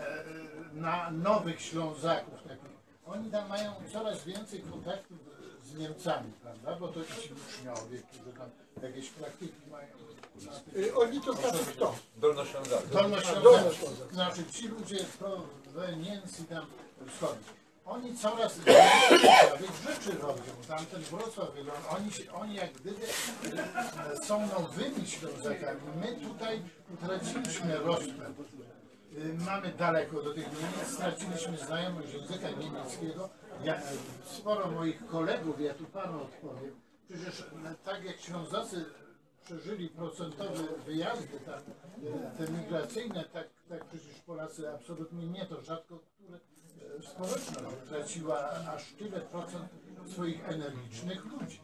e, na nowych Ślązaków takich. Oni tam mają coraz więcej kontaktów z Niemcami, prawda? Bo to ci uczniowie, którzy tam jakieś praktyki mają. Y, Oni to znaczy kto? Dolnoślązacy. Dolnoślązacy. Dolnoślązacy. Znaczy ci ludzie proweniencji tam wschodni. Oni coraz więcej ciekawych rzeczy robią. Tamten Wrocław wygląda. Oni, się, oni jak gdyby e, są nowymi Ślązakami. My tutaj utraciliśmy rozpęd. Y, Mamy daleko do tych Niemiec, straciliśmy znajomość języka niemieckiego. Ja, sporo moich kolegów, ja tu panu odpowiem, przecież e, tak jak Ślązacy przeżyli procentowe wyjazdy tam, e, te migracyjne, tak, tak przecież Polacy absolutnie nie, to rzadko które e, społeczność traciła aż tyle procent swoich energicznych ludzi.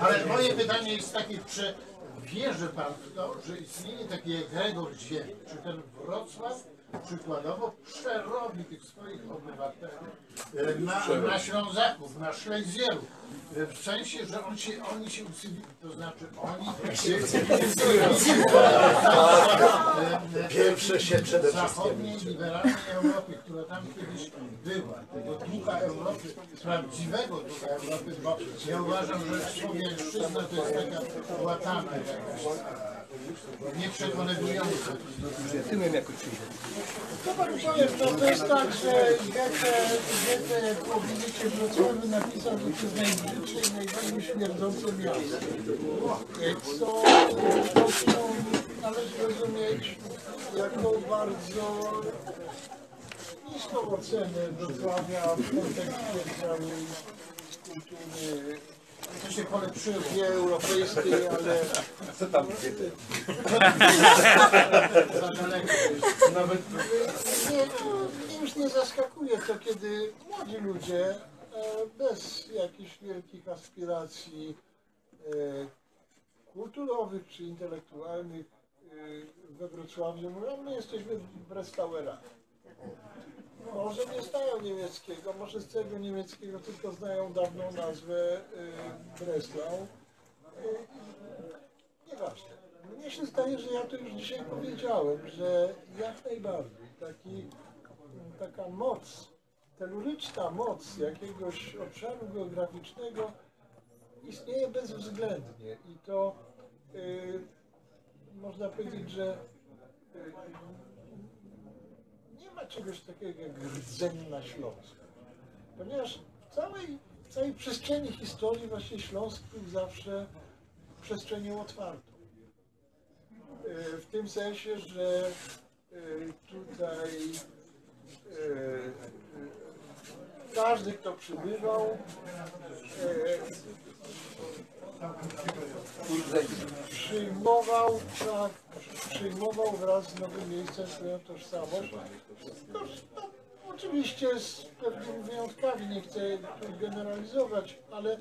Ale moje pytanie jest takie, czy wierzy Pan w to, że istnieje taki egregor ziemi, czy ten Wrocław przykładowo przerobi tych swoich obywateli e, na, na Ślązaków, na Szlezjerów. E, W sensie, że on się, oni się ucywili, to znaczy oni się Pierwsze się przede wszystkim zachodniej, liberalnej Europy, która tam kiedyś była, tego ducha Europy, prawdziwego ducha Europy, bo ja uważam, że słowiańszczyzna to jest taka łatana jakaś, nieprzekonywująca. Tyłem jakoś przyjdzie. To pan powiem, no to jest tak, że Goethe, Goethe po wizycie w Wrocławiu napisał, że to jest najbrzydsze i najbardziej śmierdzące miasto. Co zresztą należy rozumieć jako bardzo niską ocenę Wrocławia w kontekście całej kultury To się polepszyło. nie europejskiej, ale Co tam? Za daleko jest. Nawet nie, już nie zaskakuje to, kiedy młodzi ludzie e, bez jakichś wielkich aspiracji e, kulturowych czy intelektualnych e, we Wrocławiu mówią, my jesteśmy Brestauerami. Może nie znają niemieckiego, może z tego niemieckiego tylko znają dawną nazwę e, Breslau. E, Nieważne. Mnie się zdaje, że ja to już dzisiaj powiedziałem, że jak najbardziej taki, taka moc, teluryczna moc jakiegoś obszaru geograficznego istnieje bezwzględnie i to y, można powiedzieć, że y, ma czegoś takiego jak rdzenna Śląska, ponieważ w całej, w całej przestrzeni historii właśnie Śląsk był zawsze przestrzenią otwartą. Y, W tym sensie, że y, tutaj y, każdy, kto przybywał, przyjmował, tak, przyjmował wraz z nowym miejscem swoją tożsamość. No, no, oczywiście z pewnymi wyjątkami, nie chcę generalizować, ale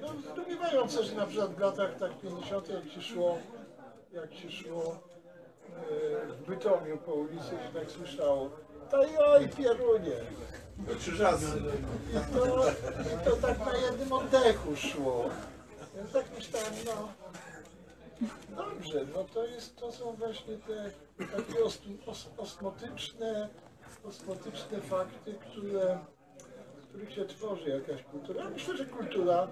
no, zdumiewające, że na przykład w latach tak 50 jak się szło, jak się szło e, w Bytomiu po ulicy, się tak słyszało, tajoj pierunie. Trzy razy. I to, i to tak na jednym oddechu szło. Ja tak myślałem, no dobrze, no to jest, to są właśnie te takie os, os, osmotyczne, osmotyczne fakty, które, z których się tworzy jakaś kultura. Ja myślę, że kultura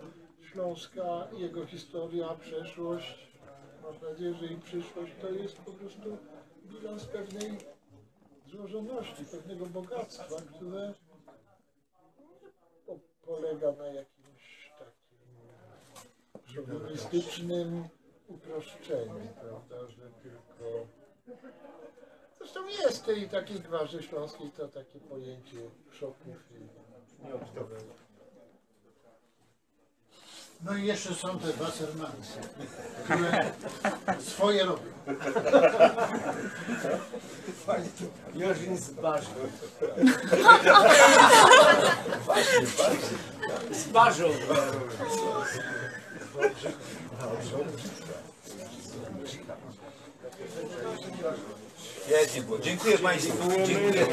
śląska, jego historia, przeszłość, mam nadzieję, że i przyszłość, to jest po prostu bilans pewnej złożoności, pewnego bogactwa, które po- polega na jakimś takim szowinistycznym uproszczeniu, prawda, że tylko... Zresztą jest w tej takiej gwarze śląskiej to takie pojęcie szopów i. No i jeszcze są te Wassermansy, które swoje robią. Jorzin zbażył. Zbarzą. Pięknie było. Dziękuję Państwu. Dziękuję.